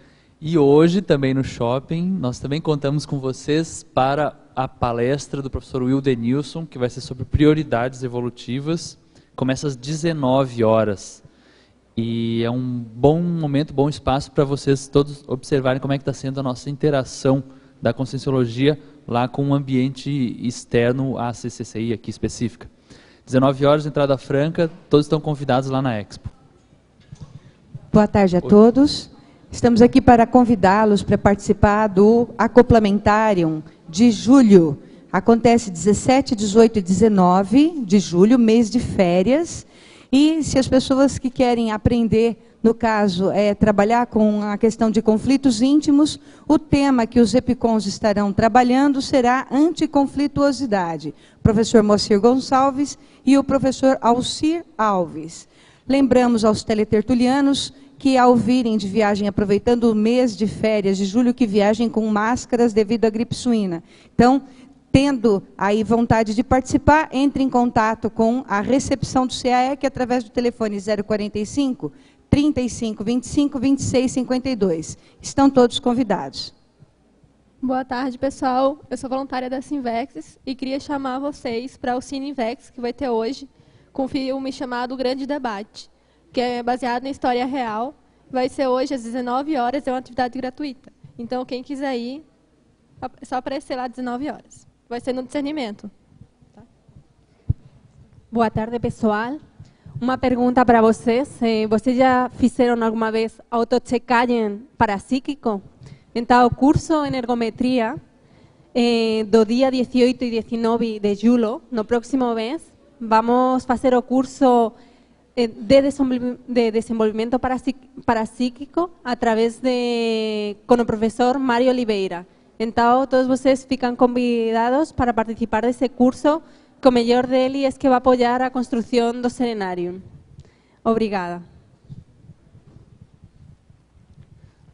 M: E hoje, também no shopping, nós também contamos com vocês para a palestra do professor Will Denilson, que vai ser sobre prioridades evolutivas. Começa às 19 horas. E é um bom momento, bom espaço para vocês todos observarem como é que está sendo a nossa interação da Conscienciologia lá com o ambiente externo à CCCI aqui específica. 19 horas, entrada franca, todos estão convidados lá na Expo.
N: Boa tarde a todos. Estamos aqui para convidá-los para participar do Acoplamentário de julho. Acontece 17, 18 e 19 de julho, mês de férias. E se as pessoas que querem aprender, no caso, é trabalhar com a questão de conflitos íntimos, o tema que os EPICONs estarão trabalhando será anticonflituosidade. O professor Moacir Gonçalves e o professor Alcir Alves. Lembramos aos teletertulianos que ao virem de viagem, aproveitando o mês de férias de julho, que viajem com máscaras devido à gripe suína. Então, tendo aí vontade de participar, entre em contato com a recepção do CAEC através do telefone 045 35 25 26 52. Estão todos convidados.
T: Boa tarde, pessoal. Eu sou voluntária da Sinvex e queria chamar vocês para o Cinevex, que vai ter hoje, com um filme chamado Grande Debate que é baseado na história real. Vai ser hoje às 19 horas, é uma atividade gratuita. Então, quem quiser ir, é só aparecer lá às 19 horas. Vai ser no discernimento.
U: Tá? Boa tarde, pessoal. Uma pergunta para vocês. Eh, vocês já fizeram alguma vez autochecagem parapsíquico? Então, o curso Energometria, eh, do dia 18 e 19 de julho, no próximo mês, vamos fazer o curso de, desenvolvimiento parapsíquico a través de con el profesor Mario Oliveira. Entonces, todos ustedes fican convidados para participar de ese curso que o mellor dele es que va a apoyar a construcción do Serenarium. Obrigada.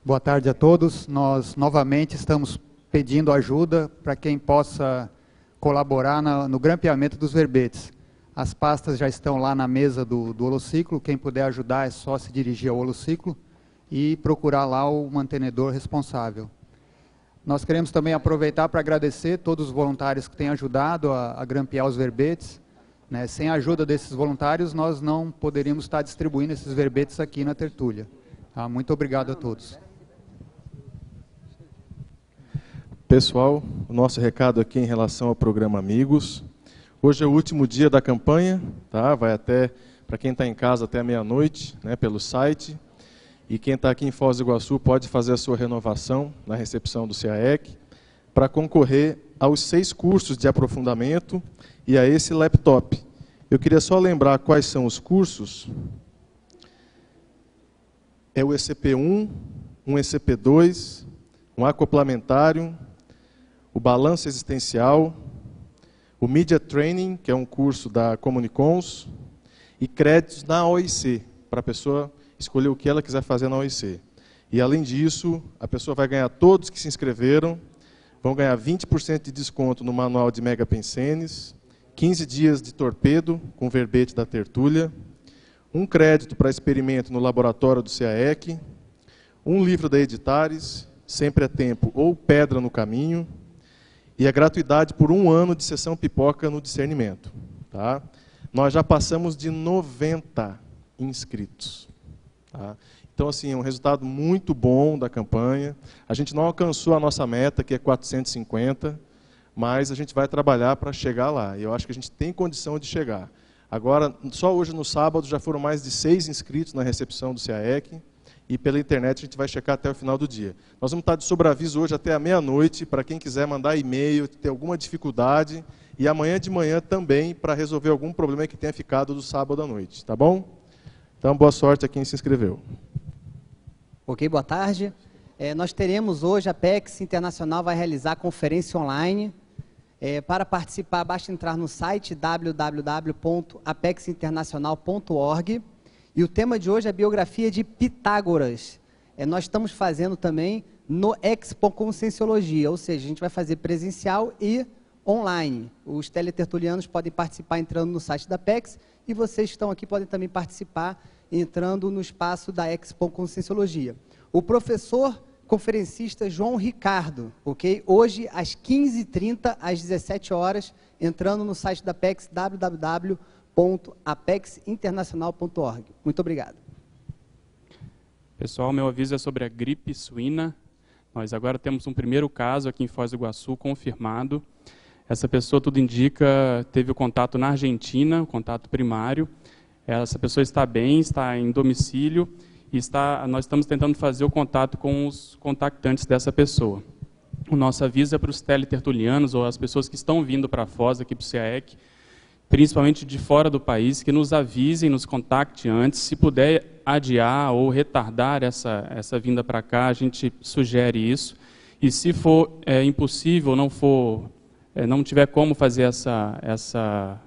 V: Boa tarde a todos. Nós novamente estamos pedindo ajuda para quem possa colaborar no grampeamento dos verbetes. As pastas já estão lá na mesa do, do holociclo. Quem puder ajudar é só se dirigir ao holociclo e procurar lá o mantenedor responsável. Nós queremos também aproveitar para agradecer todos os voluntários que têm ajudado a, a grampear os verbetes. Né? Sem a ajuda desses voluntários, nós não poderíamos estar distribuindo esses verbetes aqui na tertúlia. Tá? Muito obrigado a todos.
P: Pessoal, o nosso recado aqui em relação ao programa Amigos. Hoje é o último dia da campanha, tá? Vai até, para quem está em casa, até meia-noite, né, pelo site. E quem está aqui em Foz do Iguaçu pode fazer a sua renovação na recepção do CAEC para concorrer aos seis cursos de aprofundamento e a esse laptop. Eu queria só lembrar quais são os cursos. É o ECP1, um ECP2, um acoplamentário, o balanço existencial, o Media Training, que é um curso da Comunicons, e créditos na OIC, para a pessoa escolher o que ela quiser fazer na OIC. E além disso, a pessoa vai ganhar todos que se inscreveram, vão ganhar 20% de desconto no manual de Mega Pensenes, 15 dias de torpedo com verbete da tertúlia, um crédito para experimento no laboratório do CAEC, um livro da Editares, Sempre é Tempo ou Pedra no Caminho, e a gratuidade por um ano de sessão pipoca no discernimento. Tá? Nós já passamos de 90 inscritos. Tá? Então, assim, é um resultado muito bom da campanha. A gente não alcançou a nossa meta, que é 450, mas a gente vai trabalhar para chegar lá. E eu acho que a gente tem condição de chegar. Agora, só hoje no sábado já foram mais de seis inscritos na recepção do CAEC e pela internet a gente vai checar até o final do dia. Nós vamos estar de sobreaviso hoje até a meia-noite para quem quiser mandar e-mail, ter alguma dificuldade e amanhã de manhã também para resolver algum problema que tenha ficado do sábado à noite, tá bom? Então, boa sorte a quem se inscreveu.
W: Ok, boa tarde. É, nós teremos hoje, a PEX Internacional vai realizar conferência online. É, para participar, basta entrar no site www.apexinternacional.org e o tema de hoje é a biografia de Pitágoras. É, nós estamos fazendo também no Expo Conscienciologia, ou seja, a gente vai fazer presencial e online. Os teletertulianos podem participar entrando no site da PEX e vocês que estão aqui podem também participar entrando no espaço da Expo Conscienciologia. O professor conferencista João Ricardo, ok? Hoje, às 15h30, às 17 horas, entrando no site da PEX, www.apexinternacional.org. Muito obrigado.
X: Pessoal, meu aviso é sobre a gripe suína. Nós agora temos um primeiro caso aqui em Foz do Iguaçu confirmado. Essa pessoa, tudo indica, teve o contato na Argentina, o contato primário. Essa pessoa está bem, está em domicílio e está, nós estamos tentando fazer o contato com os contactantes dessa pessoa. O nosso aviso é para os teletertulianos ou as pessoas que estão vindo para a Foz, aqui para o CIAEC, principalmente de fora do país, que nos avisem, nos contacte antes. Se puder adiar ou retardar essa, essa vinda para cá, a gente sugere isso. E se for é, impossível, não for, é, não tiver como fazer essa, essa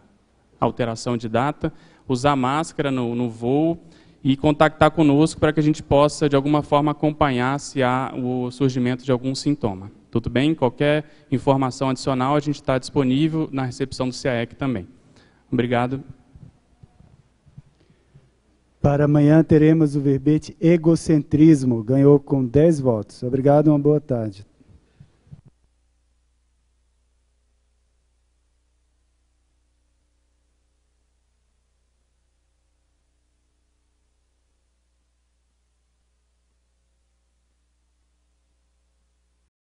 X: alteração de data, usar máscara no, no voo e contactar conosco para que a gente possa, de alguma forma, acompanhar se há o surgimento de algum sintoma. Tudo bem? Qualquer informação adicional, a gente está disponível na recepção do CAEC também. Obrigado.
C: Para amanhã teremos o verbete egocentrismo, ganhou com 10 votos. Obrigado, uma boa tarde.